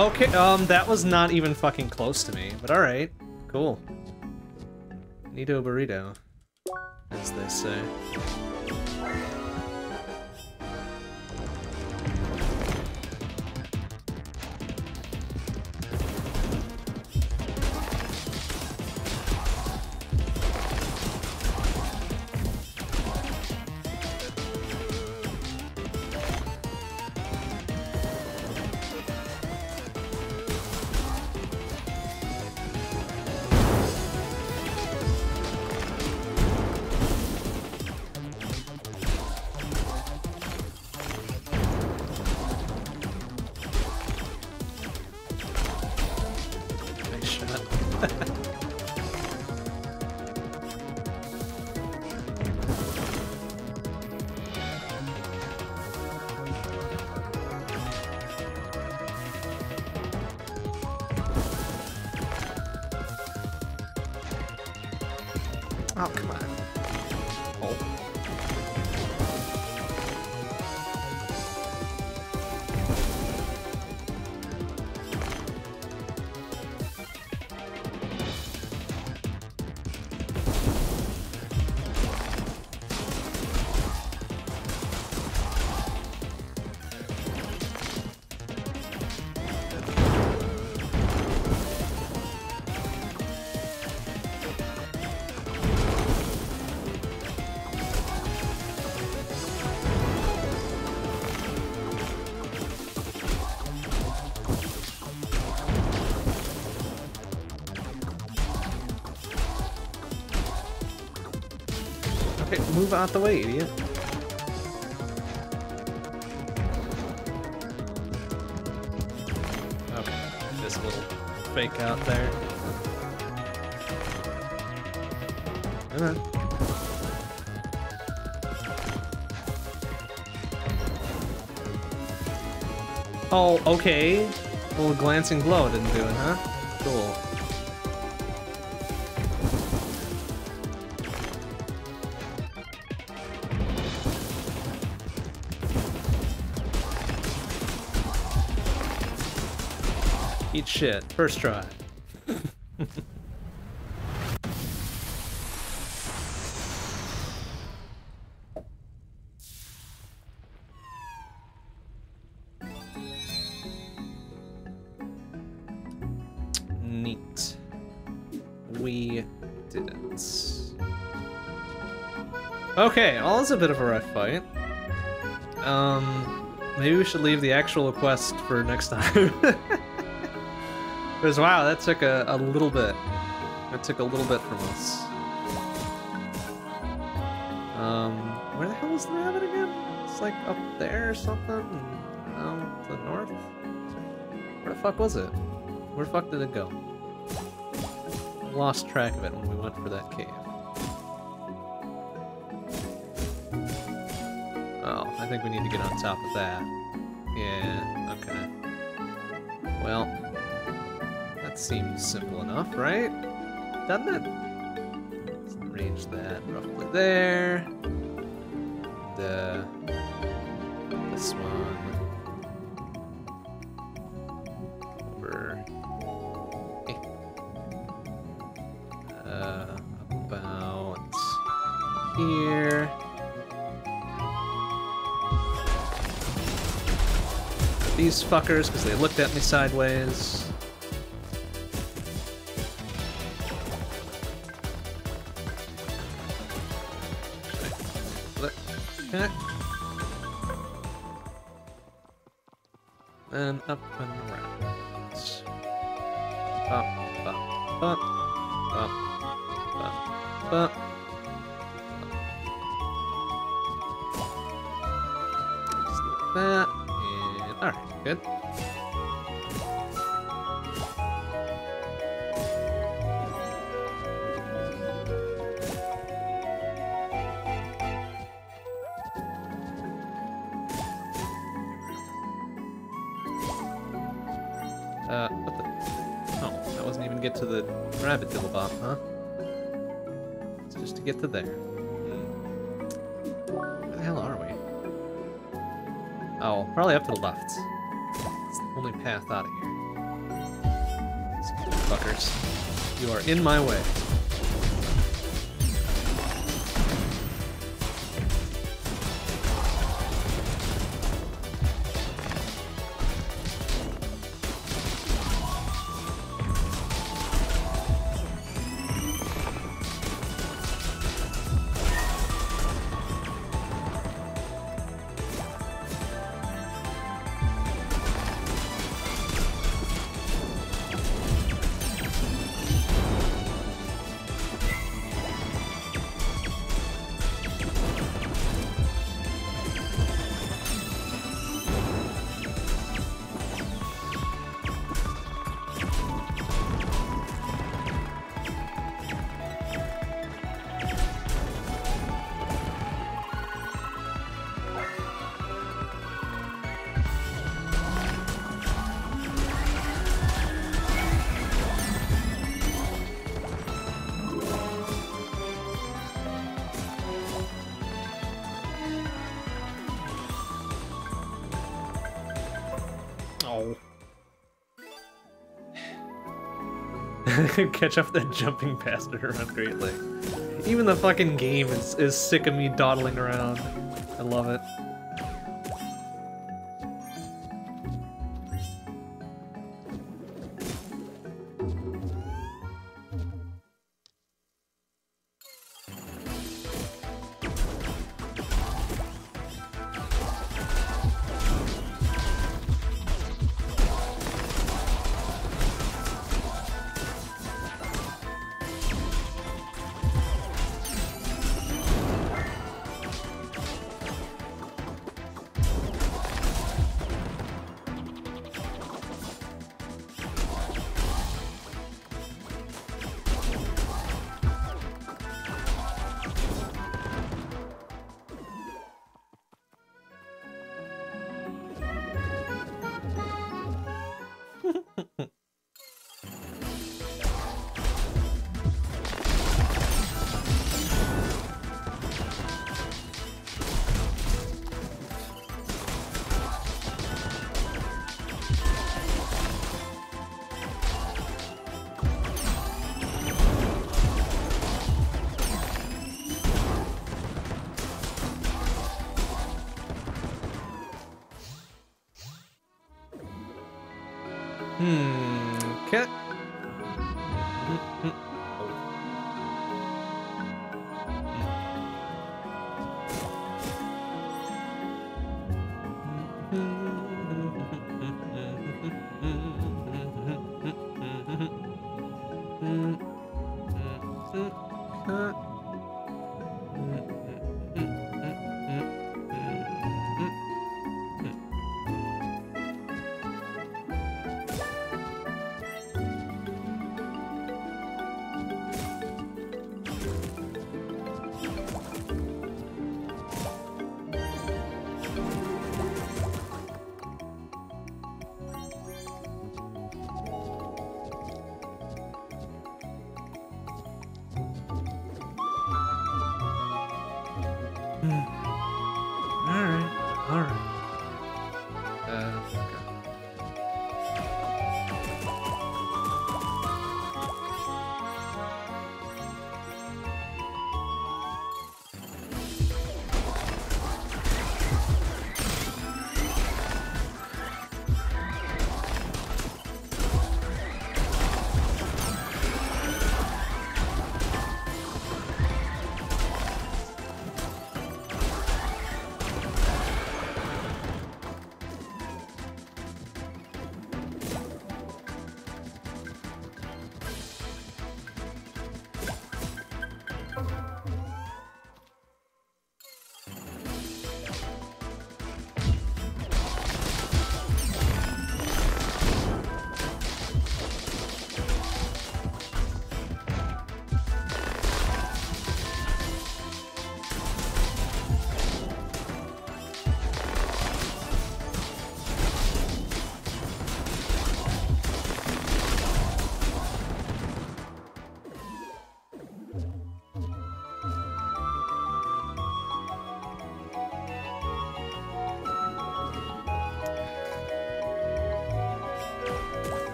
Okay, um, that was not even fucking close to me, but alright. Cool. Nito burrito, as they say. Move out the way, idiot. Okay, this little fake out there. Alright. Oh, okay. Well, glancing blow didn't do it, huh? Shit. First try. Neat. We did it. Okay, well, it's a bit of a rough fight. Um, maybe we should leave the actual quest for next time. Because wow, that took a, a little bit. That took a little bit from us. Um, where the hell is the rabbit again? It's like up there or something? Um, to the north? Where the fuck was it? Where the fuck did it go? Lost track of it when we went for that cave. Oh, I think we need to get on top of that. Yeah, okay. Well, seems simple enough, right? Doesn't it? Let's arrange that roughly there. And, uh, this one over. Uh, about here. These fuckers, because they looked at me sideways. To there. Where the hell are we? Oh, probably up to the left. It's the only path out of here. Fuckers. You are in my way. Catch up that jumping past bastard around Great Lake. Even the fucking game is, is sick of me dawdling around. I love it.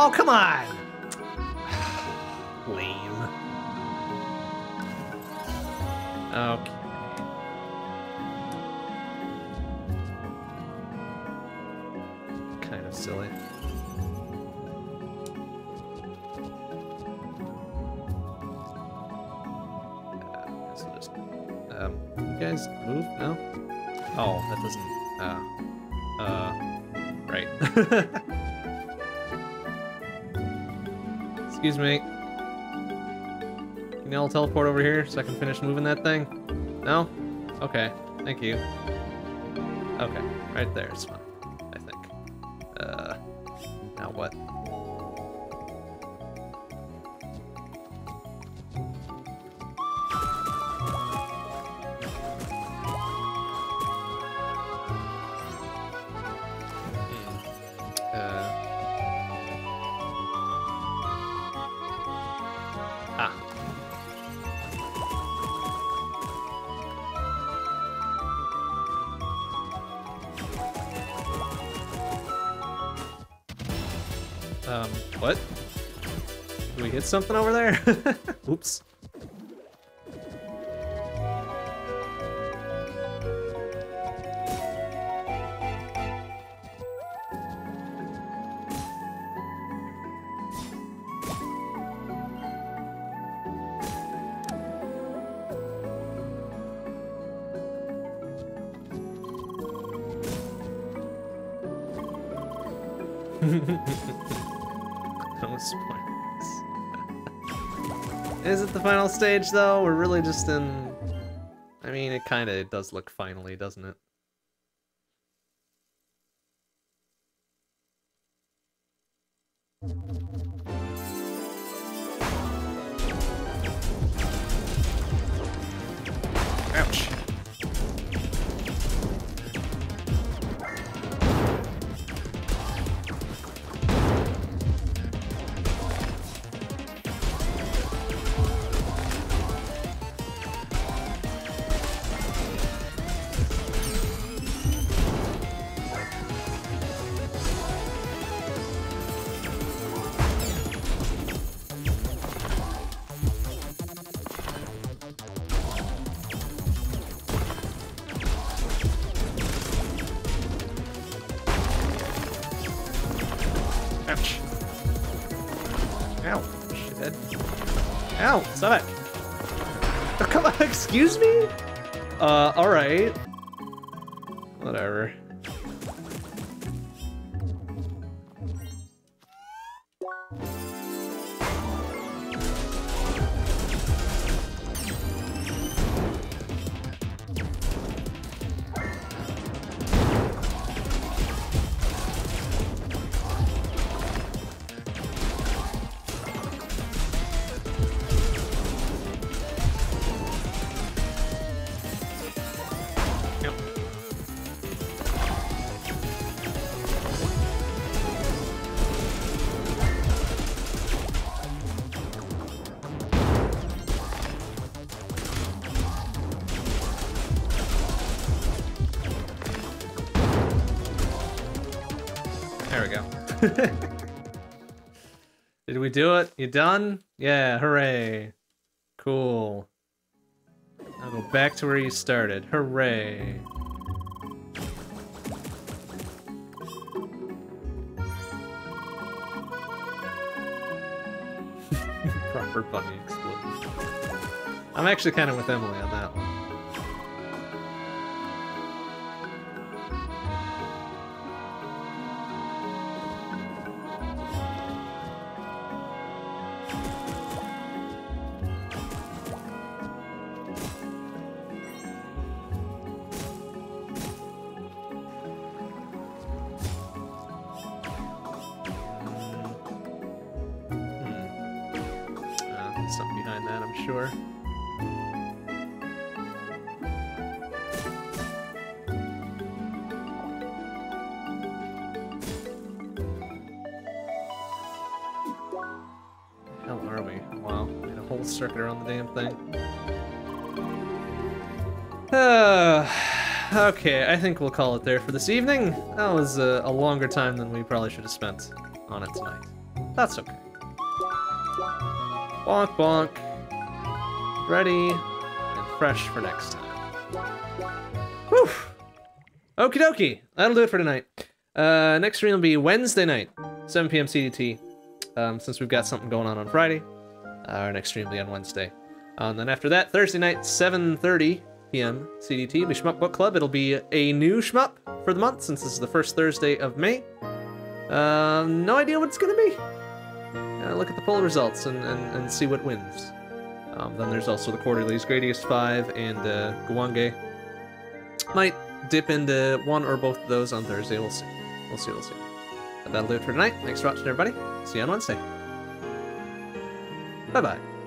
Oh, come on! Lame. Okay. Kind of silly. Um, guys move? No? Oh, that doesn't, uh, uh, right. Excuse me. Can y'all teleport over here so I can finish moving that thing? No? Okay, thank you. Okay, right there is fine, something over there? Oops. Final stage though? We're really just in. I mean, it kind of does look finally, doesn't it? We do it? You done? Yeah, hooray. Cool. I'll go back to where you started. Hooray. Proper bunny explosion. I'm actually kind of with Emilie on that one. Think we'll call it there for this evening. That was a, a longer time than we probably should have spent on it tonight. That's okay. Bonk bonk. Ready and fresh for next time. Whew! Okie dokie. That'll do it for tonight. Uh, next stream will be Wednesday night, 7 p.m. CDT. Um, since we've got something going on on Friday, our next stream will be on Wednesday. Uh, and then after that, Thursday night, 7:30 p.m. CDT, Shmup Book Club. It'll be a new shmup for the month since this is the first Thursday of May. Uh, no idea what it's gonna be. Uh, look at the poll results and, and, and see what wins. Um, then there's also the quarterlies, Gradius 5 and uh, Guwange. Might dip into one or both of those on Thursday. We'll see. We'll see. We'll see. But that'll do it for tonight. Thanks for watching, everybody. See you on Wednesday. Bye bye.